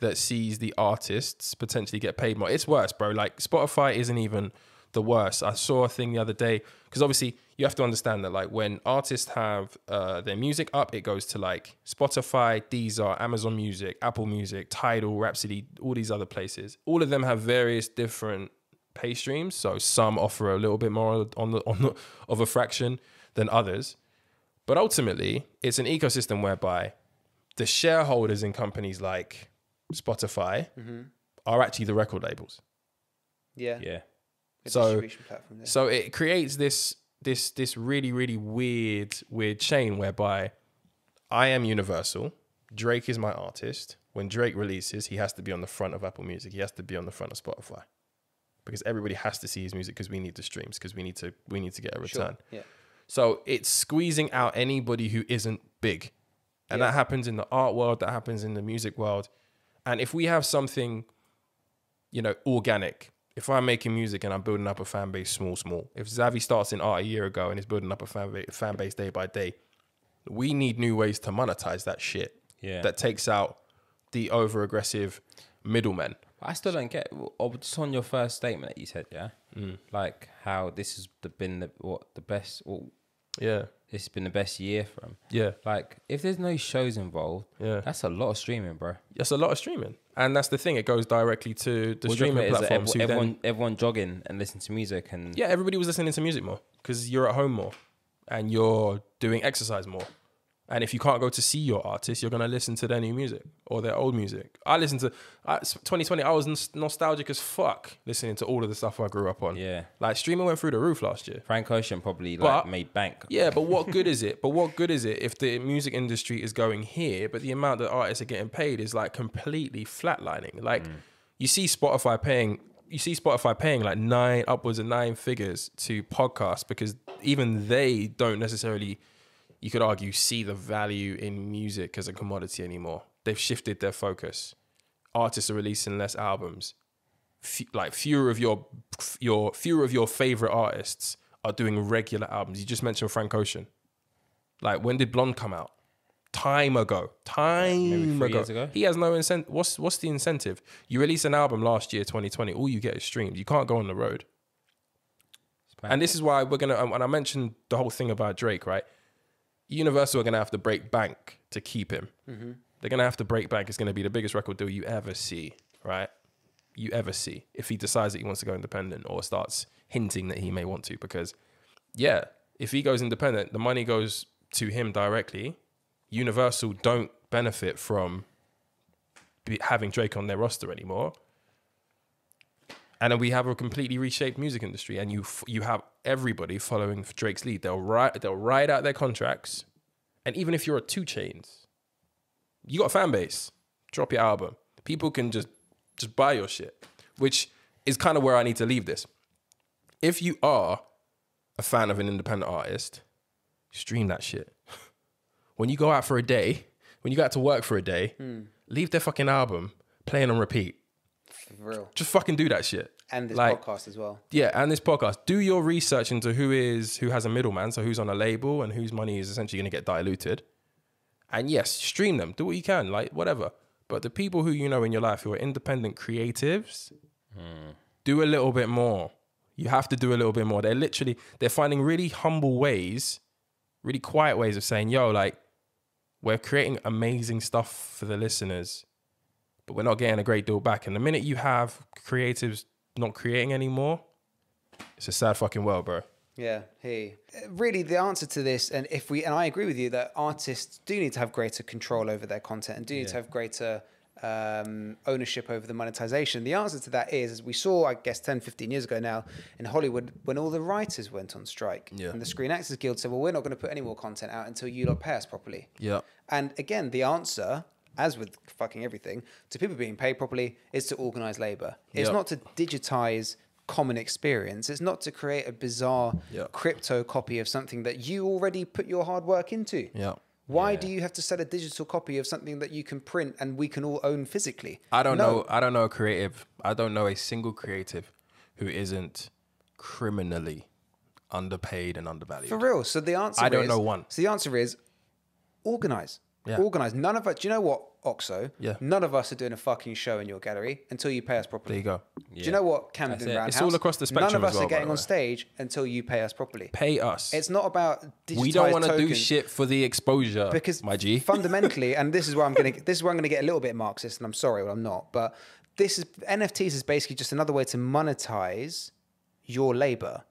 that sees the artists potentially get paid more it's worse bro like spotify isn't even the worst i saw a thing the other day because obviously you have to understand that like when artists have uh, their music up it goes to like spotify deezer amazon music apple music tidal rhapsody all these other places all of them have various different pay streams so some offer a little bit more on the on the of a fraction than others but ultimately, it's an ecosystem whereby the shareholders in companies like Spotify are actually the record labels. Yeah. Yeah. A So- distribution platform there. So it creates this this this really really weird weird chain whereby I am Universal, Drake is my artist. When Drake releases, he has to be on the front of Apple Music. He has to be on the front of Spotify. Because everybody has to see his music because we need the streams because we need to we need to get a return. Sure. Yeah. So it's squeezing out anybody who isn't big. And Yeah. that happens in the art world, that happens in the music world. And if we have something, you know, organic, if I'm making music and I'm building up a fan base small, small, if Zavi starts in art a year ago and is building up a fan base, fan base day by day, we need new ways to monetize that shit. Yeah. That takes out the over aggressive middlemen. I still don't get. Or just on your first statement that you said, yeah, Mm. like how this has been the what the best. Yeah. this has been the best year for him. Yeah. Like if there's no shows involved, Yeah. that's a lot of streaming, bro. That's a lot of streaming. And that's the thing. It goes directly to the What streaming reckon it is that platforms. ev- who then- everyone, everyone jogging and listening to music and Yeah, everybody was listening to music more because you're at home more and you're doing exercise more. And if you can't go to see your artist, you're gonna listen to their new music or their old music. I listened to I, 2020. I was nos- nostalgic as fuck listening to all of the stuff I grew up on. yeah. like streaming went through the roof last year. Frank Ocean probably But- like made bank. Yeah, but what good is it? But what good is it if the music industry is going here, but the amount that artists are getting paid is like completely flatlining? Like mm. you see Spotify paying you see Spotify paying like nine upwards of nine figures to podcasts because even they don't necessarily you could argue see the value in music as a commodity anymore. They've shifted their focus. Artists are releasing less albums. F- like fewer of your your fewer of your favorite artists are doing regular albums. You just mentioned Frank Ocean. Like when did Blonde come out? Time ago. Time ago. years ago. He has no incentive. What's what's the incentive? You release an album last year, 2020. All you get is streams. You can't go on the road. And this is why we're gonna. And I mentioned the whole thing about Drake, right? Universal are gonna have to break bank to keep him. They're gonna have to break bank. It's gonna be the biggest record deal you ever see, right? You ever see if he decides that he wants to go independent or starts hinting that he may want to. Because, yeah, if he goes independent, the money goes to him directly. Universal don't benefit from having Drake on their roster anymore and then we have a completely reshaped music industry, and you f- you have everybody following Drake's lead. They'll write they'll write out their contracts, and even if you're a 2 Chainz, you got a fan base. Drop your album. People can just just buy your shit, which is kind of where I need to leave this. If you are a fan of an independent artist, stream that shit. When you go out for a day, when you go out to work for a day, hmm. leave their fucking album playing on repeat. For real. Just fucking do that shit. And this Like, podcast as well. Yeah, and this podcast. Do your research into who is who has a middleman, so who's on a label and whose money is essentially going to get diluted. And yes, stream them. Do what you can, like whatever. But the people who you know in your life who are independent creatives, do a little bit more. You have to do a little bit more. They're literally they're finding really humble ways, really quiet ways of saying, "Yo, like we're creating amazing stuff for the listeners, but we're not getting a great deal back." And the minute you have creatives not creating anymore, it's a sad fucking world, bro. Yeah, he really the answer to this, and if we and I agree with you that artists do need to have greater control over their content and do need to have greater um, ownership over the monetization. The answer to that is, as we saw, I guess 10, 15 years ago now in Hollywood, when all the writers went on strike, Yeah. and the Screen Actors Guild said, "Well, we're not going to put any more content out until you lot pay us properly." Yeah. And again, the answer, as with fucking everything, to people being paid properly is to organize labor. It's Yep. not to digitize common experience. It's not to create a bizarre Yep. crypto copy of something that you already put your hard work into. Yeah. Why Yeah. do you have to sell a digital copy of something that you can print and we can all own physically? I don't No. know. I don't know a creative. I don't know a single creative who isn't criminally underpaid and undervalued. For real. So the answer I don't is- know one. So the answer is organize. Yeah. Organize. None of us, do you know what, Oxo? Yeah. None of us are doing a fucking show in your gallery until you pay us properly. there you go. Do you know what Camden That's it. Roundhouse? It's all across the spectrum. None spectrum of as us well, are getting on stage until you pay us properly. Pay us. It's not about we don't want to do shit for the exposure, because my G. fundamentally, and this is where I'm gonna this is where I'm gonna get a little bit Marxist, and I'm sorry, but I'm not. But this is NFTs is basically just another way to monetize your labor.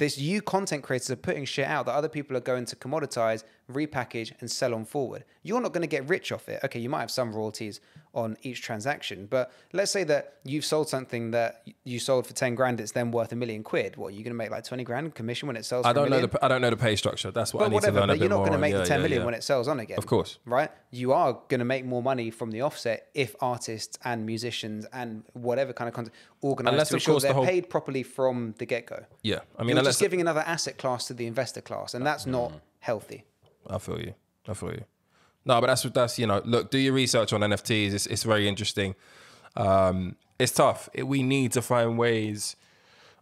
This you content creators are putting shit out that other people are going to commoditize, repackage, and sell on forward. You're not going to get rich off it. Okay, you might have some royalties on each transaction, but let's say that you've sold something that you sold for ten grand, it's then worth a million quid. What are you going to make like twenty grand commission when it sells? I don't know the I don't know the pay structure. That's what I But need whatever, to learn but you're not going to make Yeah, the 10 yeah, million yeah. when it sells on again. Of course. Right? You are going to make more money from the offset if artists and musicians and whatever kind of content organize Unless, to of ensure course, they're whole- paid properly from the get go. Yeah, I mean, You're just giving another asset class to the investor class, and that's not Mm. healthy. I feel you. I feel you. No, but that's what that's you know, look, do your research on NFTs. It's it's very interesting. Um, it's tough. It, we need to find ways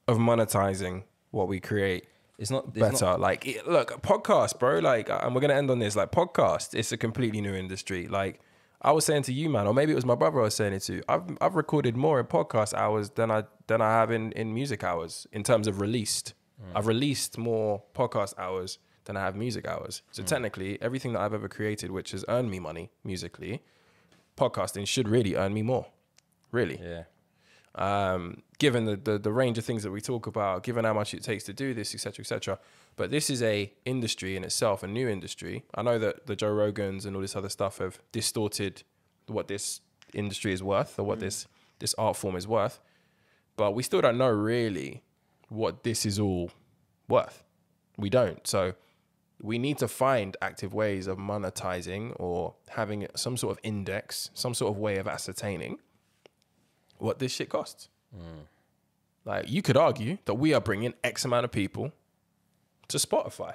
of monetizing what we create It's not it's better. not- like, it, look, podcast, bro. Like, and we're gonna end on this. Like, podcast. It's a completely new industry. Like, I was saying to you, man, or maybe it was my brother I was saying it to. I've I've recorded more in podcast hours than I than I have in in music hours in terms of released. I've released more podcast hours than I have music hours. So technically, everything that I've ever created, which has earned me money musically, podcasting should really earn me more. Really yeah. um, given the, the the range of things that we talk about, given how much it takes to do this, etc., etc. But this is a industry in itself, a new industry. I know that the Joe Rogans and all this other stuff have distorted what this industry is worth or what this this art form is worth, but we still don't know really what this is all worth. We don't. So we need to find active ways of monetizing or having some sort of index, some sort of way of ascertaining what this shit costs. Like you could argue that we are bringing X amount of people to Spotify.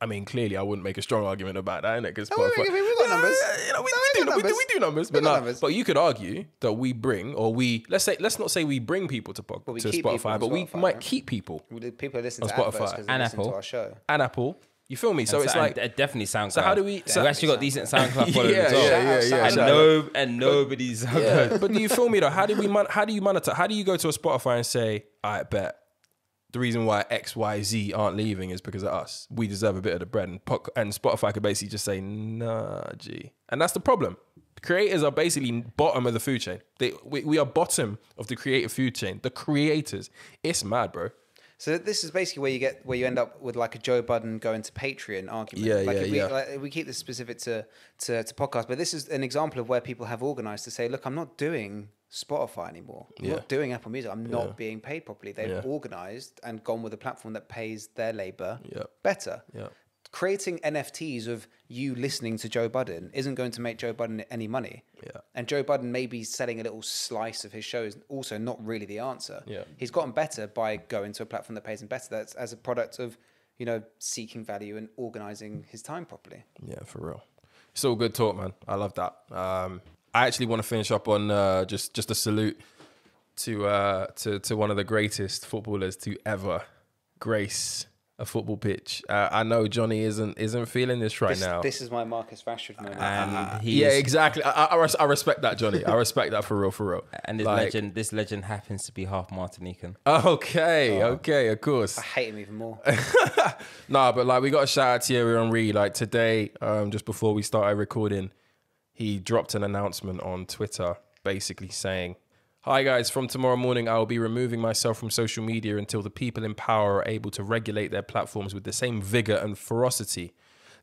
I mean, clearly, I wouldn't make a strong argument about that, innit? Because No, we- Spotify, we- we got numbers. You know, we, No, we, we do, got we, do, numbers. we do numbers, but got no, numbers. But you could argue that we bring, or we let's say, let's not say we bring people to, po- we to keep people Spotify, but we Spotify, might right? keep people The People listen On to Spotify. adverts And listen Apple. to our show. and Apple. You feel me? So And it's like uh, definitely SoundCloud. So how do we- So we actually got decent SoundCloud followers Yeah, as well. yeah, yeah, yeah. And no, and nobody's Yeah, but do you feel me though? How do we mon- how do you monitor? How do you go to a Spotify and say, "I bet the reason why X, Y, Z aren't leaving is because of us. We deserve a bit of the bread." And, and Spotify could basically just say, "Nah, G," and that's the problem. Creators are basically bottom of the food chain. They, we, we are bottom of the creative food chain. The creators, it's mad, bro. So this is basically where you get where you end up with like a Joe Budden going to Patreon argument. Yeah, like yeah, if we, yeah. Like, we keep this specific to, to to podcast, but this is an example of where people have organized to say, look, I'm not doing Spotify anymore. I'm Yeah. not doing Apple Music. I'm not Yeah. being paid properly. They've Yeah. organized and gone with a platform that pays their labor better. Yeah. better. Creating NFTs of you listening to Joe Budden isn't going to make Joe Budden any money. Yeah. And Joe Budden maybe selling a little slice of his show is also not really the answer. Yeah. He's gotten better by going to a platform that pays him better. That's as a product of, you know, seeking value and organizing his time properly. Yeah, for real. It's all good talk, man. I love that. Um, I actually want to finish up on uh, just just a salute to uh, to to one of the greatest footballers to ever grace a football pitch. Uh, I know Johnny isn't isn't feeling this right This, now. this is my Marcus Rashford moment. and he yeah, is- exactly. I, I, I respect that, Johnny. I respect that for real, for real. and this Like- legend, this legend happens to be half Martinican. Okay, okay, of course. I hate him even more. Nah, but like we got a shout out to Thierry Henry. Like today, um, just before we started recording, he dropped an announcement on Twitter basically saying, Hi guys, from tomorrow morning I will be removing myself from social media until the people in power are able to regulate their platforms with the same vigor and ferocity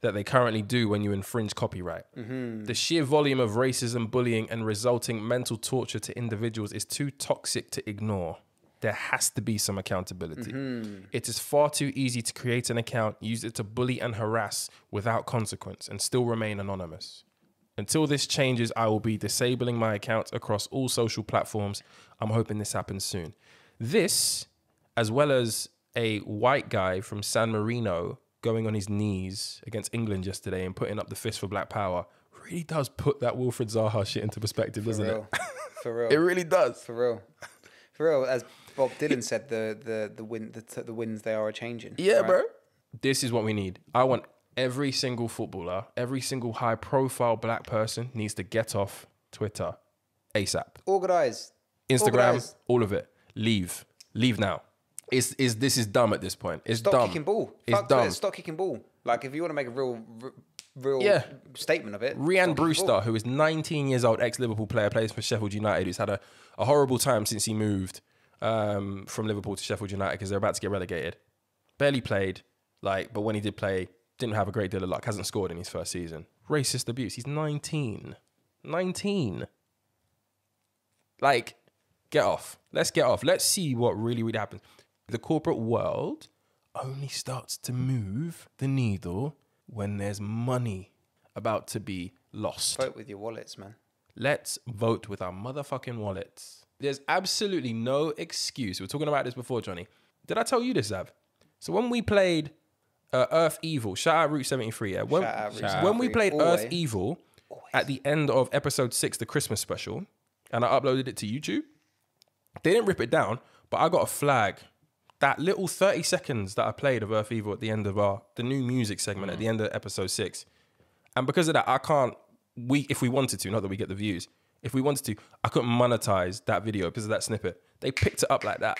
that they currently do when you infringe copyright. Mm-hmm. The sheer volume of racism, bullying, and resulting mental torture to individuals is too toxic to ignore. There has to be some accountability. Mm-hmm. It is far too easy to create an account, use it to bully and harass without consequence, and still remain anonymous. Until this changes, I will be disabling my account across all social platforms. I'm hoping this happens soon. This, as well as a white guy from San Marino going on his knees against England yesterday and putting up the fist for Black Power, really does put that Wilfried Zaha shit into perspective, For doesn't real. it? For real. It really does. For real. For real. As Bob Dylan said, the the the wind the, the winds they are a changing. Yeah, bro. This is what we need. I want every single footballer, every single high profile black person needs to get off Twitter ASAP. Organize. Instagram, Organise. all of it. Leave. Leave now. It's, is this is dumb at this point. It's Stop dumb. kicking ball. It's Fuck dumb. Stop kicking ball. Like if you want to make a real, real Yeah. statement of it. Rhian Brewster, ball. who is 19 years old, ex Liverpool player, plays for Sheffield United, who's had a, a horrible time since he moved um, from Liverpool to Sheffield United because they're about to get relegated. Barely played, like, but when he did play, didn't have a great deal of luck. Hasn't scored in his first season. Racist abuse. He's 19. 19. Like, get off. Let's get off. Let's see what really, really happens. The corporate world only starts to move the needle when there's money about to be lost. Vote with your wallets, man. Let's vote with our motherfucking wallets. There's absolutely no excuse. We were talking about this before, Johnny. Did I tell you this, Zav? So when we played uh, Earth Evil, shout out Route 73, yeah. When, Shout out Route when we 73, played Earth always. Evil at the end of episode six, the Christmas special, and I uploaded it to YouTube, they didn't rip it down, but I got a flag. That little 30 seconds that I played of Earth Evil at the end of our the new music segment at the end of episode six. And because of that, I can't we if we wanted to, not that we get the views, if we wanted to, I couldn't monetize that video because of that snippet. They picked it up like that.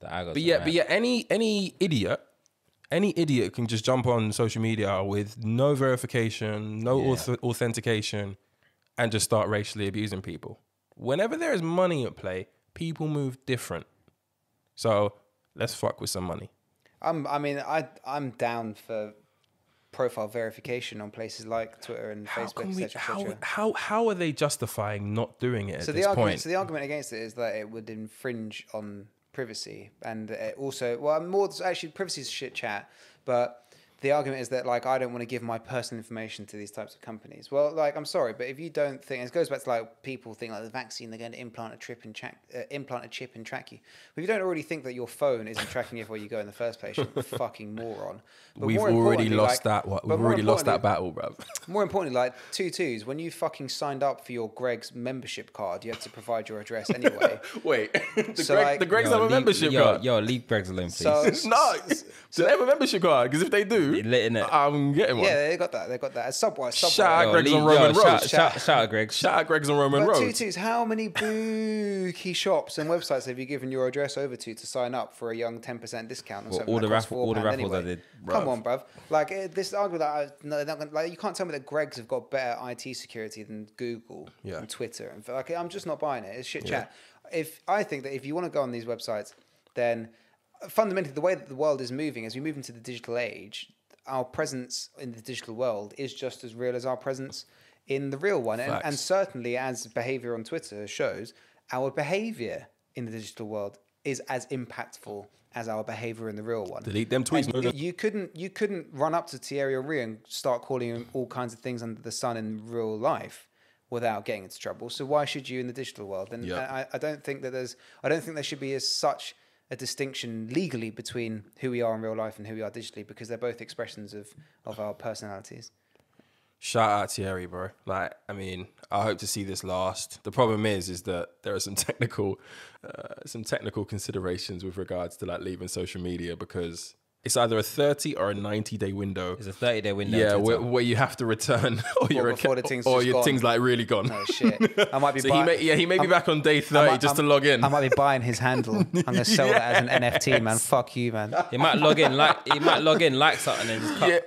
That But yeah, but yeah, any any idiot, any idiot can just jump on social media with no verification, no Yeah. auth- authentication, and just start racially abusing people. Whenever there is money at play, people move different. So let's fuck with some money. I'm. I mean, I I'm down for profile verification on places like Twitter and How Facebook, etc. How, how how are they justifying not doing it at So this the argument, point? so the argument against it is that it would infringe on privacy, and uh, also, well, more actually, privacy is shit chat, but the argument is that like I don't want to give my personal information to these types of companies. Well, like I'm sorry, but if you don't think it goes back to like people think like the vaccine they're going to implant a chip and track, uh, implant a chip and track you. But if you don't already think that your phone isn't tracking you before you go in the first place, you're a fucking moron. But We've already lost like- that. What we've already lost that battle, bro. more importantly, like two twos, when you fucking signed up for your Greggs membership card, you had to provide your address anyway. Wait, the, So, Greg, like- the Greggs Yo, have a leave- membership yo, card. Yo, leave Greggs alone, please. So- no, do they have a membership card? Because if they do, They lit in it. I'm getting one. Yeah, they got that. They got that. At Subway, Subway. Shout out Greggs leave- on Roman yo, Road. Shout, shout, shout out Greg. Shout out Greggs on Roman But Road. two twos, how many bookie shops and websites have you given your address over to to sign up for a young ten percent discount on Well, something all that the costs raffle- all the £4 raffles I anyway? did, Come bruv. on, bruv. Like eh, this argument that I, no, they're not gonna, like you can't tell me that Greggs have got better IT security than Google Yeah. and Twitter and like I'm just not buying it. It's shit chat. If I think that if you want to go on these websites, then fundamentally the way that the world is moving as we move into the digital age, our presence in the digital world is just as real as our presence in the real one. And, and certainly, as behavior on Twitter shows, our behavior in the digital world is as impactful as our behavior in the real one. Delete them tweets. You, you couldn't you couldn't run up to Thierry Henry and start calling him all kinds of things under the sun in real life without getting into trouble. So why should you in the digital world? And Yeah. I, I don't think that there's I don't think there should be as such a distinction legally between who we are in real life and who we are digitally because they're both expressions of of our personalities. Shout out Thierry, bro. Like, I mean, I hope to see this last. The problem is, is that there are some technical, uh, some technical considerations with regards to like leaving social media because it's either a thirty or a ninety day window. It's a 30 day window. Yeah, where, where you have to return, or your before the account- thing's or your gone. thing's like really gone. Oh shit! I might be. so he may, yeah, he may be I'm- back on day thirty might- just to I'm- log in. I might be buying his handle. I'm gonna sell that as an NFT, man. Fuck you, man. He might log in, like he might log in, like something, and just cut.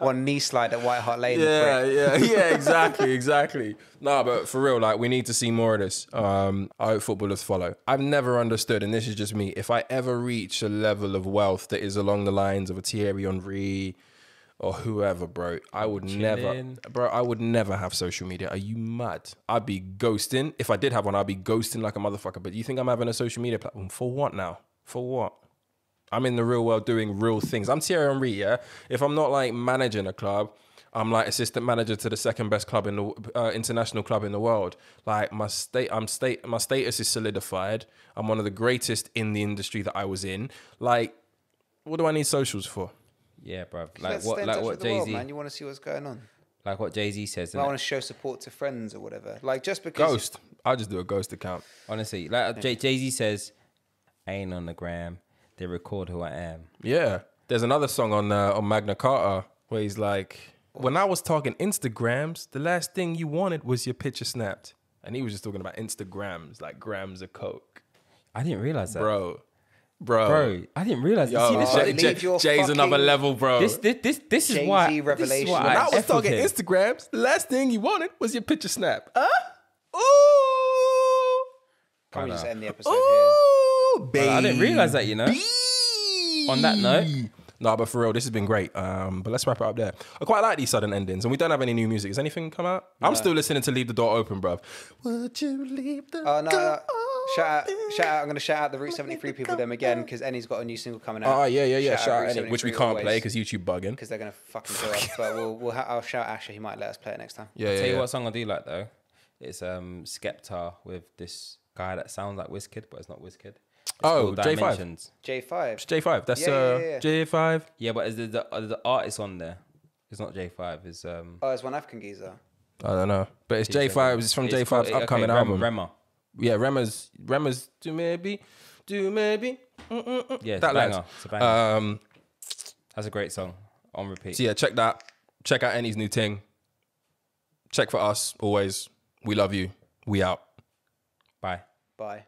One knee slide at White Hart Lane. Yeah, yeah, yeah, exactly, exactly. No, but for real, like we need to see more of this. Um, I hope footballers follow. I've never understood, and this is just me. If I ever reach a level of wealth that is along the lines of a Thierry Henry or whoever, bro, I would never, bro, I would never have social media. Are you mad? I'd be ghosting. If I did have one, I'd be ghosting like a motherfucker. But do you think I'm having a social media platform for what now? For what? I'm in the real world doing real things. I'm Thierry Henry, yeah. If I'm not like managing a club, I'm like assistant manager to the second best club in the uh, international club in the world. Like my state, I'm state, my status is solidified. I'm one of the greatest in the industry that I was in. Like, what do I need socials for? Yeah, bro. Like Let's what, like what Jay Z. man. You want to see what's going on. like what Jay Z says. I want to show support to friends or whatever. Like just because Ghost. I'll just do a ghost account. Honestly, like Jay Z says, I ain't on the gram. They record who I am. Yeah. There's another song on uh, on Magna Carta where he's like, "When I was talking Instagrams, the last thing you wanted was your picture snapped," and he was just talking about Instagrams, like grams of coke, I didn't realize that, bro, bro, Bro, I didn't realize. Yo, See, this, Oh, Jay- Jay- Jay's another level, bro. this, this, this, this is Jay-Z why. This is why When when I I was F talking him. Instagrams, the last thing you wanted was your picture snap. Huh? Ooh, can we just end the episode here? ooh, baby. I didn't realize that. You know. On that note, No, but for real, this has been great. Um, but let's wrap it up there. I quite like these sudden endings, and we don't have any new music. Has anything come out? I'm still listening to "Leave the Door Open," bruv. Would you leave the Oh no! door no. Shout out! Shout out! I'm gonna shout out the Route 73 people them again because Ennie's got a new single coming out. Oh yeah, yeah, yeah. Shout, out Route any, which we can't always, play because YouTube bugging. because they're gonna fucking kill us. But we'll, we'll ha- I'll shout Asher. He might let us play it next time. Yeah, yeah. tell you what song I do like though. It's um Skepta with this guy that sounds like Wizkid, but it's not Wizkid. It's Oh, J5. Dimensions. J5. J5. That's Yeah, yeah, uh yeah, J5. Yeah, but is the, the, uh, the artist on there? It's not J5. It's um. Oh, it's one African geezer. I don't know, but it's J5. It's from J5's called- okay, upcoming Rema- album. Rema. Yeah, Rema's Rema's do maybe, do maybe. Mm-mm-mm. Yeah, it's that a banger. lads. It's a banger. Um, That's a great song. On repeat. so yeah, check that. Check out Annie's new thing. Check for us always. We love you. We out. Bye. Bye.